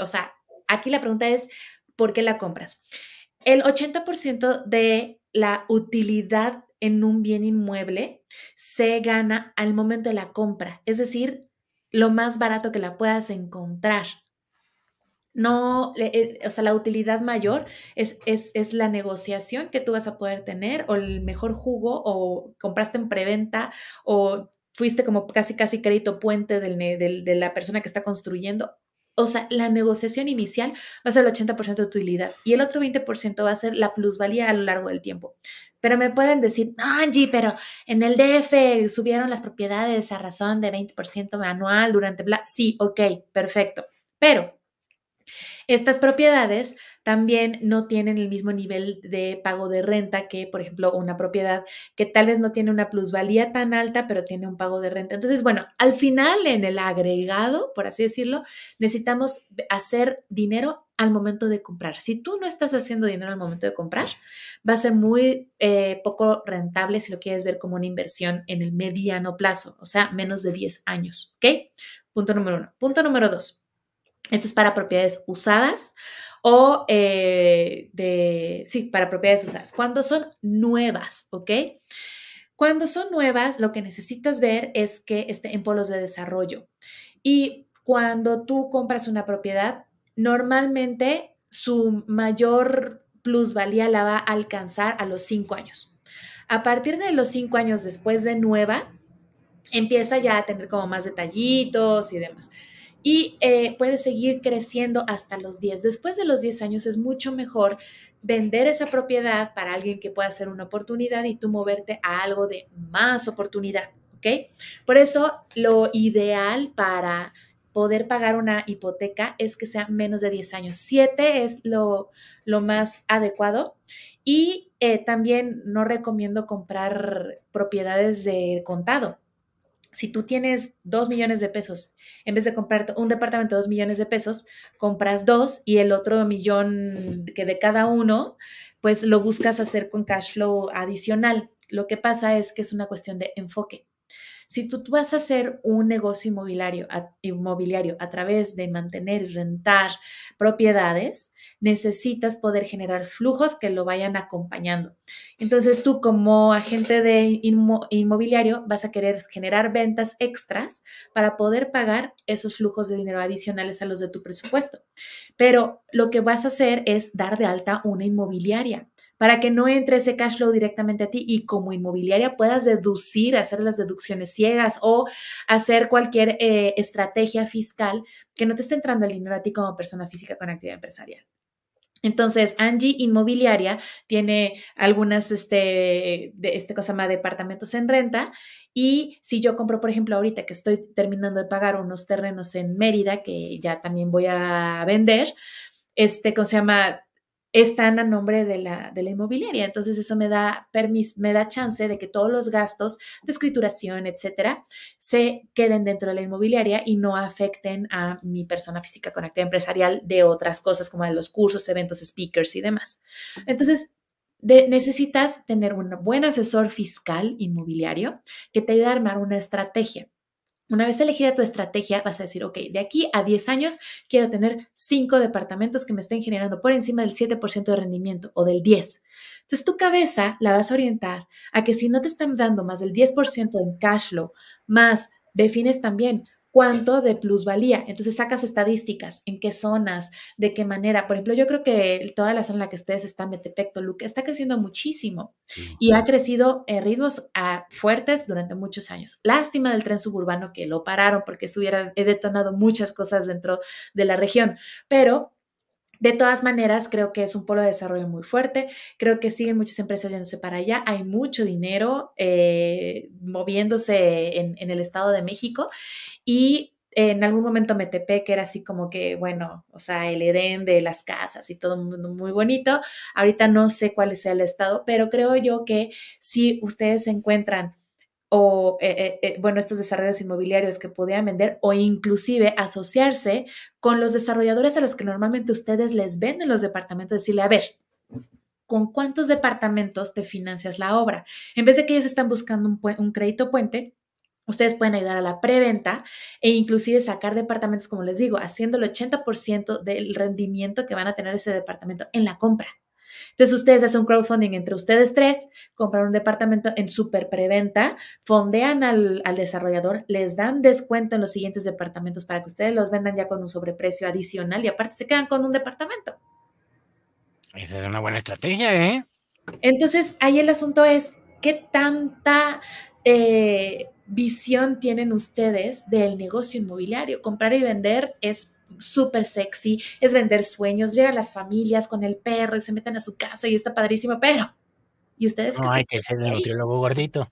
o sea, aquí la pregunta es, ¿por qué la compras? El 80% de la utilidad en un bien inmueble se gana al momento de la compra, es decir, lo más barato que la puedas encontrar. No, eh, o sea, la utilidad mayor es, es, es, la negociación que tú vas a poder tener o el mejor jugo o compraste en preventa o fuiste como casi, casi crédito puente del, de la persona que está construyendo. O sea, la negociación inicial va a ser el 80% de utilidad y el otro 20% va a ser la plusvalía a lo largo del tiempo. Pero me pueden decir, Angie, pero en el DF subieron las propiedades a razón de 20% anual durante... Bla. Sí, ok, perfecto. Pero estas propiedades también no tienen el mismo nivel de pago de renta que, por ejemplo, una propiedad que tal vez no tiene una plusvalía tan alta, pero tiene un pago de renta. Entonces, bueno, al final, en el agregado, por así decirlo, necesitamos hacer dinero al momento de comprar. Si tú no estás haciendo dinero al momento de comprar, va a ser muy eh, poco rentable si lo quieres ver como una inversión en el mediano plazo, o sea, menos de 10 años. ¿Ok? Punto número uno. Punto número dos. Esto es para propiedades usadas o eh, de, sí, para propiedades usadas. Cuando son nuevas, ¿ok? Cuando son nuevas, lo que necesitas ver es que esté en polos de desarrollo. Y cuando tú compras una propiedad, normalmente su mayor plusvalía la va a alcanzar a los cinco años. A partir de los cinco años después de nueva, empieza ya a tener como más detallitos y demás y eh, puede seguir creciendo hasta los 10. Después de los 10 años es mucho mejor vender esa propiedad para alguien que pueda ser una oportunidad y tú moverte a algo de más oportunidad, ¿ok? Por eso lo ideal para poder pagar una hipoteca es que sea menos de 10 años. 7 es lo, lo más adecuado y eh, también no recomiendo comprar propiedades de contado si tú tienes dos millones de pesos, en vez de comprar un departamento de dos millones de pesos, compras dos y el otro millón que de cada uno, pues lo buscas hacer con cash flow adicional. Lo que pasa es que es una cuestión de enfoque. Si tú, vas a hacer un negocio inmobiliario inmobiliario a través de mantener y rentar propiedades, necesitas poder generar flujos que lo vayan acompañando. Entonces tú como agente de inmobiliario vas a querer generar ventas extras para poder pagar esos flujos de dinero adicionales a los de tu presupuesto. Pero lo que vas a hacer es dar de alta una inmobiliaria para que no entre ese cash flow directamente a ti y como inmobiliaria puedas deducir, hacer las deducciones ciegas o hacer cualquier eh, estrategia fiscal que no te esté entrando el dinero a ti como persona física con actividad empresarial. Entonces, Angie Inmobiliaria tiene algunas, este, de este cosa más, departamentos en renta. Y si yo compro, por ejemplo, ahorita que estoy terminando de pagar unos terrenos en Mérida, que ya también voy a vender, este, ¿cómo se llama? Están a nombre de la, de la inmobiliaria. Entonces eso me da permiso, me da chance de que todos los gastos de escrituración, etcétera, se queden dentro de la inmobiliaria y no afecten a mi persona física con actividad empresarial de otras cosas como de los cursos, eventos, speakers y demás. Entonces, necesitas tener un buen asesor fiscal inmobiliario que te ayude a armar una estrategia. Una vez elegida tu estrategia, vas a decir, ok, de aquí a 10 años quiero tener 5 departamentos que me estén generando por encima del 7% de rendimiento o del 10%. Entonces tu cabeza la vas a orientar a que si no te están dando más del 10% en cash flow, más defines también cuánto de plusvalía. Entonces sacas estadísticas, en qué zonas, de qué manera. Por ejemplo, yo creo que toda la zona en la que ustedes están, Metepec, Toluca, está creciendo muchísimo y ha crecido en ritmos ah, fuertes durante muchos años. Lástima del tren suburbano que lo pararon porque se hubiera detonado muchas cosas dentro de la región, pero de todas maneras, creo que es un polo de desarrollo muy fuerte. Creo que siguen muchas empresas yéndose para allá. Hay mucho dinero eh, moviéndose en, el Estado de México. Y en algún momento me tepé que era así como que, bueno, o sea, el Edén de las casas y todo muy bonito. Ahorita no sé cuál es el estado, pero creo yo que si ustedes se encuentran o, eh, eh, eh, bueno, estos desarrollos inmobiliarios que podían vender o inclusive asociarse con los desarrolladores a los que normalmente ustedes les venden los departamentos, decirle, a ver, ¿con cuántos departamentos te financias la obra? En vez de que ellos están buscando un, un crédito puente, Ustedes pueden ayudar a la preventa e inclusive sacar departamentos, como les digo, haciendo el 80% del rendimiento que van a tener ese departamento en la compra. Entonces ustedes hacen un crowdfunding entre ustedes tres, compran un departamento en super preventa, fondean al, desarrollador, les dan descuento en los siguientes departamentos para que ustedes los vendan ya con un sobreprecio adicional y aparte se quedan con un departamento. Esa es una buena estrategia, ¿eh? Entonces ahí el asunto es, ¿qué tanta... Eh, visión tienen ustedes del negocio inmobiliario? Comprar y vender es súper sexy, es vender sueños, llegan las familias con el perro y se meten a su casa y está padrísimo, pero ¿y ustedes no, hay que ser el nutriólogo gordito.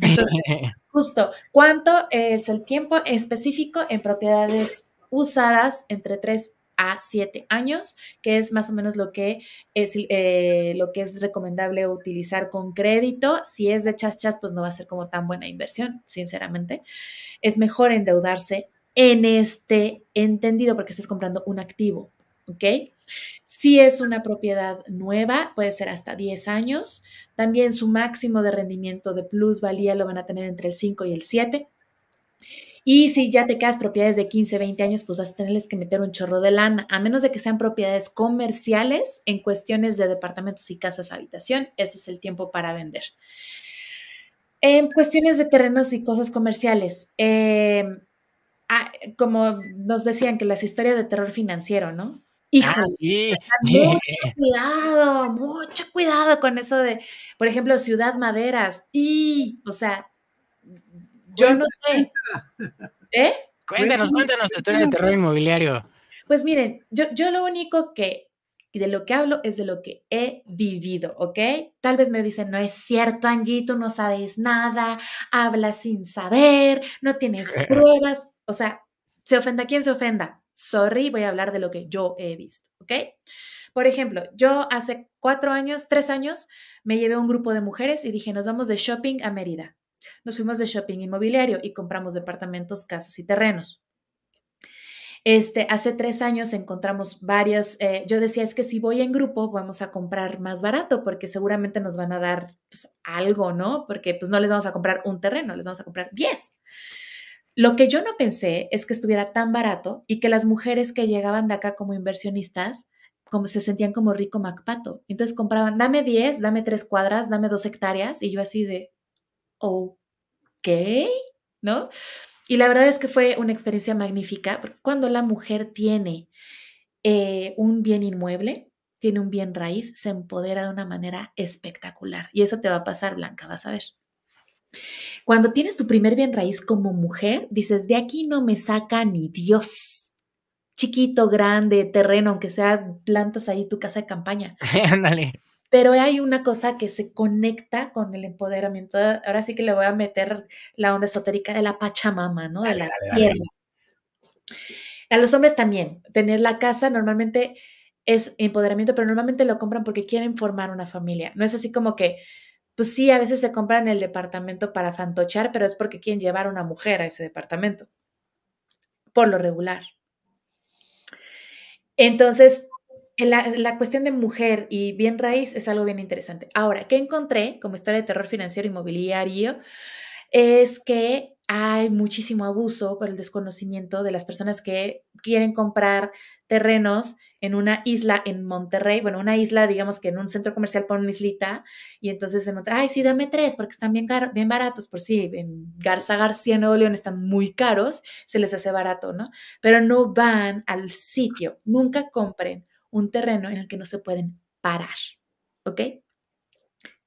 Entonces, justo, ¿cuánto es el tiempo específico en propiedades usadas entre 3 a 7 años, que es más o menos lo que es, eh, lo que es recomendable utilizar con crédito. Si es de chas chas, pues no va a ser como tan buena inversión, sinceramente. Es mejor endeudarse en este entendido porque estás comprando un activo, ¿ok? Si es una propiedad nueva, puede ser hasta 10 años. También su máximo de rendimiento de plusvalía lo van a tener entre el 5 y el 7. Y si ya te quedas propiedades de 15, 20 años, pues vas a tenerles que meter un chorro de lana, a menos de que sean propiedades comerciales en cuestiones de departamentos y casas habitación. Ese es el tiempo para vender. En cuestiones de terrenos y cosas comerciales, em, ah, como nos decían que las historias de terror financiero, ¿no? Ah, mucho cuidado, mucho cuidado con eso de, por ejemplo, Ciudad Maderas. Y, o sea, yo no sé. ¿Eh? Cuéntanos, cuéntanos la historia de terror inmobiliario. Pues miren, yo, yo lo único que de lo que hablo es de lo que he vivido, ¿ok? Tal vez me dicen, no es cierto, Angie, tú no sabes nada, hablas sin saber, no tienes pruebas. O sea, se ofenda quien se ofenda. Sorry, voy a hablar de lo que yo he visto, ¿ok? Por ejemplo, yo hace cuatro años, tres años, me llevé a un grupo de mujeres y dije, nos vamos de shopping a Mérida. Nos fuimos de shopping inmobiliario y compramos departamentos, casas y terrenos. Este, hace tres años encontramos varias, eh, yo decía, es que si voy en grupo vamos a comprar más barato porque seguramente nos van a dar pues, algo, ¿no? Porque pues no les vamos a comprar un terreno, les vamos a comprar 10. Lo que yo no pensé es que estuviera tan barato y que las mujeres que llegaban de acá como inversionistas como se sentían como rico Macpato. Entonces compraban, dame 10, dame 3 cuadras, dame 2 hectáreas y yo así de, ok, ¿no? Y la verdad es que fue una experiencia magnífica cuando la mujer tiene eh, un bien inmueble, tiene un bien raíz, se empodera de una manera espectacular. Y eso te va a pasar, Blanca, vas a ver. Cuando tienes tu primer bien raíz como mujer, dices, de aquí no me saca ni Dios. Chiquito, grande, terreno, aunque sea plantas ahí tu casa de campaña. Ándale. Pero hay una cosa que se conecta con el empoderamiento. Ahora sí que le voy a meter la onda esotérica de la Pachamama, ¿no? De la tierra. A los hombres también. Tener la casa normalmente es empoderamiento, pero normalmente lo compran porque quieren formar una familia. No es así como que, pues sí, a veces se compran el departamento para fantochar, pero es porque quieren llevar a una mujer a ese departamento. Por lo regular. Entonces, la, cuestión de mujer y bien raíz es algo bien interesante. Ahora, ¿qué encontré como historia de terror financiero inmobiliario? Es que hay muchísimo abuso por el desconocimiento de las personas que quieren comprar terrenos en una isla en Monterrey, bueno, una isla, digamos que en un centro comercial por una islita, y entonces en otra, ay, sí, dame tres, porque están bien, bien baratos, por sí, en Garza García, Nuevo León, están muy caros, se les hace barato, ¿no? Pero no van al sitio, nunca compren un terreno en el que no se pueden parar, ¿ok?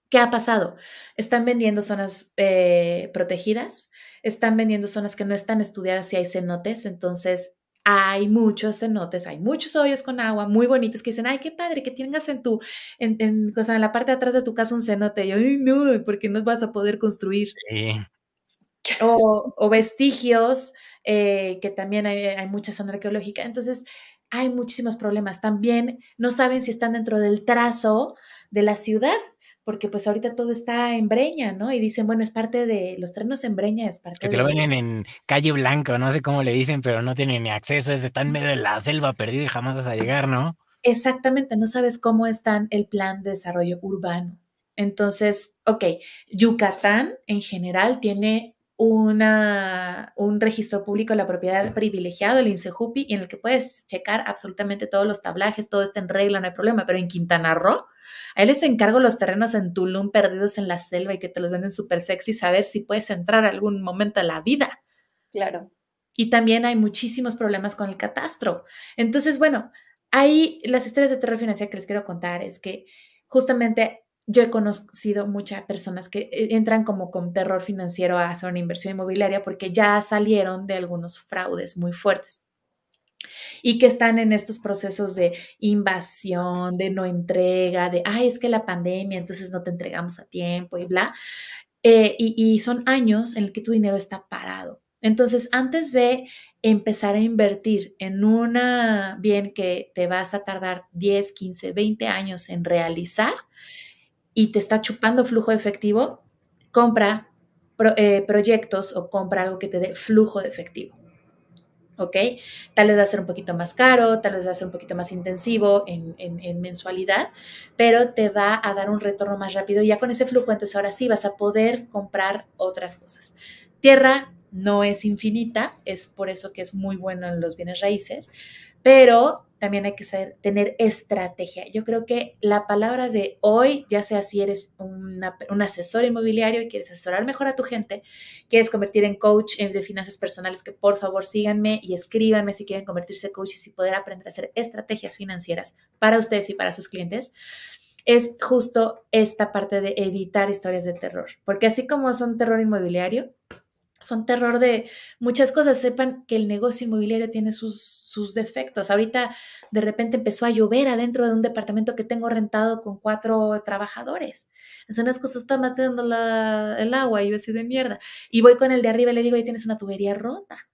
¿Qué ha pasado? Están vendiendo zonas eh, protegidas, están vendiendo zonas que no están estudiadas y hay cenotes, entonces hay muchos cenotes, hay muchos hoyos con agua muy bonitos que dicen, ay, qué padre que tengas en tu, en, en, en la parte de atrás de tu casa un cenote. Y yo, ay, no, porque no vas a poder construir. O, o, vestigios, eh, que también hay, hay mucha zona arqueológica. Entonces, hay muchísimos problemas. También no saben si están dentro del trazo de la ciudad, porque pues ahorita todo está en Breña, ¿no? Y dicen, bueno, es parte de los trenos en Breña, es parte que te lo ven en calle blanca, no sé cómo le dicen, pero no tienen ni acceso, es, está en medio de la selva perdido y jamás vas a llegar, ¿no? Exactamente, no sabes cómo está el plan de desarrollo urbano. Entonces, ok, Yucatán en general tiene una, un registro público de la propiedad privilegiado, el INSEJUPI, en el que puedes checar absolutamente todos los tablajes, todo está en regla, no hay problema, pero en Quintana Roo, a él les encargo los terrenos en Tulum perdidos en la selva y que te los venden súper sexy, saber si puedes entrar algún momento a la vida. Claro. Y también hay muchísimos problemas con el catastro. Entonces, bueno, ahí las historias de terror financiero que les quiero contar es que justamente yo he conocido muchas personas que eh, entran como con terror financiero a hacer una inversión inmobiliaria porque ya salieron de algunos fraudes muy fuertes y que están en estos procesos de invasión, de no entrega, de, ay, es que la pandemia, entonces no te entregamos a tiempo y bla. Eh, y, son años en el que tu dinero está parado. Entonces, antes de empezar a invertir en una bien que te vas a tardar 10, 15, 20 años en realizar, y te está chupando flujo de efectivo, compra eh, proyectos o compra algo que te dé flujo de efectivo. ¿Ok? Tal vez va a ser un poquito más caro, tal vez va a ser un poquito más intensivo en, en mensualidad, pero te va a dar un retorno más rápido. Y ya con ese flujo, entonces ahora sí vas a poder comprar otras cosas. Tierra no es infinita, es por eso que es muy bueno en los bienes raíces, pero también hay que tener estrategia. Yo creo que la palabra de hoy, ya sea si eres un asesor inmobiliario y quieres asesorar mejor a tu gente, quieres convertir en coach de finanzas personales, que por favor síganme y escríbanme si quieren convertirse en coaches y poder aprender a hacer estrategias financieras para ustedes y para sus clientes es justo esta parte de evitar historias de terror, porque así como son terror inmobiliario, son terror de muchas cosas. Sepan que el negocio inmobiliario tiene sus, sus, defectos. Ahorita de repente empezó a llover adentro de un departamento que tengo rentado con cuatro trabajadores. Entonces las cosas están matando el agua y yo así de mierda. Y voy con el de arriba y le digo, ahí tienes una tubería rota.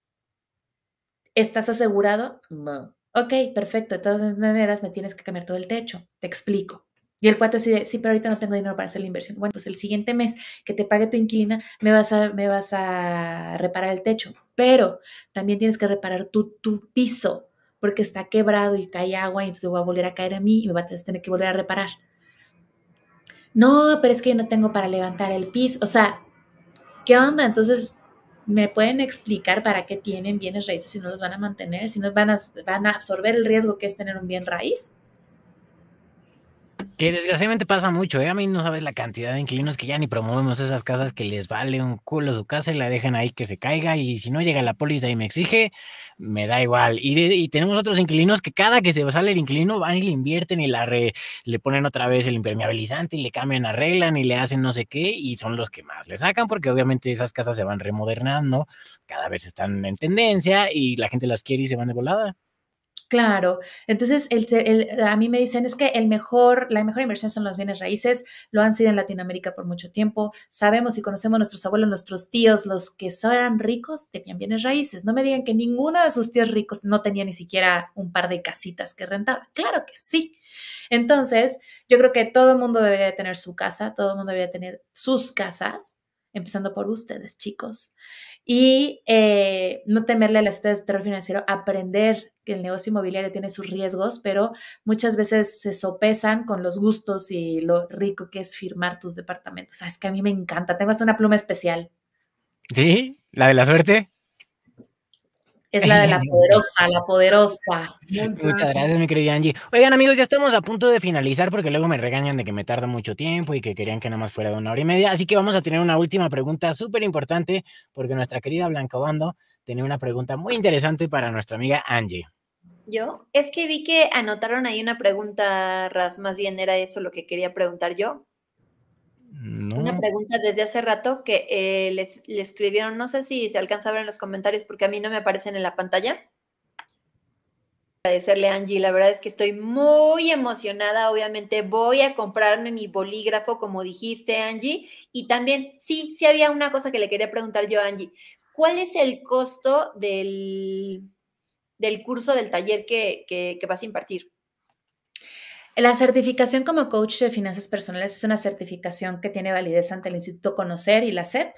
¿Estás asegurado? No. Ok, perfecto. De todas maneras me tienes que cambiar todo el techo. Te explico. Y el cuate así de, sí, pero ahorita no tengo dinero para hacer la inversión. Bueno, pues el siguiente mes que te pague tu inquilina, me vas a, me vas a reparar el techo. Pero también tienes que reparar tu, tu piso, porque está quebrado y cae agua y entonces va a volver a caer a mí y me vas a tener que volver a reparar. No, pero es que yo no tengo para levantar el piso. O sea, ¿qué onda? Entonces, ¿me pueden explicar para qué tienen bienes raíces si no los van a mantener? Si no van a, van a absorber el riesgo que es tener un bien raíz. Que desgraciadamente pasa mucho, ¿eh? A mí no sabes la cantidad de inquilinos que ya ni promovemos esas casas que les vale un culo su casa y la dejan ahí que se caiga y si no llega la póliza y me exige, me da igual. Y, y tenemos otros inquilinos que cada que se sale el inquilino van y le invierten y la re, le ponen otra vez el impermeabilizante y le cambian, arreglan y le hacen no sé qué y son los que más le sacan porque obviamente esas casas se van remodernando, cada vez están en tendencia y la gente las quiere y se van de volada. Claro, entonces a mí me dicen es que el mejor, la mejor inversión son los bienes raíces, lo han sido en Latinoamérica por mucho tiempo, sabemos y conocemos a nuestros abuelos, nuestros tíos, los que eran ricos tenían bienes raíces, no me digan que ninguno de sus tíos ricos no tenía ni siquiera un par de casitas que rentaba, claro que sí. Entonces, yo creo que todo el mundo debería tener su casa, todo el mundo debería tener sus casas, empezando por ustedes, chicos y eh, no temerle a las historias de terror financiero, aprender que el negocio inmobiliario tiene sus riesgos, pero muchas veces se sopesan con los gustos y lo rico que es firmar tus departamentos. es que a mí me encanta, tengo hasta una pluma especial. ¿Sí? ¿La de la suerte? Es la de la poderosa, la poderosa. Muchas gracias, mi querida Angie. Oigan, amigos, ya estamos a punto de finalizar porque luego me regañan de que me tarda mucho tiempo y que querían que nada más fuera de una hora y media. Así que vamos a tener una última pregunta súper importante porque nuestra querida Blanca Obando tenía una pregunta muy interesante para nuestra amiga Angie. Yo, es que vi que anotaron ahí una pregunta, Raz, más bien era eso lo que quería preguntar yo. Una pregunta desde hace rato que eh, les, le escribieron, no sé si se alcanza a ver en los comentarios porque a mí no me aparecen en la pantalla. Agradecerle a Angie, la verdad es que estoy muy emocionada, obviamente voy a comprarme mi bolígrafo como dijiste Angie y también, sí, sí había una cosa que le quería preguntar yo a Angie, ¿cuál es el costo del, del curso, del taller que, que vas a impartir? La certificación como coach de finanzas personales es una certificación que tiene validez ante el Instituto Conocer y la SEP,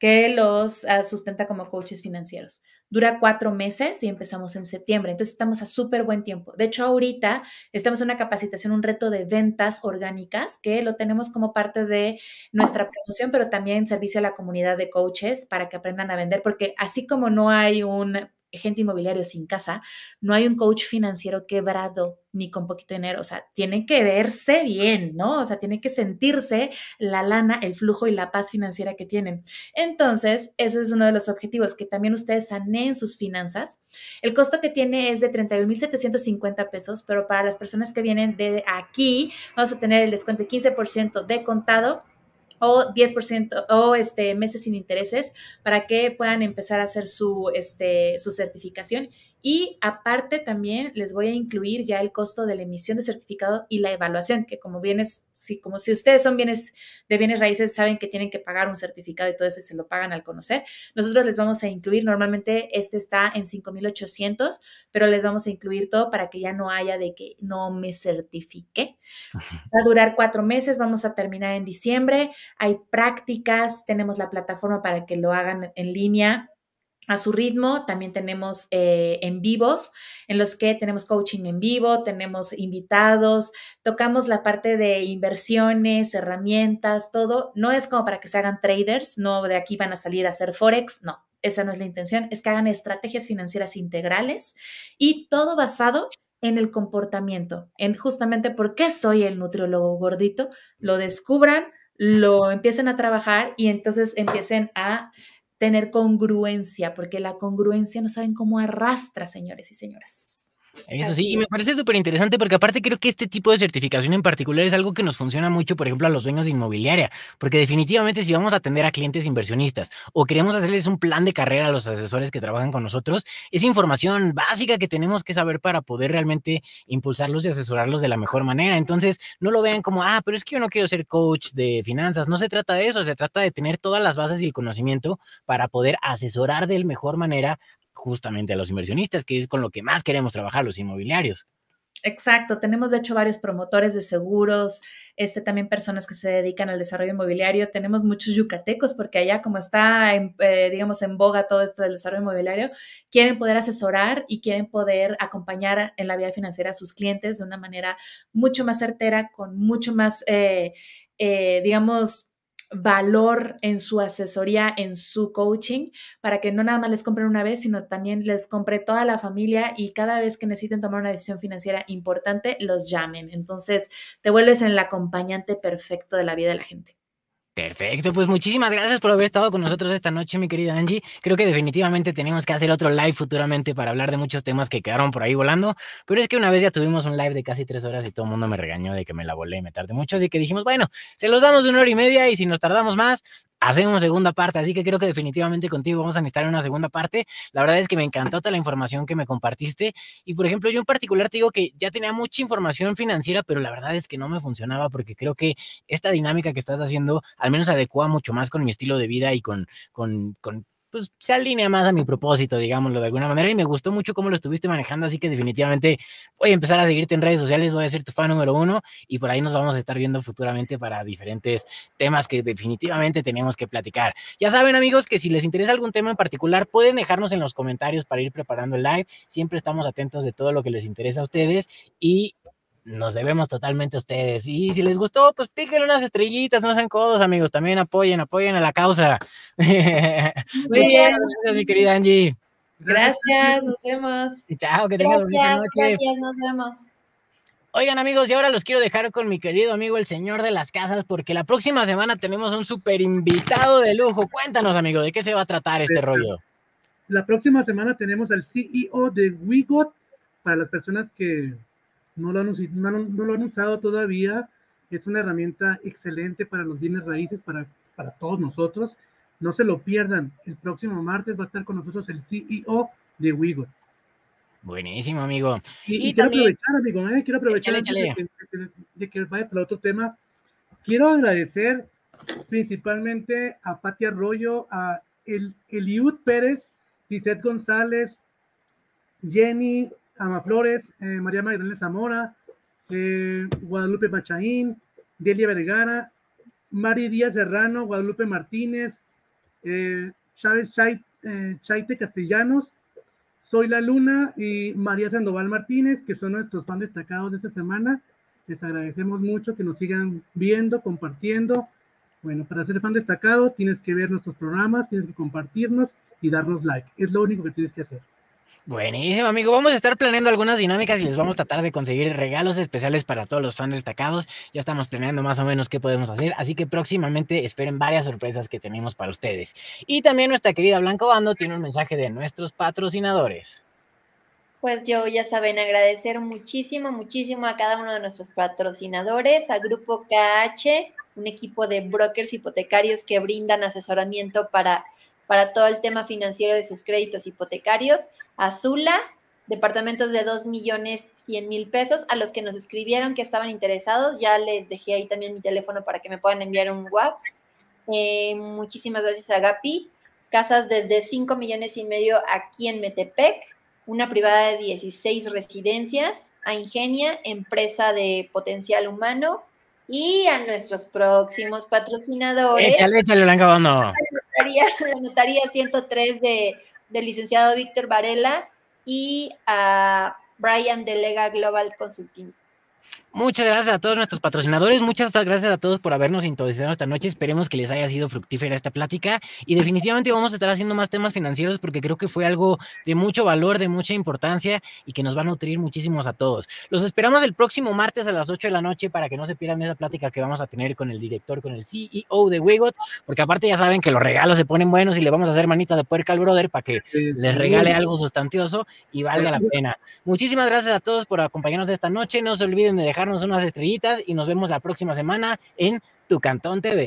que los ah, sustenta como coaches financieros. Dura cuatro meses y empezamos en septiembre, entonces estamos a súper buen tiempo. De hecho, ahorita estamos en una capacitación, un reto de ventas orgánicas, que lo tenemos como parte de nuestra promoción, pero también en servicio a la comunidad de coaches para que aprendan a vender, porque así como no hay un agente inmobiliario sin casa, no hay un coach financiero quebrado ni con poquito dinero, o sea, tiene que verse bien, ¿no? O sea, tiene que sentirse la lana, el flujo y la paz financiera que tienen. Entonces, ese es uno de los objetivos, que también ustedes saneen sus finanzas. El costo que tiene es de 31.750 pesos, pero para las personas que vienen de aquí, vamos a tener el descuento de 15% de contado o 10% o este, meses sin intereses para que puedan empezar a hacer su, este, su certificación y aparte también les voy a incluir ya el costo de la emisión de certificado y la evaluación, que como bienes, si, como si ustedes son bienes de bienes raíces, saben que tienen que pagar un certificado y todo eso y se lo pagan al conocer. Nosotros les vamos a incluir, normalmente este está en 5,800, pero les vamos a incluir todo para que ya no haya de que no me certifique. Va a durar cuatro meses, vamos a terminar en diciembre. Hay prácticas, tenemos la plataforma para que lo hagan en línea a su ritmo. También tenemos eh, en vivos, en los que tenemos coaching en vivo, tenemos invitados, tocamos la parte de inversiones, herramientas, todo. No es como para que se hagan traders, no de aquí van a salir a hacer forex, no. Esa no es la intención, es que hagan estrategias financieras integrales y todo basado en el comportamiento, en justamente por qué soy el nutriólogo gordito, lo descubran, lo empiecen a trabajar y entonces empiecen a tener congruencia, porque la congruencia no saben cómo arrastra, señores y señoras. Eso sí, y me parece súper interesante porque aparte creo que este tipo de certificación en particular es algo que nos funciona mucho, por ejemplo, a los dueños de inmobiliaria, porque definitivamente si vamos a atender a clientes inversionistas o queremos hacerles un plan de carrera a los asesores que trabajan con nosotros, es información básica que tenemos que saber para poder realmente impulsarlos y asesorarlos de la mejor manera. Entonces, no lo vean como, ah, pero es que yo no quiero ser coach de finanzas, no se trata de eso, se trata de tener todas las bases y el conocimiento para poder asesorar de la mejor manera justamente a los inversionistas, que es con lo que más queremos trabajar los inmobiliarios. Exacto, tenemos de hecho varios promotores de seguros, este, también personas que se dedican al desarrollo inmobiliario, tenemos muchos yucatecos porque allá como está, en, eh, digamos, en boga todo esto del desarrollo inmobiliario, quieren poder asesorar y quieren poder acompañar en la vida financiera a sus clientes de una manera mucho más certera, con mucho más, eh, eh, digamos, valor en su asesoría, en su coaching, para que no nada más les compren una vez, sino también les compre toda la familia y cada vez que necesiten tomar una decisión financiera importante, los llamen. Entonces, te vuelves en el acompañante perfecto de la vida de la gente. Perfecto, pues muchísimas gracias por haber estado con nosotros esta noche, mi querida Angie. Creo que definitivamente tenemos que hacer otro live futuramente para hablar de muchos temas que quedaron por ahí volando, pero es que una vez ya tuvimos un live de casi tres horas y todo el mundo me regañó de que me la volé y me tardé mucho, así que dijimos, bueno, se los damos una hora y media y si nos tardamos más, hacemos segunda parte, así que creo que definitivamente contigo vamos a necesitar una segunda parte. La verdad es que me encantó toda la información que me compartiste y por ejemplo yo en particular te digo que ya tenía mucha información financiera, pero la verdad es que no me funcionaba porque creo que esta dinámica que estás haciendo al menos adecua mucho más con mi estilo de vida y con, con, con pues se alinea más a mi propósito, digámoslo de alguna manera, y me gustó mucho cómo lo estuviste manejando, así que definitivamente voy a empezar a seguirte en redes sociales, voy a ser tu fan número uno, y por ahí nos vamos a estar viendo futuramente para diferentes temas que definitivamente tenemos que platicar. Ya saben, amigos, que si les interesa algún tema en particular, pueden dejarnos en los comentarios para ir preparando el live, siempre estamos atentos de todo lo que les interesa a ustedes, y nos debemos totalmente a ustedes. Y si les gustó, pues píquenle unas estrellitas, no sean codos, amigos. También apoyen, apoyen a la causa. Muy bien, gracias, mi querida Angie. Gracias, nos vemos. chao, que tengan buena noche. Gracias, nos vemos. Oigan amigos, y ahora los quiero dejar con mi querido amigo el señor de las casas, porque la próxima semana tenemos un súper invitado de lujo. Cuéntanos, amigo, ¿de qué se va a tratar este rollo? La próxima semana tenemos al CEO de WeGot, para las personas que no lo, han, no, no lo han usado todavía. Es una herramienta excelente para los bienes raíces, para, para todos nosotros. No se lo pierdan. El próximo martes va a estar con nosotros el CEO de Wigo. Buenísimo, amigo. Y, quiero aprovechar, amigo, ¿eh? quiero aprovechar De, que, vaya para otro tema. Quiero agradecer principalmente a Pati Arroyo, a el, Eliud Pérez, Lizeth González, Jenny, Ama Flores, eh, María Magdalena Zamora, eh, Guadalupe Pachaín, Delia Vergara, Mari Díaz Serrano, Guadalupe Martínez, eh, Chávez Chaite Castellanos, Soy la Luna y María Sandoval Martínez, que son nuestros fans destacados de esta semana. Les agradecemos mucho que nos sigan viendo, compartiendo. Bueno, para ser fan destacado tienes que ver nuestros programas, tienes que compartirnos y darnos like. Es lo único que tienes que hacer. Buenísimo, amigo. Vamos a estar planeando algunas dinámicas y les vamos a tratar de conseguir regalos especiales para todos los fans destacados. Ya estamos planeando más o menos qué podemos hacer, así que próximamente esperen varias sorpresas que tenemos para ustedes. Y también nuestra querida Blanco Bando tiene un mensaje de nuestros patrocinadores. Pues yo ya saben agradecer muchísimo, muchísimo a cada uno de nuestros patrocinadores, a Grupo KH, un equipo de brokers hipotecarios que brindan asesoramiento para para todo el tema financiero de sus créditos hipotecarios. Azula, departamentos de 2 millones 100 mil pesos. A los que nos escribieron que estaban interesados, ya les dejé ahí también mi teléfono para que me puedan enviar un WhatsApp. Eh, muchísimas gracias a Gapi. Casas desde 5 millones y medio aquí en Metepec. Una privada de 16 residencias. A Ingenia, empresa de potencial humano y a nuestros próximos patrocinadores. Échale, échale, Blanca Bono. La notaría, la notaría 103 de, del licenciado Víctor Varela y a Brian Delega Global Consulting. Muchas gracias a todos nuestros patrocinadores, muchas gracias a todos por habernos sintonizado esta noche. Esperemos que les haya sido fructífera esta plática y definitivamente vamos a estar haciendo más temas financieros porque creo que fue algo de mucho valor, de mucha importancia y que nos va a nutrir muchísimos a todos. Los esperamos el próximo martes a las 8 de la noche para que no se pierdan esa plática que vamos a tener con el director, con el CEO de Wigot, porque aparte ya saben que los regalos se ponen buenos y le vamos a hacer manita de puerca al brother para que les regale algo sustancioso y valga la pena. Muchísimas gracias a todos por acompañarnos esta noche. No se olviden de dejarnos unas estrellitas y nos vemos la próxima semana en Tu Cantón TV.